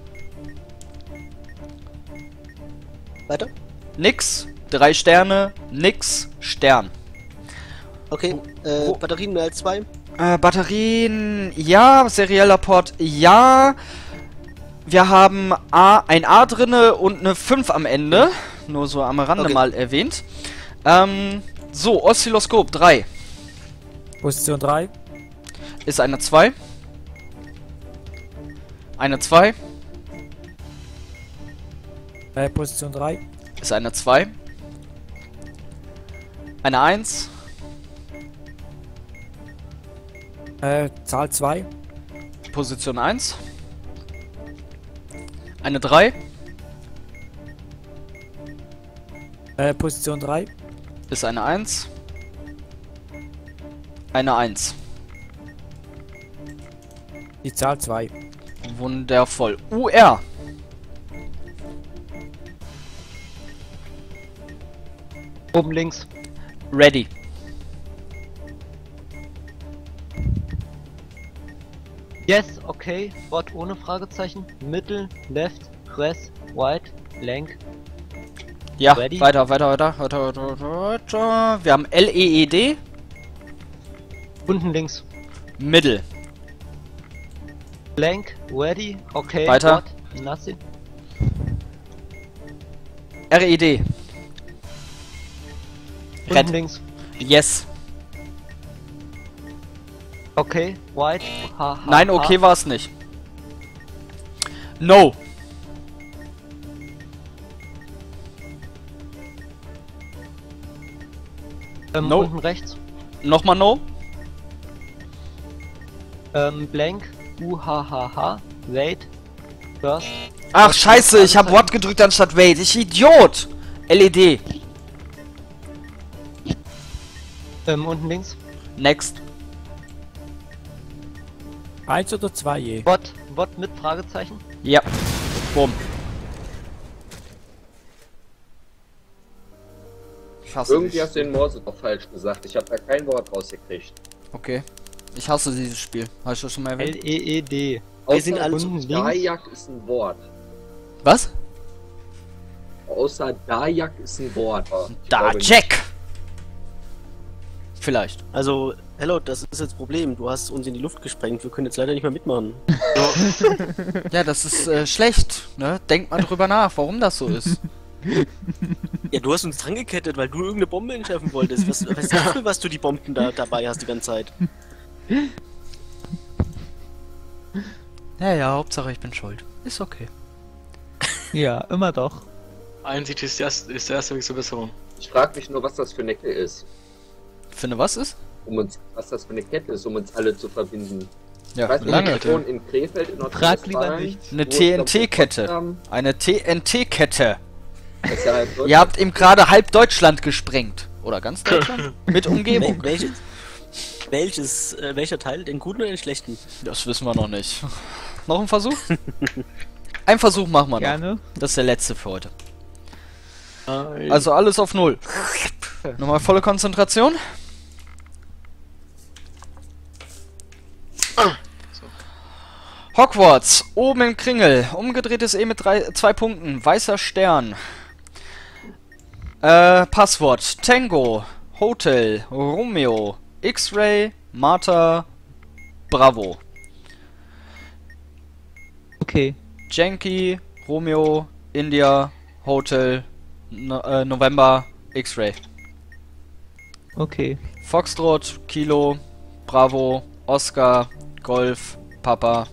Weiter. Nix, drei Sterne, nix, Stern. Okay, äh, Batterien mehr als zwei. Äh, Batterien, ja. Serieller Port, ja. Wir haben A, ein A drinne und eine 5 am Ende. Nur so am Rande Okay. mal erwähnt. Ähm, so, Oszilloskop 3 Position 3. ist eine 2. Eine 2 Äh, Position 3. ist eine 2. Eine 1, Äh, Zahl 2. Position 1. Eine 3 Äh, Position 3. ist eine 1. Eine 1. Die Zahl 2. Wundervoll. UR. Oben links. Ready. Yes, okay. Wort ohne Fragezeichen. Middle, left, press, right, lenk. Ja, Ready? weiter, weiter, weiter, weiter, weiter, weiter. Wir haben LEED, Unten links. Middle. Blank, ready, okay. Weiter. What? Nothing. RED. Unten Red. links. Yes. Okay, white. Ha, ha, Nein, okay war es nicht. No. Ähm, No. Unten rechts. Nochmal no. Ähm, blank. UHHH. Wait. First. Ach, scheiße, ich habe What gedrückt anstatt Wait. Ich Idiot. LED. Ähm, unten links. Next. 1 oder 2 je. What? What mit Fragezeichen? Ja. Bumm. Ich hasse Irgendwie dich. hast du den Morse doch falsch gesagt. Ich habe da kein Wort rausgekriegt. Okay. Ich hasse dieses Spiel. Hast du das schon mal erwähnt? L-E-E-D. Außer sind alle. Dajak ist ein Wort. Was? Außer Dajak ist ein Wort. Ich Vielleicht. Also, hello, das ist das Problem. Du hast uns in die Luft gesprengt. Wir können jetzt leider nicht mehr mitmachen. Ja, das ist äh, schlecht. Ne? Denkt mal drüber nach, warum das so ist. Ja, du hast uns dran gekettet, weil du irgendeine Bombe entschärfen wolltest. Was, was ist das für was du die Bomben da dabei hast die ganze Zeit? Ja, ja, Hauptsache ich bin schuld. Ist okay. Ja, immer doch. Einsicht ist, das, ist der erste Weg zur Besserung. Ich frage mich nur, was das für eine Kette ist. Finde was ist? Um uns, was das für eine Kette ist, um uns alle zu verbinden. Ja, ich weiß nicht, lange. wohne in Krefeld in Frag lieber nicht. Eine TNT-Kette. Eine TNT-Kette. Ja halt Ihr habt eben gerade halb Deutschland gesprengt. Oder ganz Deutschland? <laughs> Mit Umgebung. Wel welches, welches, äh, welcher Teil? Den guten oder den schlechten? Das wissen wir noch nicht. Noch ein Versuch? <laughs> ein Versuch machen wir noch. Gerne. Das ist der letzte für heute. Also alles auf Null. <laughs> Nochmal volle Konzentration. Hogwarts, oben im Kringel, umgedrehtes E mit drei, zwei Punkten, weißer Stern. Äh, Passwort, Tango, Hotel, Romeo, X-Ray, Martha, Bravo. Okay. Yankee, Romeo, India, Hotel, no, äh, November, X-Ray. Okay. Foxtrot, Kilo, Bravo, Oscar, Golf, Papa,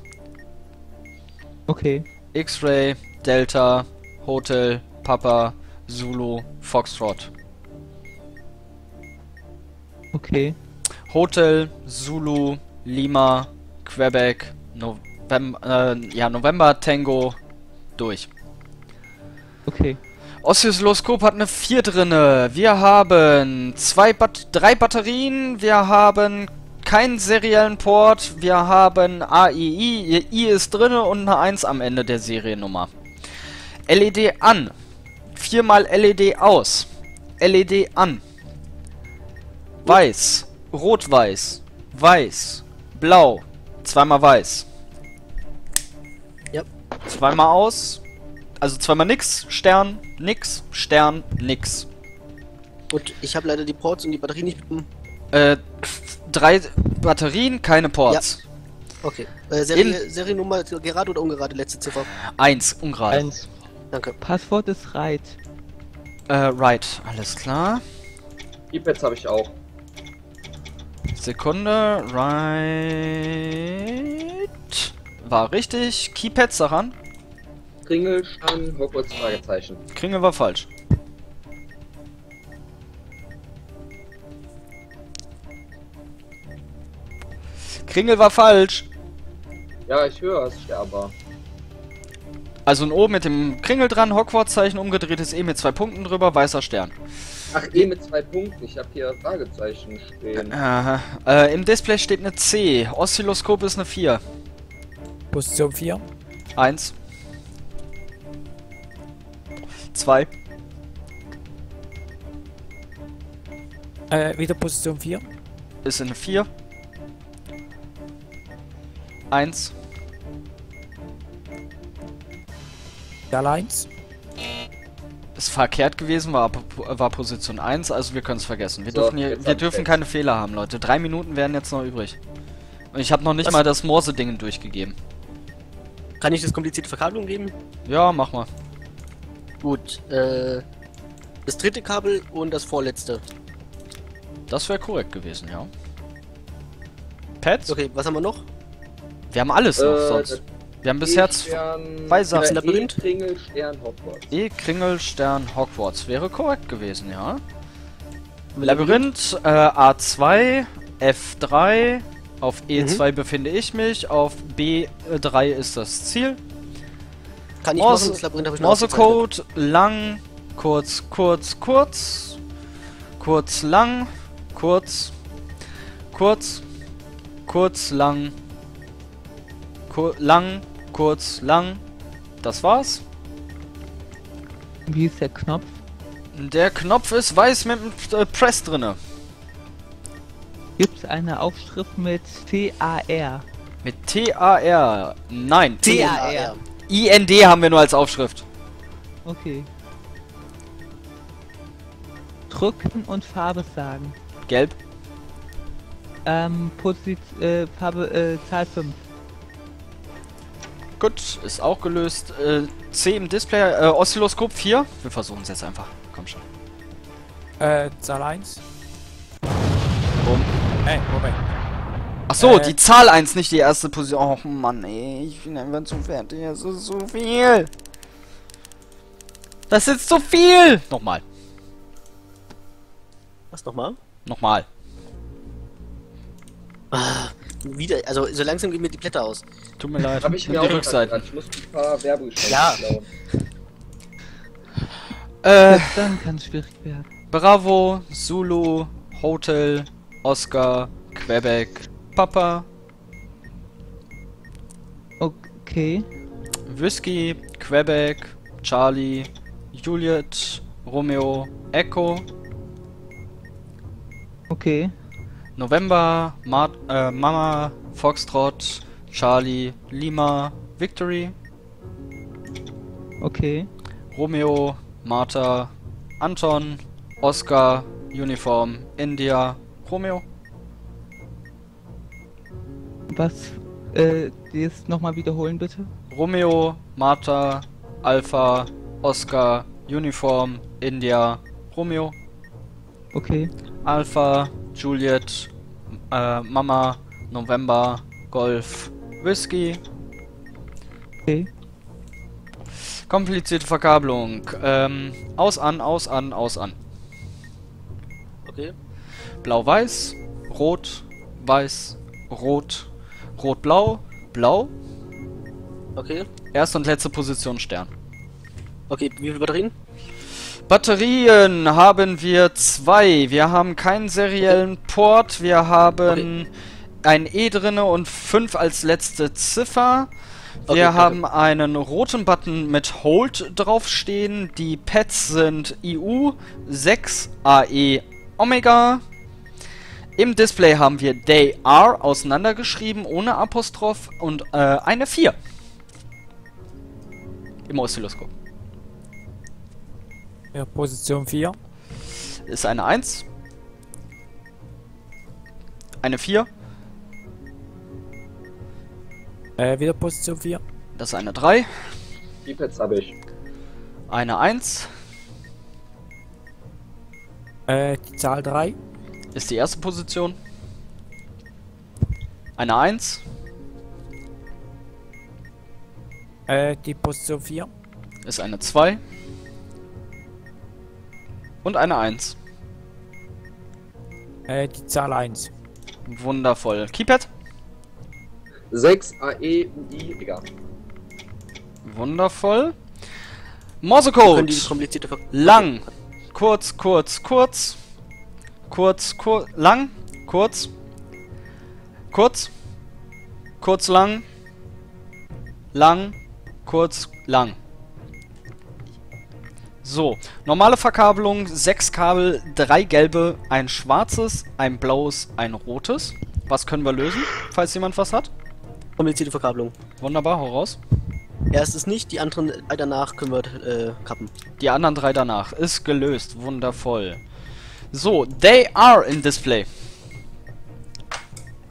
Okay. X-Ray, Delta, Hotel, Papa, Zulu, Foxtrot. Okay. Hotel, Zulu, Lima, Quebec, November, äh, ja, November, Tango, durch. Okay. Oszilloskop hat eine 4 drinne. Wir haben zwei Bat drei Batterien. Wir haben keinen seriellen Port. Wir haben AII. Ihr I ist drinne und eine 1 am Ende der Seriennummer. LED an. Viermal LED aus. LED an. Weiß. Rot-Weiß. Weiß. Blau. Zweimal weiß. Ja. Zweimal aus. Also zweimal nix, Stern, nix, Stern, nix. Und ich habe leider die Ports und die Batterie nicht bekommen. Äh, drei Batterien, keine Ports. Okay. Äh, Serie, Seriennummer gerade oder ungerade letzte Ziffer? Eins, ungerade. Eins. Danke. Passwort ist right. Äh, right, alles klar. E-Pads habe ich auch. Sekunde, right. War richtig. Keypads daran. Kringel, Stern, Hogwarts, Fragezeichen. Kringel war falsch. Kringel war falsch. Ja, ich höre es ja, aber. Also ein O mit dem Kringel dran, Hogwarts-Zeichen, umgedrehtes E mit zwei Punkten drüber, weißer Stern. Ach, eh mit zwei Punkten. Ich habe hier Fragezeichen stehen. Aha. Äh, Im Display steht eine C. Oszilloskop ist eine 4. Position 4. 1. 2. Äh, wieder Position 4. Ist eine 4. 1. Zahl 1. Ist verkehrt gewesen, war, war Position 1, also wir können es vergessen. Wir So, dürfen, hier, wir dürfen keine Fehler haben, Leute. Drei Minuten werden jetzt noch übrig. Und ich habe noch nicht Was? mal das Morse-Ding durchgegeben. Kann ich das komplizierte Verkabelung geben? Ja, mach mal. Gut. Äh, das dritte Kabel und das vorletzte. Das wäre korrekt gewesen, ja. Pads? Okay, was haben wir noch? Wir haben alles noch Äh, sonst. Wir haben bisher z- E-Stern, Weißer- äh, Labyrinth? E-Kringel, Stern, Hogwarts. E, Kringel, Stern, Hogwarts. Wäre korrekt gewesen, ja. Labyrinth, äh, A2, F3. Auf E2 befinde ich mich. Auf B3 ist das Ziel. Kann ich Morse- machen, das Labyrinth habe ich noch. Morsecode, lang, kurz, kurz, kurz. Kurz, lang, kurz. Kurz. Kurz, lang. Kur lang, kurz, lang. Das war's. Wie ist der Knopf? Der Knopf ist weiß mit einem äh, Press drinne. Gibt es eine Aufschrift mit TAR? Mit T-A-R. Nein. TAR. I-N-D haben wir nur als Aufschrift. Okay. Drücken und Farbe sagen. Gelb. Ähm, Position, äh, Farbe, äh, Zahl 5. Gut, ist auch gelöst. Äh, C im Display. Äh, Oszilloskop 4. Wir versuchen es jetzt einfach. Komm schon. Äh, Zahl 1. Bumm. Hey, Moment. Ach so, Äh. die Zahl 1, nicht die erste Position. Oh Mann, ey, ich bin einfach zu fertig. Das ist so viel. Das ist zu viel. Nochmal. Was nochmal? Nochmal. Ah, wieder, also so langsam gehen mir die Blätter aus. Tut mir leid. Ich mir die grad. Ich muss ein paar Werbegeschenke Ja. klauen. Äh, dann kann es schwierig werden. Bravo, Zulu, Hotel, Oscar, Quebec, Papa, Okay. Whisky, Quebec, Charlie, Juliet, Romeo, Echo, Okay. November, Ma äh, Mama, Foxtrot, Charlie, Lima, Victory, Okay. Romeo, Martha, Anton, Oscar, Uniform, India, Romeo. Was? Äh, das nochmal wiederholen bitte? Romeo, Martha, Alpha, Oscar, Uniform, India, Romeo, Okay. Alpha, Juliet, äh, Mama, November, Golf, Whisky. Okay. Komplizierte Verkabelung. Ähm, aus, an, aus, an, aus, an. Okay. Blau-Weiß, Rot, Weiß, Rot, Rot-Blau, Blau. Okay. Erste und letzte Position Stern. Okay, wie viele Batterien? Batterien haben wir zwei. Wir haben keinen seriellen Port. Wir haben ein E drinne und fünf als letzte Ziffer. Wir Okay, haben einen roten Button mit Hold draufstehen. Die Pads sind IU 6 AE Omega. Im Display haben wir They Are auseinandergeschrieben, ohne Apostroph und äh, eine 4. Im Oszilloskop. Ja, Position 4. Ist eine 1. Eine 4. Äh, wieder Position 4. Das ist eine 3. Die Pads habe ich. Eine 1. Äh, die Zahl 3. Ist die erste Position. Eine 1. Äh, die Position 4. Ist eine 2. Und eine 1. Äh, die Zahl 1. Wundervoll. Keypad. 6 AE UI, egal. Wundervoll. Morsecode. Lang. Kurz, kurz, kurz. Kurz, kurz, lang. Kurz. Kurz. Kurz, lang. Lang. Kurz, lang. So, normale Verkabelung, sechs Kabel, drei gelbe, ein schwarzes, ein blaues, ein rotes. Was können wir lösen, falls jemand was hat? komplizierte Verkabelung. Wunderbar, hau raus. Erstes nicht, die anderen äh, danach können wir äh, kappen. Die anderen drei danach. Ist gelöst. Wundervoll. So, they are in display.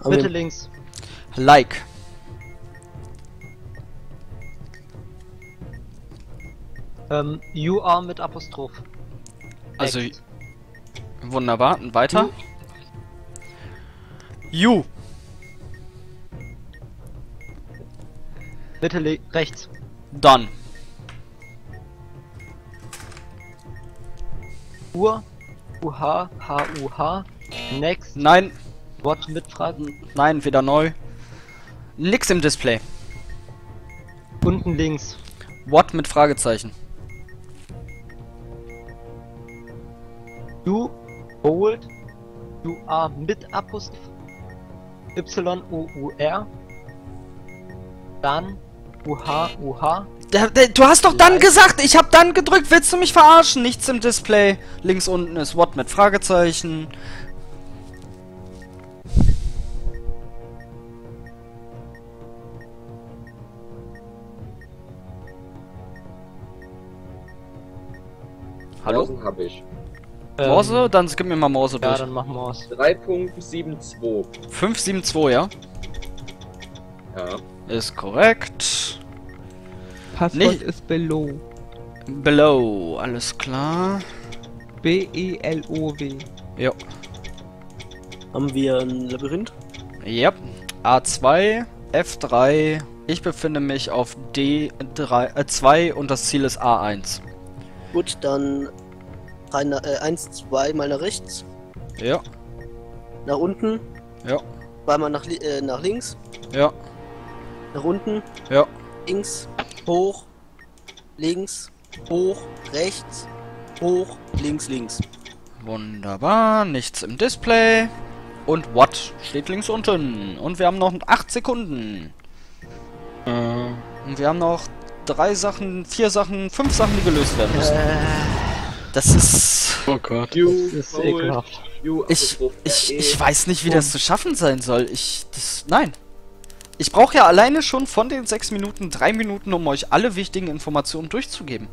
Bitte links. Like. Ähm, you are mit Apostroph. Also, Act. wunderbar. Und weiter. You. Bitte rechts. Done. Uhr. UH. H-U-H. Next. Nein, What mit Fragen. nein, wieder neu. Nix im Display. Unten links. What mit Fragezeichen. You. Bold. You are mit Apostroph. Y-O-U-R. Dann. UH. UH. Da- da- Du hast doch dann gesagt, ich hab dann gedrückt. Willst du mich verarschen? Nichts im Display. Links unten ist What mit Fragezeichen. Hallo? Habe ich. Morse? Dann gib mir mal Morse Ähm, Ja, durch. dann machen wir aus. 3.72. 572, ja? Ja. Ist korrekt. Passwort Nicht- ist below. Below, alles klar. B-E-L-O-W. Ja. Haben wir ein Labyrinth? Yep. A2, F3. Ich befinde mich auf D3, äh, 2 und das Ziel ist A1. Gut, dann rein, äh, 1, 2 mal nach rechts, Ja, nach unten, ja, zweimal nach, äh, nach links, ja, nach unten, ja. links, hoch, links, hoch, rechts, hoch, links, links. Wunderbar, nichts im Display. Und What? Steht links unten. Und wir haben noch 8 Sekunden. Äh, Und wir haben noch drei Sachen, vier Sachen, fünf Sachen, die gelöst werden müssen. Das ist... oh Gott. You, Das ist ekelhaft. Ich, ich, RE. ich weiß nicht, wie das zu schaffen sein soll. Ich, das, nein. Ich brauche ja alleine schon von den sechs Minuten drei Minuten, um euch alle wichtigen Informationen durchzugeben.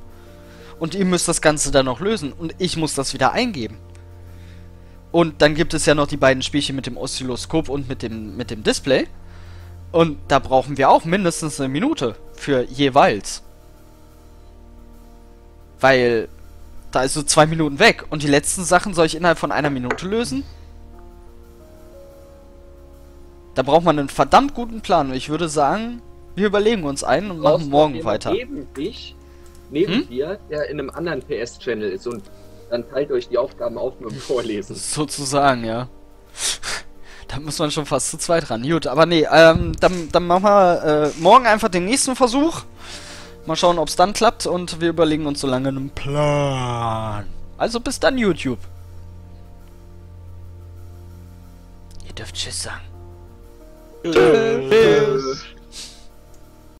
Und ihr müsst das Ganze dann noch lösen. Und ich muss das wieder eingeben. Und dann gibt es ja noch die beiden Spielchen mit dem Oszilloskop und mit dem, mit dem Display. Und da brauchen wir auch mindestens eine Minute für jeweils. Weil da ist so zwei Minuten weg. Und die letzten Sachen soll ich innerhalb von einer Minute lösen? Da braucht man einen verdammt guten Plan. Und ich würde sagen, wir überlegen uns einen und machen morgen weiter. Neben dich, neben Hm? dir, der in einem anderen PS-Channel ist und dann teilt euch die Aufgaben auf mit dem Vorlesen. Sozusagen, ja. <laughs> Da muss man schon fast zu zweit ran. Gut, aber nee, ähm, dann, dann machen wir äh, morgen einfach den nächsten Versuch. Mal schauen, ob es dann klappt und wir überlegen uns so lange einen Plan. Also bis dann, YouTube. Ihr dürft Tschüss sagen. Tschüss. Tschüss.